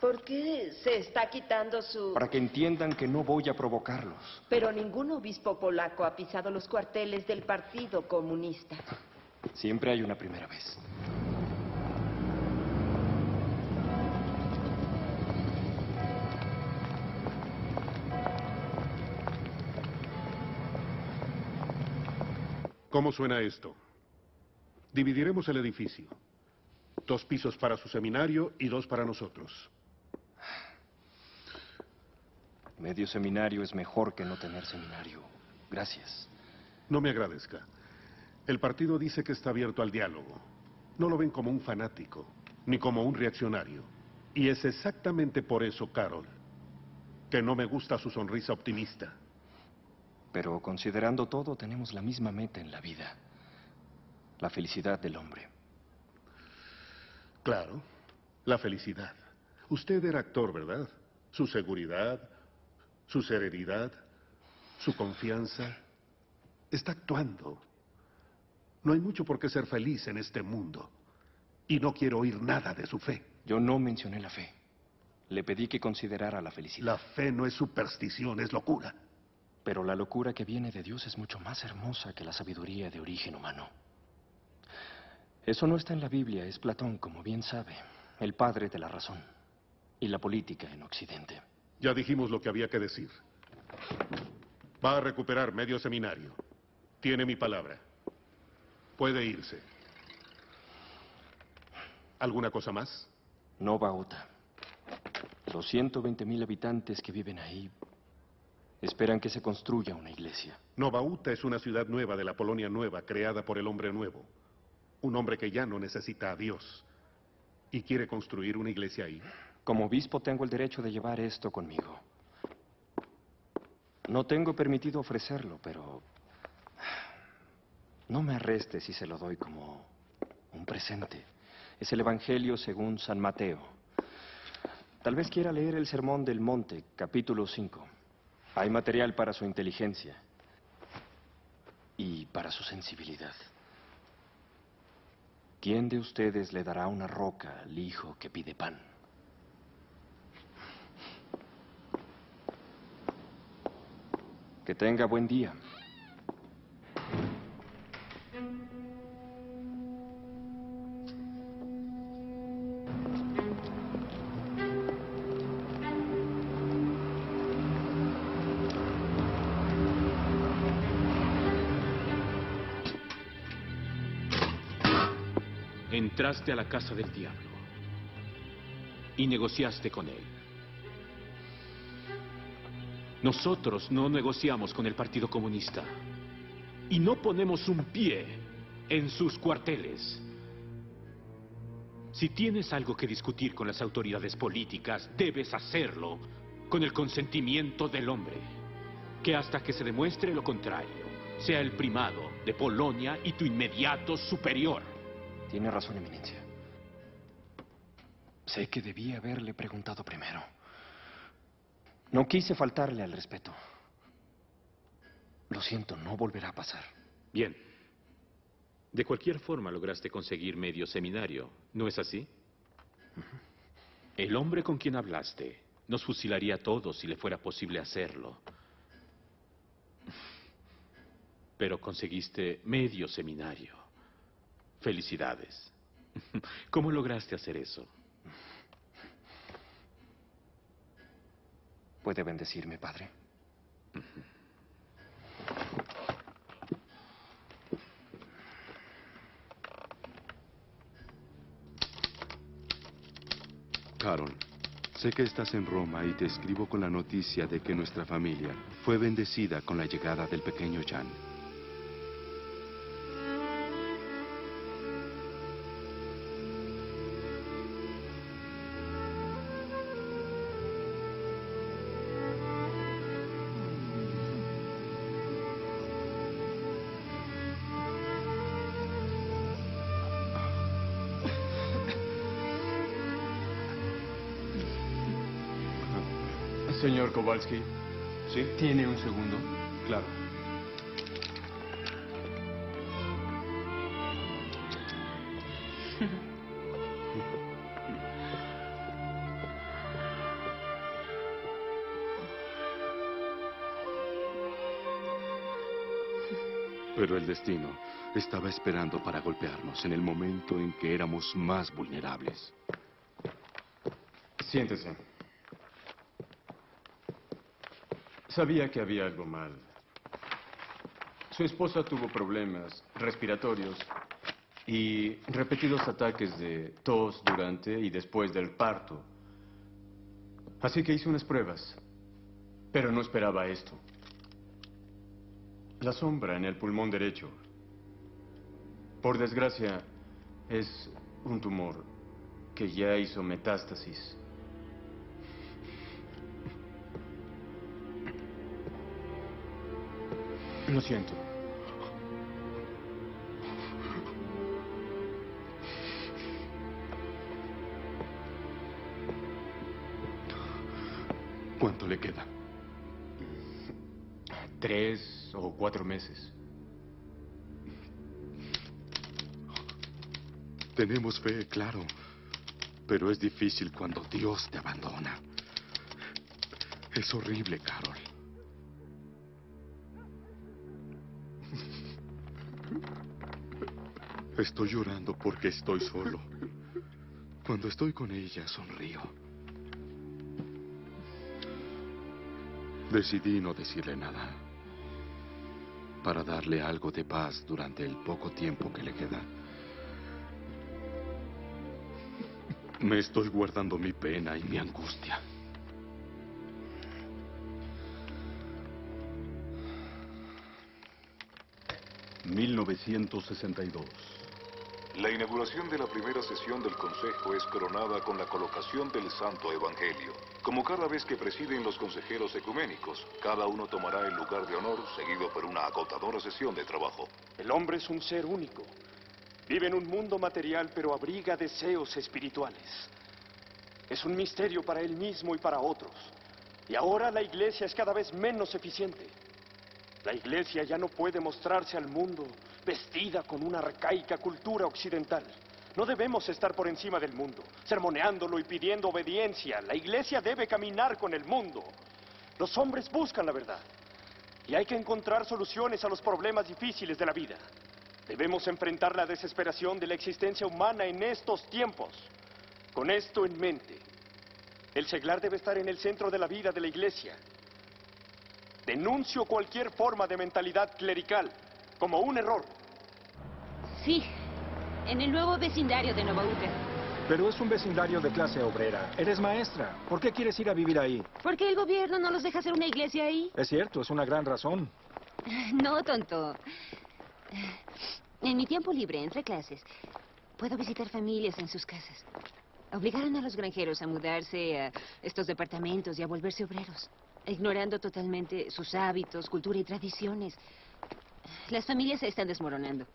¿Por qué se está quitando su...? Para que entiendan que no voy a provocarlos. Pero ningún obispo polaco ha pisado los cuarteles del Partido Comunista. Siempre hay una primera vez. ¿Cómo suena esto? Dividiremos el edificio. Dos pisos para su seminario y dos para nosotros. Medio seminario es mejor que no tener seminario. Gracias. No me agradezca. El partido dice que está abierto al diálogo. No lo ven como un fanático, ni como un reaccionario. Y es exactamente por eso, Carol, que no me gusta su sonrisa optimista. Pero considerando todo, tenemos la misma meta en la vida. La felicidad del hombre. Claro, la felicidad. Usted era actor, ¿verdad? Su seguridad, su serenidad, su confianza. Está actuando. No hay mucho por qué ser feliz en este mundo. Y no quiero oír nada de su fe. Yo no mencioné la fe. Le pedí que considerara la felicidad. La fe no es superstición, es locura. Pero la locura que viene de Dios es mucho más hermosa que la sabiduría de origen humano. Eso no está en la Biblia, es Platón, como bien sabe, el padre de la razón y la política en Occidente. Ya dijimos lo que había que decir. Va a recuperar medio seminario. Tiene mi palabra. Puede irse. ¿Alguna cosa más? No, Bauta. Los 120 mil habitantes que viven ahí esperan que se construya una iglesia. Novauta es una ciudad nueva de la Polonia Nueva, creada por el hombre nuevo. Un hombre que ya no necesita a Dios. ¿Y quiere construir una iglesia ahí? Como obispo tengo el derecho de llevar esto conmigo. No tengo permitido ofrecerlo, pero... No me arreste si se lo doy como un presente. Es el Evangelio según San Mateo. Tal vez quiera leer el Sermón del Monte, capítulo 5. Hay material para su inteligencia y para su sensibilidad. ¿Quién de ustedes le dará una roca al hijo que pide pan? Que tenga buen día. Entraste a la casa del diablo y negociaste con él. Nosotros no negociamos con el Partido Comunista y no ponemos un pie en sus cuarteles. Si tienes algo que discutir con las autoridades políticas, debes hacerlo con el consentimiento del hombre, que hasta que se demuestre lo contrario, sea el primado de Polonia y tu inmediato superior. Tiene razón, Eminencia. Sé que debía haberle preguntado primero. No quise faltarle al respeto. Lo siento, no volverá a pasar. Bien. De cualquier forma lograste conseguir medio seminario, ¿no es así? El hombre con quien hablaste nos fusilaría a todos si le fuera posible hacerlo. Pero conseguiste medio seminario. Felicidades. ¿Cómo lograste hacer eso? ¿Puede bendecirme, padre? Carol, sé que estás en Roma y te escribo con la noticia de que nuestra familia fue bendecida con la llegada del pequeño Jan. ¿Sí? ¿Tiene un segundo? Claro. Pero el destino estaba esperando para golpearnos en el momento en que éramos más vulnerables. Siéntese. Sabía que había algo mal. Su esposa tuvo problemas respiratorios y repetidos ataques de tos durante y después del parto. Así que hice unas pruebas, pero no esperaba esto. La sombra en el pulmón derecho. Por desgracia, es un tumor que ya hizo metástasis. Lo siento. ¿Cuánto le queda? Tres o cuatro meses. Tenemos fe, claro. Pero es difícil cuando Dios te abandona. Es horrible, Carol. Estoy llorando porque estoy solo. Cuando estoy con ella, sonrío. Decidí no decirle nada. Para darle algo de paz durante el poco tiempo que le queda. Me estoy guardando mi pena y mi angustia. ...1962... La inauguración de la primera sesión del Consejo es coronada con la colocación del Santo Evangelio. Como cada vez que presiden los consejeros ecuménicos, cada uno tomará el lugar de honor seguido por una agotadora sesión de trabajo. El hombre es un ser único. Vive en un mundo material pero abriga deseos espirituales. Es un misterio para él mismo y para otros. Y ahora la iglesia es cada vez menos eficiente. La iglesia ya no puede mostrarse al mundo vestida con una arcaica cultura occidental. No debemos estar por encima del mundo, sermoneándolo y pidiendo obediencia. La iglesia debe caminar con el mundo. Los hombres buscan la verdad. Y hay que encontrar soluciones a los problemas difíciles de la vida. Debemos enfrentar la desesperación de la existencia humana en estos tiempos. Con esto en mente, el seglar debe estar en el centro de la vida de la iglesia. Denuncio cualquier forma de mentalidad clerical como un error. Sí, en el nuevo vecindario de Nova Uter. Pero es un vecindario de clase obrera. Eres maestra. ¿Por qué quieres ir a vivir ahí? ¿Por qué el gobierno no los deja hacer una iglesia ahí? Es cierto, es una gran razón. [LAUGHS] No, tonto. En mi tiempo libre, entre clases, puedo visitar familias en sus casas. Obligaron a los granjeros a mudarse a estos departamentos y a volverse obreros, ignorando totalmente sus hábitos, cultura y tradiciones. Las familias se están desmoronando.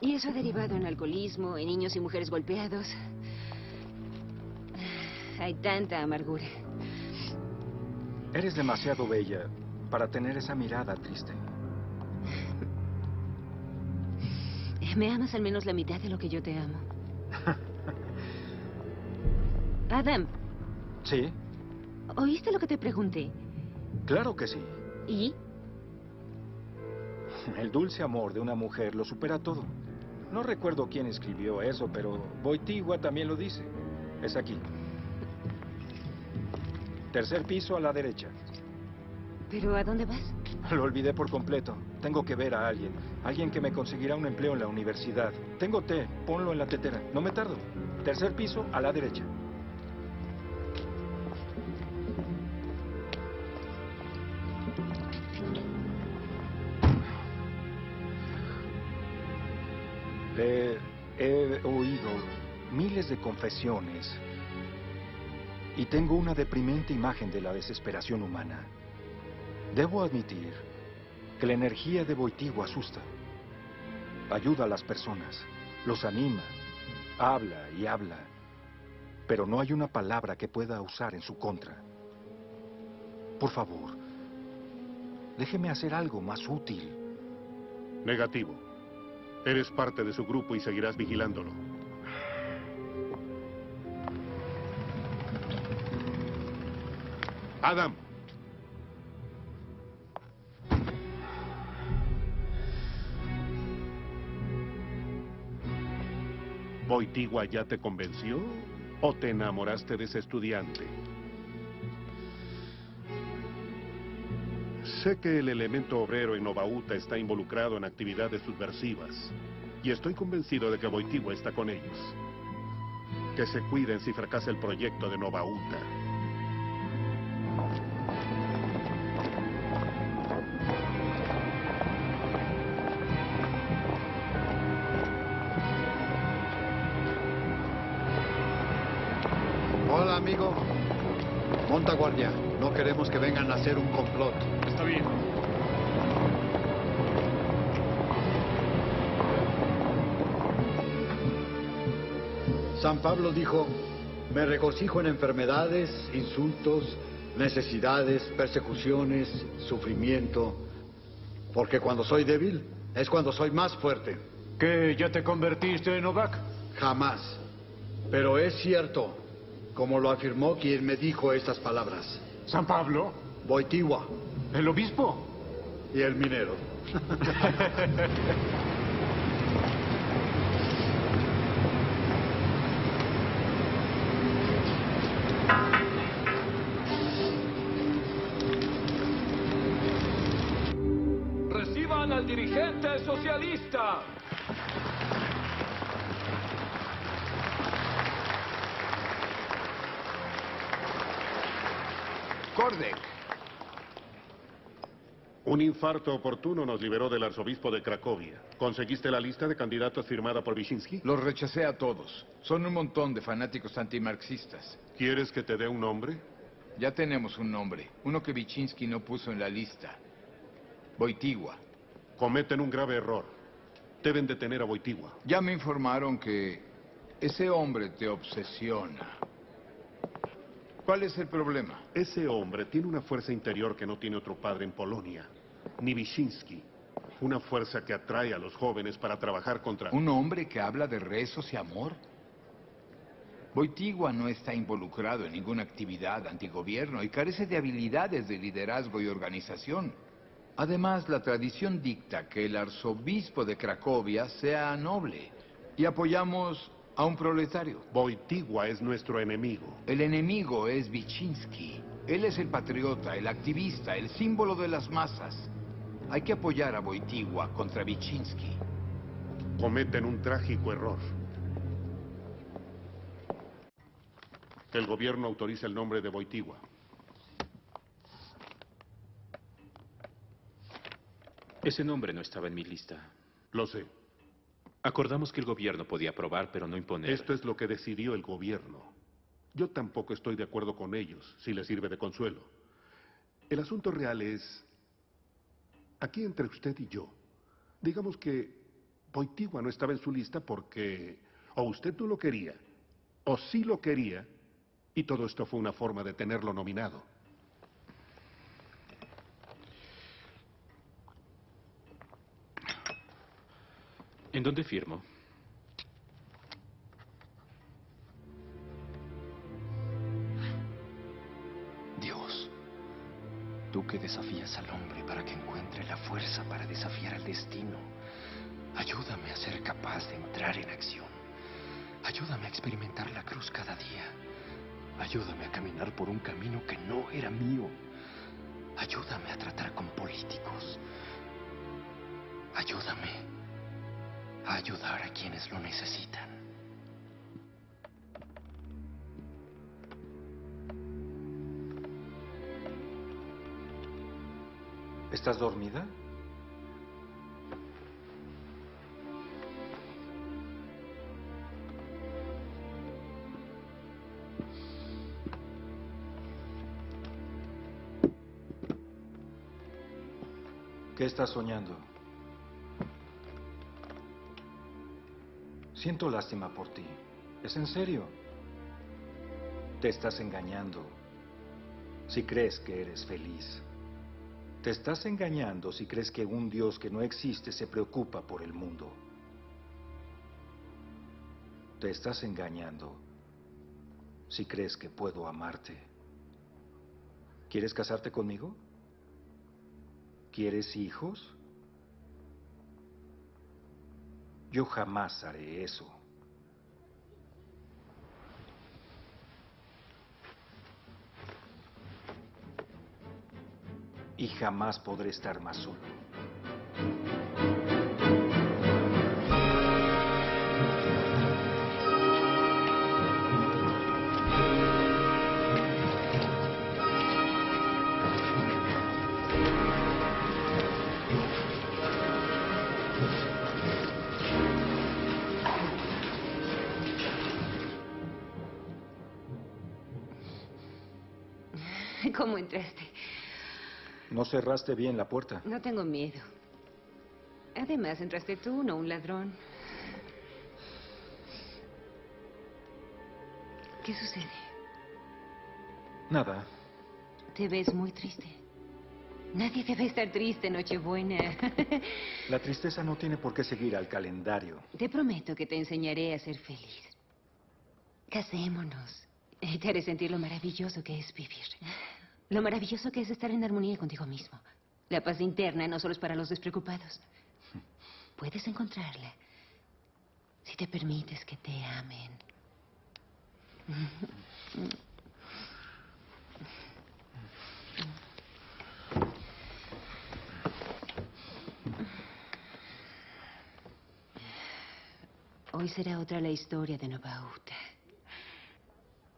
Y eso ha derivado en alcoholismo, en niños y mujeres golpeados. Hay tanta amargura. Eres demasiado bella para tener esa mirada triste. Me amas al menos la mitad de lo que yo te amo. [LAUGHS] Adam, ¿Sí? ¿oíste lo que te pregunté? Claro que sí. ¿Y? El dulce amor de una mujer lo supera todo. No recuerdo quién escribió eso, pero Boitigua también lo dice. Es aquí. Tercer piso a la derecha. ¿Pero a dónde vas? Lo olvidé por completo. Tengo que ver a alguien. Alguien que me conseguirá un empleo en la universidad. Tengo té. Ponlo en la tetera. No me tardo. Tercer piso a la derecha. He oído miles de confesiones y tengo una deprimente imagen de la desesperación humana. Debo admitir que la energía de Boitigo asusta. Ayuda a las personas, los anima, habla y habla, pero no hay una palabra que pueda usar en su contra. Por favor, déjeme hacer algo más útil. Negativo. Eres parte de su grupo y seguirás vigilándolo. Adam. ¿Boitigua ya te convenció o te enamoraste de ese estudiante? Sé que el elemento obrero en Novauta está involucrado en actividades subversivas. Y estoy convencido de que Boitigua está con ellos. Que se cuiden si fracasa el proyecto de Novauta. Hola, amigo. Monta guardia. No queremos que vengan a hacer un complot. Está bien. San Pablo dijo, me regocijo en enfermedades, insultos, necesidades, persecuciones, sufrimiento, porque cuando soy débil es cuando soy más fuerte. ¿Qué? ¿Ya te convertiste en Novak? Jamás. Pero es cierto, como lo afirmó quien me dijo estas palabras. ¿San Pablo? Boitigua. ¿El obispo? Y el minero. Reciban al dirigente socialista. Un infarto oportuno nos liberó del arzobispo de Cracovia. ¿Conseguiste la lista de candidatos firmada por Wyszynski? Los rechacé a todos. Son un montón de fanáticos antimarxistas. ¿Quieres que te dé un nombre? Ya tenemos un nombre. Uno que Wyszynski no puso en la lista. Boitigua. Cometen un grave error. Deben detener a Boitigua. Ya me informaron que ese hombre te obsesiona. ¿Cuál es el problema? Ese hombre tiene una fuerza interior que no tiene otro padre en Polonia. Ni Wyszynski. Una fuerza que atrae a los jóvenes para trabajar contra... ¿Un hombre que habla de rezos y amor? Boitigua no está involucrado en ninguna actividad antigobierno y carece de habilidades de liderazgo y organización. Además, la tradición dicta que el arzobispo de Cracovia sea noble y apoyamos a un proletario. Boitigua es nuestro enemigo. El enemigo es Wyszynski. Él es el patriota, el activista, el símbolo de las masas. Hay que apoyar a Boitigua contra Wyszynski. Cometen un trágico error. El gobierno autoriza el nombre de Boitigua. Ese nombre no estaba en mi lista. Lo sé. Acordamos que el gobierno podía aprobar, pero no imponer. Esto es lo que decidió el gobierno. Yo tampoco estoy de acuerdo con ellos, si les sirve de consuelo. El asunto real es, aquí entre usted y yo, digamos que Boitigua no estaba en su lista porque o usted no lo quería, o sí lo quería, y todo esto fue una forma de tenerlo nominado. ¿En dónde firmo? Dios, tú que desafías al hombre para que encuentre la fuerza para desafiar al destino, ayúdame a ser capaz de entrar en acción. Ayúdame a experimentar la cruz cada día. Ayúdame a caminar por un camino que no era mío. Ayúdame a tratar con políticos. Ayúdame a ayudar a quienes lo necesitan. ¿Estás dormida? ¿Qué estás soñando? Siento lástima por ti. ¿Es en serio? Te estás engañando si crees que eres feliz. Te estás engañando si crees que un Dios que no existe se preocupa por el mundo. Te estás engañando si crees que puedo amarte. ¿Quieres casarte conmigo? ¿Quieres hijos? Yo jamás haré eso. Y jamás podré estar más solo. ¿Cómo entraste? No cerraste bien la puerta. No tengo miedo. Además, entraste tú, no un ladrón. ¿Qué sucede? Nada. Te ves muy triste. Nadie debe estar triste, Nochebuena. [LAUGHS] La tristeza no tiene por qué seguir al calendario. Te prometo que te enseñaré a ser feliz. Casémonos. Y te haré sentir lo maravilloso que es vivir. Lo maravilloso que es estar en armonía contigo mismo. La paz interna no solo es para los despreocupados. Puedes encontrarla si te permites que te amen. Hoy será otra la historia de Novauta.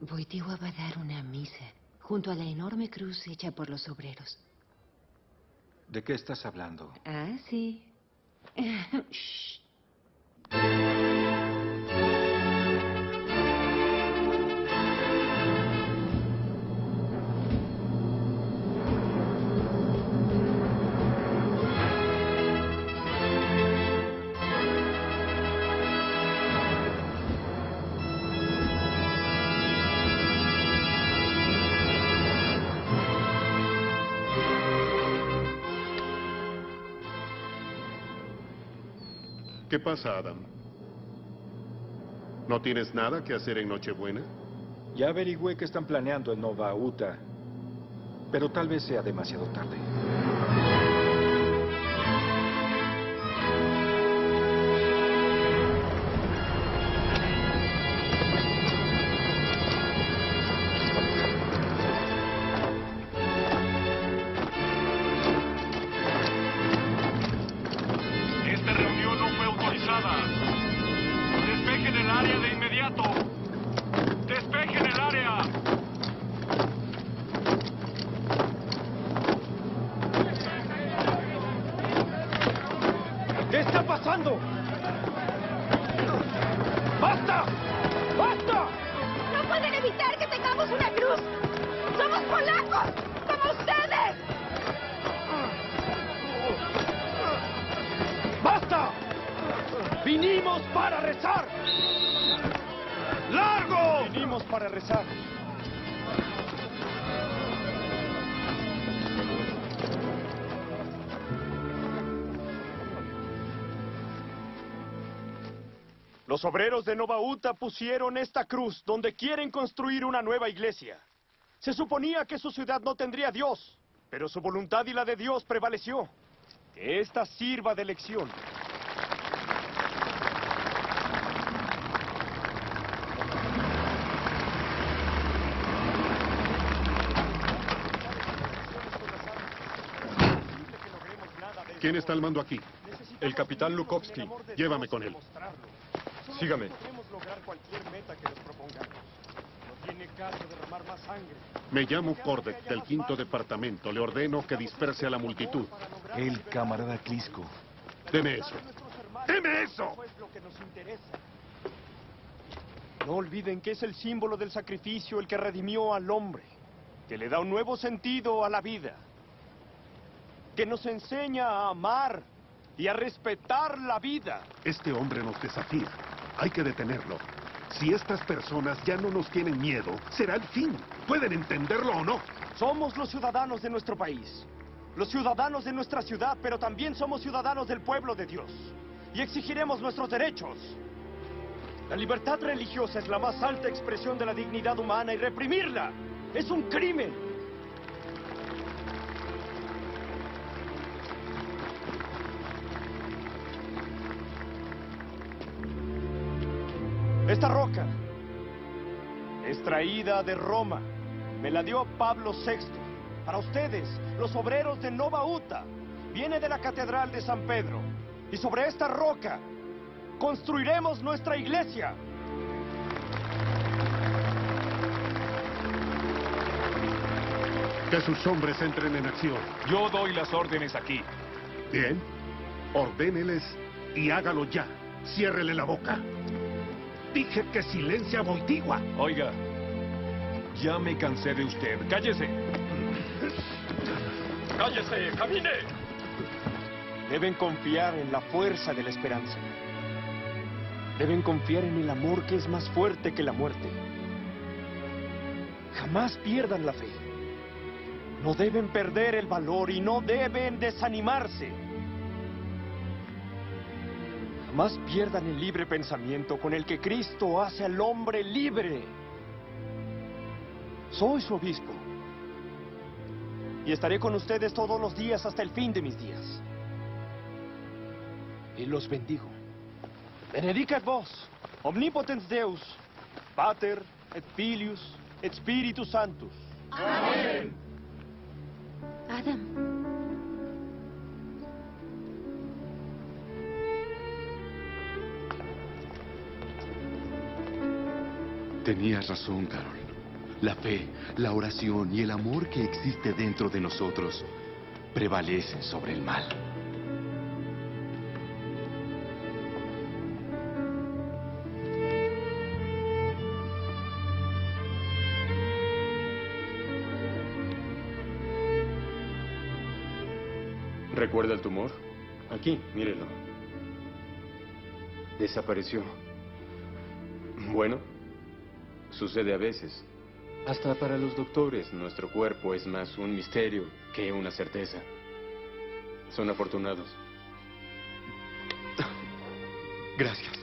Voitiwa va a dar una misa junto a la enorme cruz hecha por los obreros. ¿De qué estás hablando? Ah, sí. [LAUGHS] Shh. Pasa, Adam? ¿No tienes nada que hacer en Nochebuena? Ya averigüé que están planeando en Nova Uta, pero tal vez sea demasiado tarde. Los obreros de Nova Uta pusieron esta cruz donde quieren construir una nueva iglesia. Se suponía que su ciudad no tendría Dios, pero su voluntad y la de Dios prevaleció. Que esta sirva de lección. ¿Quién está al mando aquí? El capitán Lukovsky. Llévame con él. Sígame. Podemos lograr cualquier meta que nos propongamos. No tiene caso derramar más sangre. Me llamo Kordek, del quinto departamento. Le ordeno que disperse a la multitud. El camarada Clisco. Deme eso. ¡Deme eso! Es lo que nos interesa. No olviden que es el símbolo del sacrificio el que redimió al hombre, que le da un nuevo sentido a la vida, que nos enseña a amar y a respetar la vida. Este hombre nos desafía. Hay que detenerlo. Si estas personas ya no nos tienen miedo, será el fin. ¿Pueden entenderlo o no? Somos los ciudadanos de nuestro país, los ciudadanos de nuestra ciudad, pero también somos ciudadanos del pueblo de Dios. Y exigiremos nuestros derechos. La libertad religiosa es la más alta expresión de la dignidad humana y reprimirla es un crimen. Esta roca es traída de Roma. Me la dio Pablo VI Para ustedes, los obreros de Nova Uta, viene de la Catedral de San Pedro. Y sobre esta roca construiremos nuestra iglesia. Que sus hombres entren en acción. Yo doy las órdenes aquí. Bien. Ordéneles y hágalo ya. Ciérrele la boca. Dije que silencia a Boitigua. Oiga, ya me cansé de usted. ¡Cállese! ¡Cállese! ¡Camine! Deben confiar en la fuerza de la esperanza. Deben confiar en el amor que es más fuerte que la muerte. Jamás pierdan la fe. No deben perder el valor y no deben desanimarse. Jamás pierdan el libre pensamiento con el que Cristo hace al hombre libre. Soy su obispo. Y estaré con ustedes todos los días hasta el fin de mis días. Y los bendigo. Benedicat vos, omnipotens Deus, Pater, et Filius, et Spiritus Sanctus. Amén. Adam. Tenías razón, Carol. La fe, la oración y el amor que existe dentro de nosotros prevalecen sobre el mal. ¿Recuerda el tumor? Aquí, mírelo. Desapareció. Bueno, sucede a veces. Hasta para los doctores, nuestro cuerpo es más un misterio que una certeza. Son afortunados. Gracias.